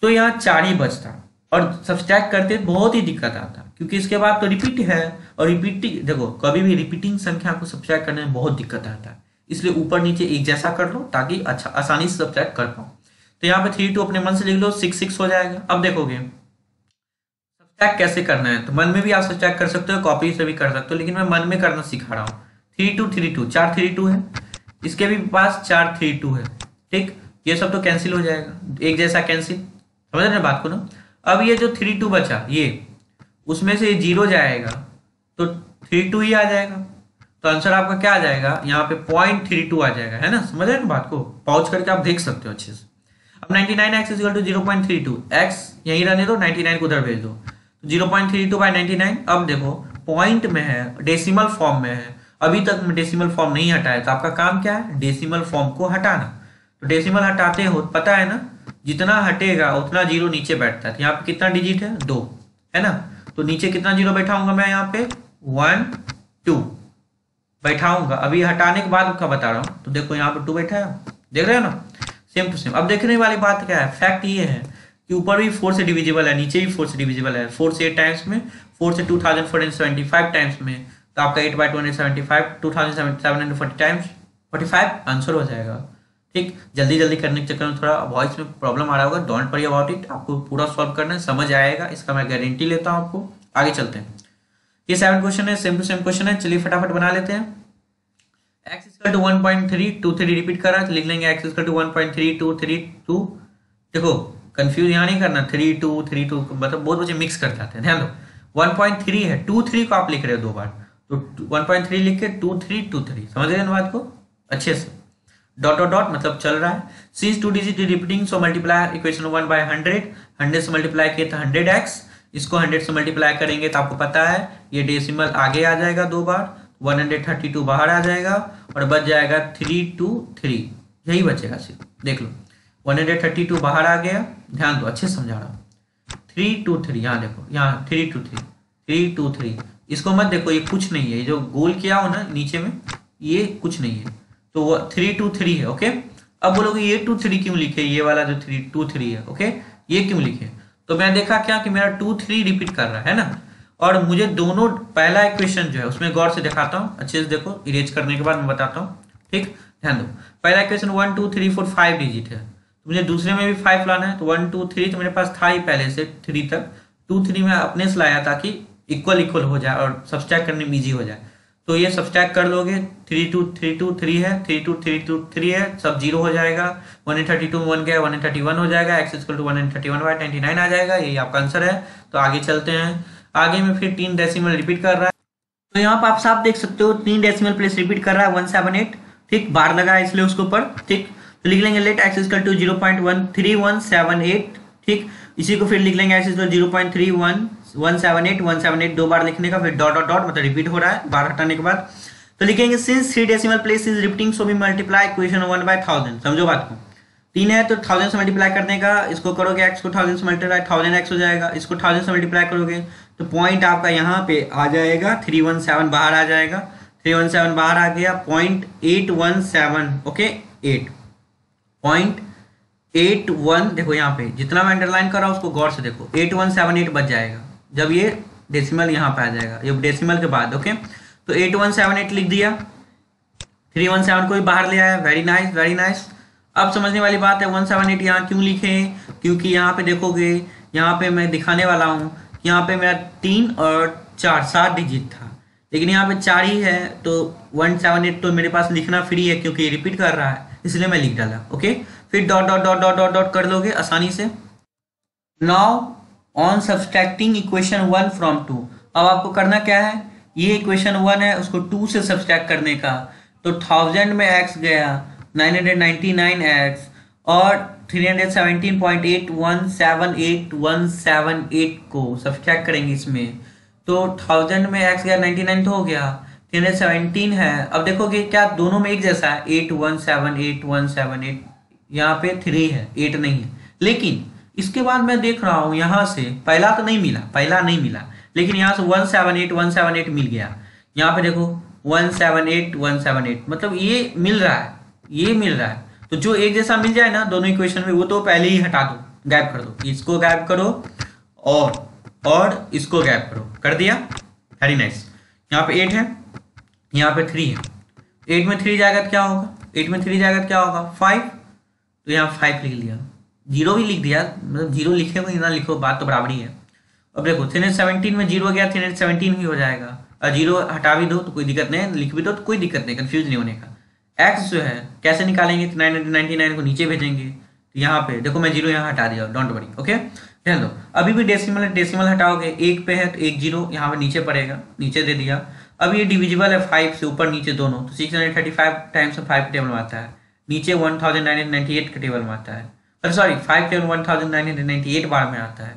तो यहाँ चार ही बचता। और सब्सट्रैक्ट करते बहुत ही दिक्कत आता, क्योंकि इसके बाद तो रिपीट है। और रिपीटिंग देखो, कभी भी रिपीटिंग संख्या को सब्सट्रैक्ट करने में बहुत दिक्कत आता है। इसलिए ऊपर नीचे एक जैसा कर लो, ताकि अच्छा आसानी से सब्सट्रैक्ट कर पाओ तो यहाँ पे थ्री टू अपने मन से लिख लो सिक्स सिक्स हो जाएगा। अब देखोगे। सब्सट्रैक्ट कैसे करना है? तो मन में भी आप सब्सट्रैक्ट कर सकते हो कॉपी से भी कर सकते हो, लेकिन मैं मन में करना सिखा रहा हूँ। थ्री टू थ्री टू चार थ्री टू है। इसके भी पास चार थ्री टू है। ठीक? ये सब तो कैंसिल हो जाएगा। एक जैसा कैंसिल समझ रहे बात को ना? अब ये जो थ्री टू बचा, ये, उसमें से ज़ीरो जाएगा तो थ्री टू ही आ जाएगा। तो आंसर आपका क्या आ जाएगा? यहाँ पे पॉइंट थ्री टू आ जाएगा, है ना? समझ रहे ना बात को? पॉज करके आप देख सकते हो अच्छे से। अब 99 x is to zero point three two x यहीं रहने दो 99 को उधर भेज दो। Zero point three two by ninety nine अब देखो पॉइंट में है डेसिमल फॉर्म में है। अभी तक डेसिमल फॉर्म नहीं हटाया तो आपका काम क्या है? डेसिमल फॉर्म को हटाना। तो डेसिमल हटाते हो, पता है ना? जितना हटेगा, उतना ज़ीरो नीचे बैठता है। तो यहाँ पे कितना डिजिट है? दो। है ना? तो नीचे कितना ज़ीरो बैठाऊँगा मैं यहाँ पे? वन टू बैठाऊँगा। अभी हटाने के बाद का बता रहा हूँ। तो देखो यहाँ पे टू बैठा है। देख रहे हो ना? सेम टू सेम अब देखने वाली बात क्या है? फैक्ट ये है कि ऊपर भी फोर से डिविजिबल है, नीचे भी फोर से डिविजिबल है। फोर से एट टाइम्स में फोर से two thousand four hundred seventy five times में। तो आपका eight by two hundred seventy five two thousand seven hundred forty times forty five answer हो जाएगा। ठीक? जल्दी जल्दी करने के चक्कर में थोड़ा वॉइस में प्रॉब्लम आ रहा होगा। डोंट वरी अबाउट इट आपको पूरा सॉल्व करना है, समझ आएगा। इसका मैं गारंटी लेता हूँ आपको। आगे चलते हैं। ये सेवन क्वेश्चन है सेम टू सेम क्वेश्चन है। चलिए फटाफट बना लेते हैं। तो लिख लेंगे देखो यहाँ नहीं करना, थ्री, टू थ्री, टू मतलब बहुत बच्चे हैं, ध्यान दो। वन पॉइंट थ्री है, टू थ्री को आप लिख रहे हो दो बार। तो वन पॉइंट थ्री लिख के टू थ्री टू थ्री, समझ रहे हैं बात को? अच्छे से। डॉट डॉट डॉट मतलब चल रहा है। मल्टीप्लाई से एक्स इसको हंड्रेड से मल्टीप्लाई करेंगे तो आपको पता है, ये डेसिमल आगे आ जाएगा दो बार। वन हंड्रेड थर्टी टू बाहर आ जाएगा और बच जाएगा थ्री टू थ्री यही बचेगा सिर्फ़। देख लो। वन हंड्रेड थर्टी टू बाहर आ गया। ध्यान दो, अच्छे समझा रहा थ्री टू थ्री यहाँ देखो, यहाँ three two three three two three इसको मत देखो, ये कुछ नहीं है। जो गोल किया हो ना, नीचे में, ये कुछ नहीं है। तो वो थ्री टू थ्री है, ओके? अब बोलोगे, ये टू थ्री क्यों लिखे? ये वाला जो थ्री टू थ्री है, ओके? ये क्यों लिखे? तो मैं देखा क्या, कि मेरा टू थ्री रिपीट कर रहा है ना? और मुझे दोनों पहला इक्वेशन जो है, उसमें गौर से दिखाता हूँ। अच्छे से देखो इरेज करने के बाद मैं बताता हूँ। ठीक? ध्यान दो। पहला equation one two three four five digit है। तो मुझे दूसरे में भी फाइव लाना है तो वन टू थ्री तो मेरे पास था ही पहले से थ्री तक। टू थ्री में अपने से लाया ताकि इक्वल इक्वल हो जाए और सब्सट्रैक्ट करने में ईजी हो जाए। तो ये सब्सट्रैक्ट कर लोगे three two three two three है three two three two three है, सब ज़ीरो हो जाएगा। One eight thirty two one गया वन एट थर्टी वन हो जाएगा x equal to one eight thirty one by twenty nine आ जाएगा, यही आपका आंसर है। तो आगे चलते हैं। आगे में फिर तीन डेसिमल रिपीट कर रहा है। तो यहाँ पर आप साफ़ देख सकते हो, तीन डेसिमल प्लेस रिपीट कर रहा है वन सेवन एट ठीक, बार लगा है इसलिए उसके ऊपर। ठीक तो लिख लेंगे let x equal to zero point one three one seven eight ठीक, इसी को फिर लिख लेंगे x equal zero point three one one seven eight one seven eight दो बार लिखने का, फिर डॉट डॉट डॉट मतलब रिपीट हो रहा है, बार हटाने के बाद। तो लिखेंगे since three decimal place is repeating so we multiply equation one by thousand समझो बात को। तीन है तो थाउज़ेंड से मल्टीप्लाई करने का, इसको करोगे एक्स को थाउज़ेंड से मल्टीप्लाई थाउज़ेंड एक्स हो जाएगा, इसको थाउज़ेंड से मल्टीप्लाई करोगे तो पॉइंट आपका यहाँ पे आ जाएगा थ्री वन सेवन बाहर आ जाएगा। थ्री वन सेवन बाहर आ गया point eight one seven okay eight point eight one देखो यहाँ पे, जितना मैं अंडरलाइन कर रहा हूँ, उसको गौर से देखो एट वन सेवन एट बच जाएगा। जब ये डेसिमल यहाँ पे आ जाएगा, ये डेसिमल के बाद ओके तो एट वन सेवन एट लिख दिया। थ्री वन सेवन को भी बाहर ले आया वेरी नाइस वेरी नाइस अब समझने वाली बात है वन सेवन एट यहाँ क्यों लिखे? क्योंकि यहाँ पे देखोगे, यहाँ पे मैं दिखाने वाला हूँ यहाँ पे मेरा तीन और चार, सात डिजिट था। लेकिन यहाँ पे चार ही है तो वन सेवन एट तो मेरे पास लिखना फ्री है क्योंकि रिपीट कर रहा है, इसलिए मैं लिख डाला ओके फिर dot dot dot dot dot dot कर लोगे आसानी से। Now on subtracting equation one from two अब आपको करना क्या है? ये इक्वेशन वन है, उसको टू से सब्सट्रैक्ट करने का। तो थाउज़ेंड में एक्स गया nine hundred ninety nine x और three hundred seventeen point eight one seven eight one seven eight को सब्सट्रैक्ट करेंगे इसमें। तो थाउज़ेंड में एक्स गया नाइन्टी नाइन तो हो गया। थ्री हंड्रेड सेवनटीन है। अब देखोगे क्या दोनों में एक जैसा है? Eight one seven eight one seven eight यहाँ पे थ्री है एट नहीं है। लेकिन इसके बाद मैं देख रहा हूँ यहाँ से, पहला तो नहीं मिला, पहला नहीं मिला। लेकिन यहाँ से one seven eight one seven eight मिल गया। यहाँ पे देखो one seven eight one seven eight मतलब ये मिल रहा है, ये मिल रहा है। तो जो एक जैसा मिल जाए ना, दोनों इक्वेशन में, वो तो पहले ही हटा दो गैप कर दो। इसको गैप करो और और इसको गैप करो। कर दिया? वेरी नाइस यहाँ पे एट है, यहाँ पे थ्री है। एट में थ्री जाएगा तो क्या होगा? एट में थ्री जाएगा तो क्या होगा? फाइव तो यहाँ फाइव लिख लिया। ज़ीरो भी लिख दिया। मतलब ज़ीरो लिखे को ना लिखो, बात तो बराबर ही। है अब देखो थ्री हंड्रेड सेवनटीन में ज़ीरो गया थ्री हंड्रेड सेवनटीन भी हो जाएगा। और ज़ीरो हटा भी दो तो कोई दिक्कत नहीं लिख भी दो तो कोई दिक्कत नहीं कन्फ्यूज़ नहीं होने का। एक्स जो है, कैसे निकालेंगे? तो नाइन नाइन्टी नाइन को नीचे भेजेंगे। तो यहाँ पे, देखो मैं ज़ीरो यहाँ हटा दिया डोंट वरी ओके ध्यान दो, अभी भी डेसिमल डेसिमल हटाओगे, एक पे है तो एक ज़ीरो यहाँ पे नीचे पड़ेगा, नीचे दे दिया। अब ये डिविजिबल है फाइव से ऊपर, नीचे दोनों तो six hundred thirty five times five table में आता है। नीचे one thousand nine hundred ninety eight के टेबल में आता है। अरे sorry five table one thousand nine hundred ninety eight बार में आता है।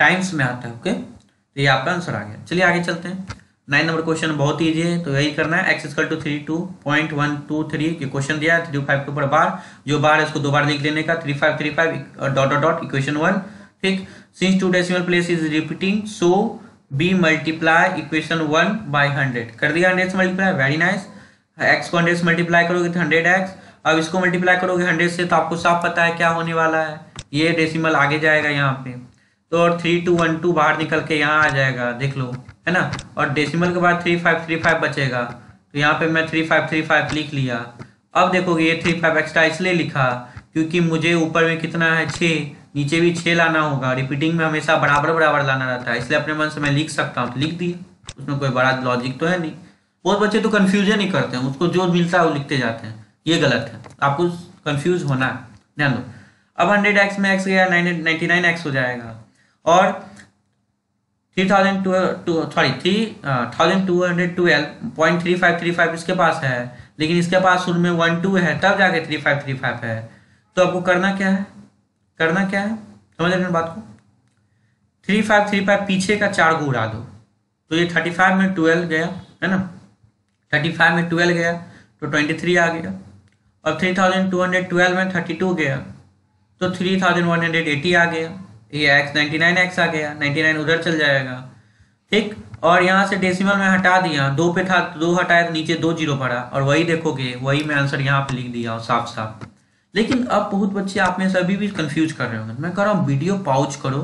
टाइम्स में आता है ओके तो ये आपका आंसर आ गया। चलिए आगे चलते हैं। नाइन नंबर क्वेश्चन बहुत ईजी है तो यही करना है। X equal to three two point one two three के क्वेश्चन दिया है। थ्री फाइव के ऊपर बार। जो बार है, उसको दो बार लिख लेने का। Three five three five dot dot dot equation one ठीक? Since two decimal place is repeating so we multiply equation one by hundred कर दिया हंड्रेड से मल्टीप्लाई वेरी नाइस एक्स को हंड्रेड से मल्टीप्लाई करोगे तो हंड्रेड एक्स अब इसको मल्टीप्लाई करोगे हंड्रेड से तो आपको साफ़ पता है क्या होने वाला है। ये डेसिमल आगे जाएगा यहाँ पे। तो और थ्री टू वन टू बाहर निकल के यहाँ आ जाएगा। देख लो। है ना? और डेसिमल के बाद थ्री फाइव थ्री फाइव बचेगा। तो यहाँ पे मैं थ्री फाइव थ्री फाइव लिख लिया। अब देखोगे ये थ्री फाइव एक्स्ट्रा इसलिए लिखा क्योंकि मुझे ऊपर में कितना है? छः नीचे भी छः लाना होगा। रिपीटिंग में हमेशा बराबर बराबर लाना रहता है। इसलिए अपने मन से मैं लिख सकता हूँ। तो लिख दिए उसमें कोई बड़ा लॉजिक तो है नहीं। बहुत बच्चे तो कन्फ्यूज़न ही करते हैं। उसको जो मिलता है वो लिखते जाते हैं। ये गलत है। आपको कन्फ्यूज़ होना है। ध्यान दो। अब हंड्रेड एक्स में एक्स गया नाइनटी नाइन एक्स हो जाएगा। और three thousand two sorry three thousand two hundred twelve point three five three five इसके पास है, लेकिन इसके पास शुरू में वन टू है, तब जाके थ्री फाइव थ्री फाइव है। तो आपको करना क्या है? करना क्या है? समझ रहे बात को? थ्री फाइव थ्री फाइव पीछे का चार को उड़ा दो। तो ये थर्टी फाइव में ट्वेल्व गया, है ना? थर्टी फाइव में ट्वेल्व गया तो ट्वेंटी थ्री आ गया। और three thousand two hundred twelve में थर्टी टू गया तो three thousand one hundred eighty आ गया। ये एक्स नाइन्टी नाइन एक्स आ गया नाइन्टी नाइन उधर चल जाएगा। ठीक? और यहाँ से डेसिमल में हटा दिया, दो पे था, दो हटाया तो नीचे दो ज़ीरो पड़ा। और वही देखोगे, वही मैं आंसर यहाँ पे लिख दिया साफ़ साफ़। लेकिन अब बहुत बच्चे आप में से अभी भी कंफ्यूज कर रहे होंगे। मैं कह रहा हूँ वीडियो पाउच करो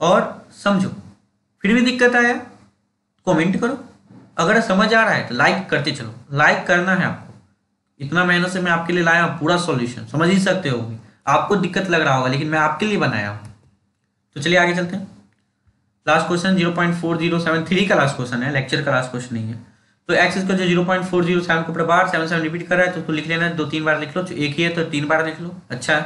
और समझो। फिर भी दिक्कत आया? कमेंट करो। अगर समझ आ रहा है तो लाइक करते चलो। लाइक करना है आपको। इतना मेहनत से मैं आपके लिए लाया हूँ, पूरा सॉल्यूशन समझ ही सकते हो आपको दिक्कत लग रहा होगा, लेकिन मैं आपके लिए बनाया हूँ। तो चलिए आगे चलते हैं last question zero point four zero seven three का लास्ट क्वेश्चन है लेक्चर का लास्ट क्वेश्चन नहीं है तो एक्स इसका जो zero point four zero seven को प्रबार सेवन सेवन रिपीट कर रहा है तो उसको लिख लेना है दो तीन बार लिख लो तो एक ही है तो तीन बार लिख लो अच्छा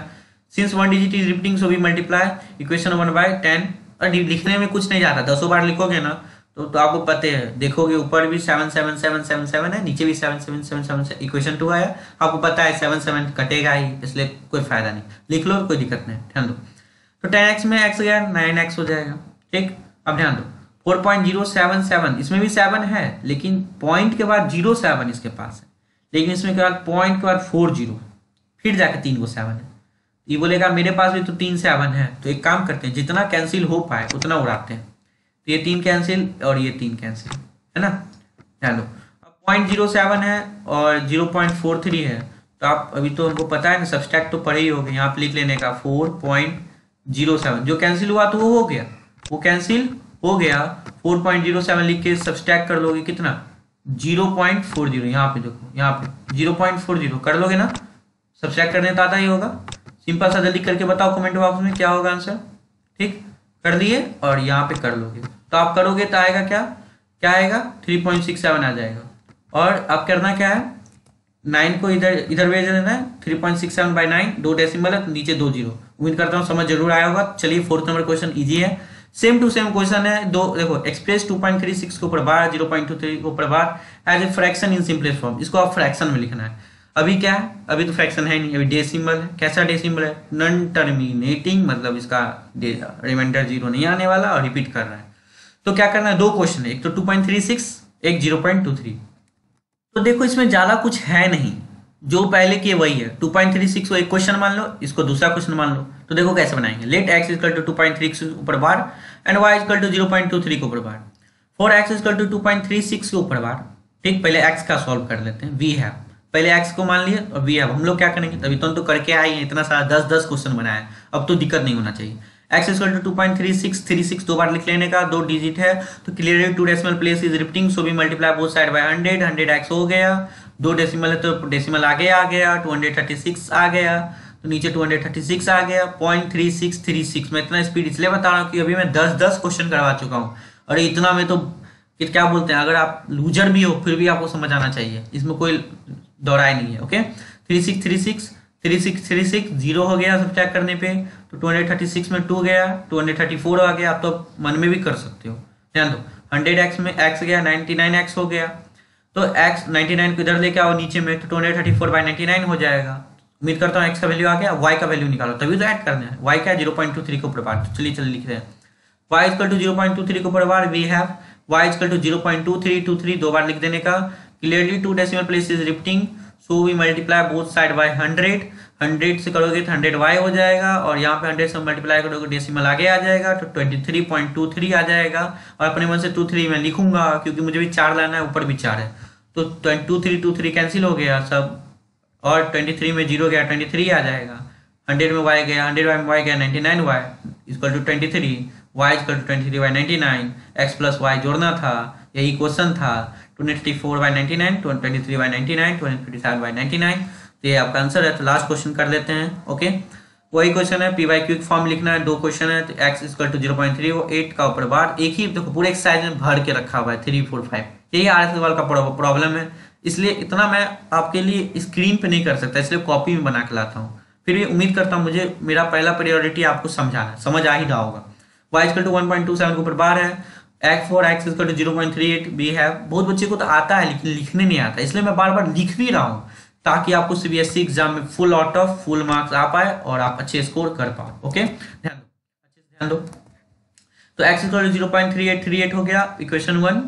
since one digit is repeating so we multiply equation one by ten और लिखने में कुछ नहीं जाता दसों बार लिखोगे ना तो तो आपको पता है देखोगे ऊपर भी seven seven seven seven seven है नीचे भी seven seven seven seven equation two आया आपको पता है सेवन सेवन कटेगा ही इसलिए कोई फ़ायदा नहीं लिख लो कोई दिक्कत नहीं ध्यान दो तो टेन एक्स में एक्स गया, नाइन एक्स हो जाएगा। ठीक? अब ध्यान दो। Four point zero seven seven, इसमें भी सेवन है, लेकिन पॉइंट के बाद ज़ीरो सेवन इसके पास है। लेकिन इसमें के बाद पॉइंट के बाद फोर ज़ीरो फिर जाके तीन को सेवन है। ये बोलेगा, मेरे पास भी तो तीन सेवन है। तो एक काम करते हैं, जितना कैंसिल हो पाए, उतना उड़ाते हैं। तो ये तीन कैंसिल और ये तीन कैंसिल है ना? ध्यान दो। अब पॉइंट ज़ीरो सेवन है और ज़ीरो पॉइंट फोर थ्री है। तो आप, अभी तो हमको पता है ना सब्सट्रैक्ट तो पड़े ही हो गए यहाँ पे लिख लेने का, फोर पॉइंट ज़ीरो सेवन। जो कैंसिल हुआ तो वो हो गया। वो कैंसिल हो गया। 4.07 लिख के सब्सट्रैक्ट कर लोगे कितना? 0.40 यहाँ पे देखो, यहाँ पे। 0.40 कर लोगे ना? सब्सट्रैक्ट करने तो आता ही होगा। सिंपल सा जल्दी करके बताओ कमेंट बॉक्स में क्या होगा आंसर ठीक? कर दिए और यहाँ पे कर लोगे। तो आप करोगे तो आएगा क्या? क्या आएगा? 3.67 आ जाएगा। और अब करना क्या है? नाइन को इधर इधर भेज देना है three point six seven by nine दो डेसिमल है नीचे दो ज़ीरो उम्मीद करता हूँ समझ ज़रूर आया होगा। चलिए फोर्थ नंबर क्वेश्चन इजी है। सेम टू सेम क्वेश्चन है, दो, देखो एक्सप्रेस 2.36 को ऊपर बार 0.23 को ऊपर bar as a fraction in simplest form इसको आप फ्रैक्शन में लिखना है। अभी क्या है? अभी तो फ्रैक्शन है नहीं, अभी डेसिमल है। कैसा डेसिमल है? नॉन टर्मिनेटिंग मतलब इसका रिमाइंडर ज़ीरो नहीं आने वाला और रिपीट कर रहा है। तो क्या करना है? दो क्वेश्चन है। एक तो 2.36 एक 0.23 तो देखो इसमें ज़्यादा कुछ है नहीं। जो पहले की वही है। 2.36 को एक क्वेश्चन मान लो इसको दूसरा क्वेश्चन मान लो। तो देखो कैसे बनाएँगे। Let x equal to two point three ऊपर bar and y equal to zero point two three के ऊपर bar. For x equal to two point three six के ऊपर बार। ठीक पहले एक्स का सॉल्व कर लेते हैं। वी हैव पहले एक्स को मान लिए और वी हैव हम लोग क्या करेंगे? अभी तो, तो करके आए हैं। इतना सारा दस दस क्वेश्चन बनाया अब तो दिक्कत नहीं होना चाहिए। X equal to point three six three six दो बार लिख लेने का, दो डिजिट है तो clearly two decimal place is repeating so we multiply both side by hundred hundred x हो गया, दो डेसिमल है तो डेसिमल आगे आ गया टू हंड्रेड थर्टी सिक्स आ गया तो नीचे टू हंड्रेड थर्टी सिक्स आ गया point three six three six मैं इतना स्पीड इसलिए बता रहा हूँ कि अभी मैं दस दस क्वेश्चन करवा चुका हूँ, और इतना में तो फिर क्या बोलते हैं, अगर आप लूजर भी हो, फिर भी आपको समझ आना चाहिए, इसमें कोई दौराई नहीं है okay three six three six three six three six, zero हो गया सब करने पे तो टू हंड्रेड थर्टी सिक्स में टू गया टू हंड्रेड थर्टी फोर आ गया आप तो मन में भी कर सकते हो। ध्यान दो हंड्रेड एक्स में एक्स गया नाइनटी नाइन एक्स हो गया। तो x 99 को इधर लेके आओ नीचे में तो two hundred thirty four by ninety nine हो जाएगा। उम्मीद करता हूँ x का वैल्यू आ गया वाई का वैल्यू निकालो, तभी तो ऐड करना है। y क्या ज़ीरो पॉइंट टू थ्री को प्रभार तो चलिए चलिए लिख रहे हैं। y equal to zero point two three को प्रभार we have y equal to zero point two three two three दो बार लिख देने का। Clearly two decimal place is repeating so we multiply both side by hundred hundred से करोगे तो हंड्रेड वाई हो जाएगा, और यहाँ पे हंड्रेड से मल्टीप्लाई करोगे डेसिमल आगे आ जाएगा तो twenty three point two three आ जाएगा। और अपने मन से टू थ्री मैं लिखूँगा, क्योंकि मुझे भी चार लाना है, ऊपर भी चार है। तो two three two three cancel हो गया सब, और ट्वेंटी थ्री में ज़ीरो गया ट्वेंटी थ्री आ जाएगा। हंड्रेड में वाई गया हंड्रेड वाई में वाई गया ninety nine y equal to twenty three y equal to twenty three y ninety nine x plus y जोड़ना था यही क्वेश्चन था। Twenty four by ninety nine to twenty three by ninety nine twenty seven by ninety nine तो ये आपका answer है तो last question कर लेते हैं ओके वही क्वेश्चन है, पी वाई क्विक फॉर्म लिखना है, दो क्वेश्चन है तो x equal to zero point three वो एट का ऊपर बार, एक ही, देखो, पूरे एक्सरसाइज में भर के रखा हुआ है थ्री फोर फाइव यही आर एस वाल का प्रॉब्लम है। इसलिए इतना मैं आपके लिए स्क्रीन पे नहीं कर सकता, इसलिए कॉपी में बना के लाता हूँ। फिर भी उम्मीद करता हूँ, मुझे मेरा पहला प्रायोरिटी आपको समझाना समझ आ ही रहा होगा। Y equal to one point two seven के ऊपर बार है x four x two zero point three eight b है बहुत बच्चे को तो आता है, लेकिन लिखने नहीं आता। इसलिए मैं बार बार लिख भी रहा हूँ, ताकि आपको सीबीएसई एग्ज़ाम में full out of full marks आ पाए और आप अच्छे स्कोर कर पाओ ओके ध्यान दो अच्छे से ध्यान दो। तो x equal zero point three eight three eight हो गया equation one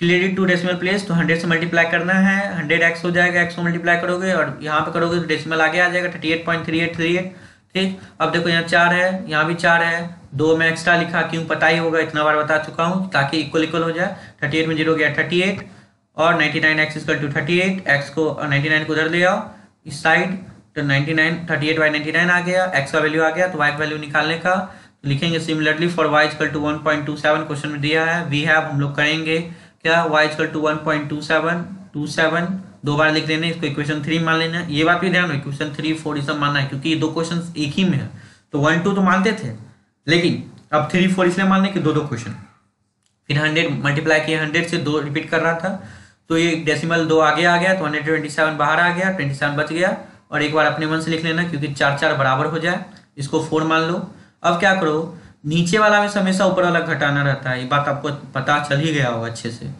clearly two decimal place तो हंड्रेड से मल्टीप्लाई करना है हंड्रेड एक्स हो जाएगा एक्स को मल्टीप्लाई करोगे, और यहाँ पे करोगे तो डेसिमल आगे आ जाएगा thirty eight point three eight three eight ठीक? अब देखो यहाँ चार है, यहाँ भी चार है। दो में एक्स्ट्रा लिखा, क्यों? पता ही होगा, इतना बार बता चुका हूँ, ताकि इक्वल इक्वल हो जाए। थर्टी में ज़ीरो गया थर्टी और ninety nine x equal to thirty eight x को नाइनटी नाइन को उधर ले आओ, इस साइड तो ninety nine thirty eight y ninety nine आ गया एक्स का वैल्यू आ गया तो वाई का वैल्यू निकालने का। तो लिखेंगे similarly for y equal to one point two seven question में दिया है वी हैव हम लोग करेंगे, क्या? Y equal to one point two seven two seven दो बार लिख लेना, इसको इक्वेशन थ्री मान लेना। ये बात भी ध्यान इक्वेशन थ्री फोर ये सब मानना है, क्योंकि ये दो क्वेश्चन एक ही में है। तो वन टू तो मानते थे, लेकिन अब थ्री फोर इसलिए मानने कि दो दो क्वेश्चन फिर हंड्रेड मल्टीप्लाई किया हंड्रेड से दो रिपीट कर रहा था। तो ये डेसिमल दो आगे आ गया तो हंड्रेड ट्वेंटी सेवन बाहर आ गया ट्वेंटी सेवन बच गया। और एक बार अपने मन से लिख लेना, क्योंकि चार चार बराबर हो जाए, इसको फोर मान लो। अब क्या करो, नीचे वाला में हमेशा ऊपर वाला घटाना रहता है। ये बात आपको पता चल ही गया होगा अच्छे से।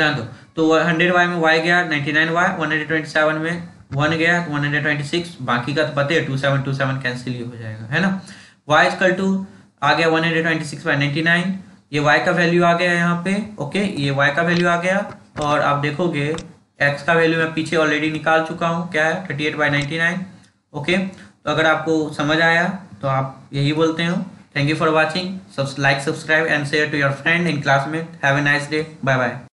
ध्यान दो तो हंड्रेड वाई में वाई गया ninety nine y one hundred twenty seven में वन गया वन हंड्रेड ट्वेंटी सिक्स बाकी का तो पता है two seven two seven cancel ही हो जाएगा, है ना? वाई इजकल टू आ गया one hundred twenty six by ninety nine ये वाई का वैल्यू आ गया यहाँ पे ओके ये वाई का वैल्यू आ गया, और आप देखोगे एक्स का वैल्यू मैं पीछे ऑलरेडी निकाल चुका हूँ, क्या है? Thirty eight by ninety nine okay तो अगर आपको समझ आया तो आप यही बोलते हो। Thank you for watching like subscribe and share to your friend in classmate have a nice day bye bye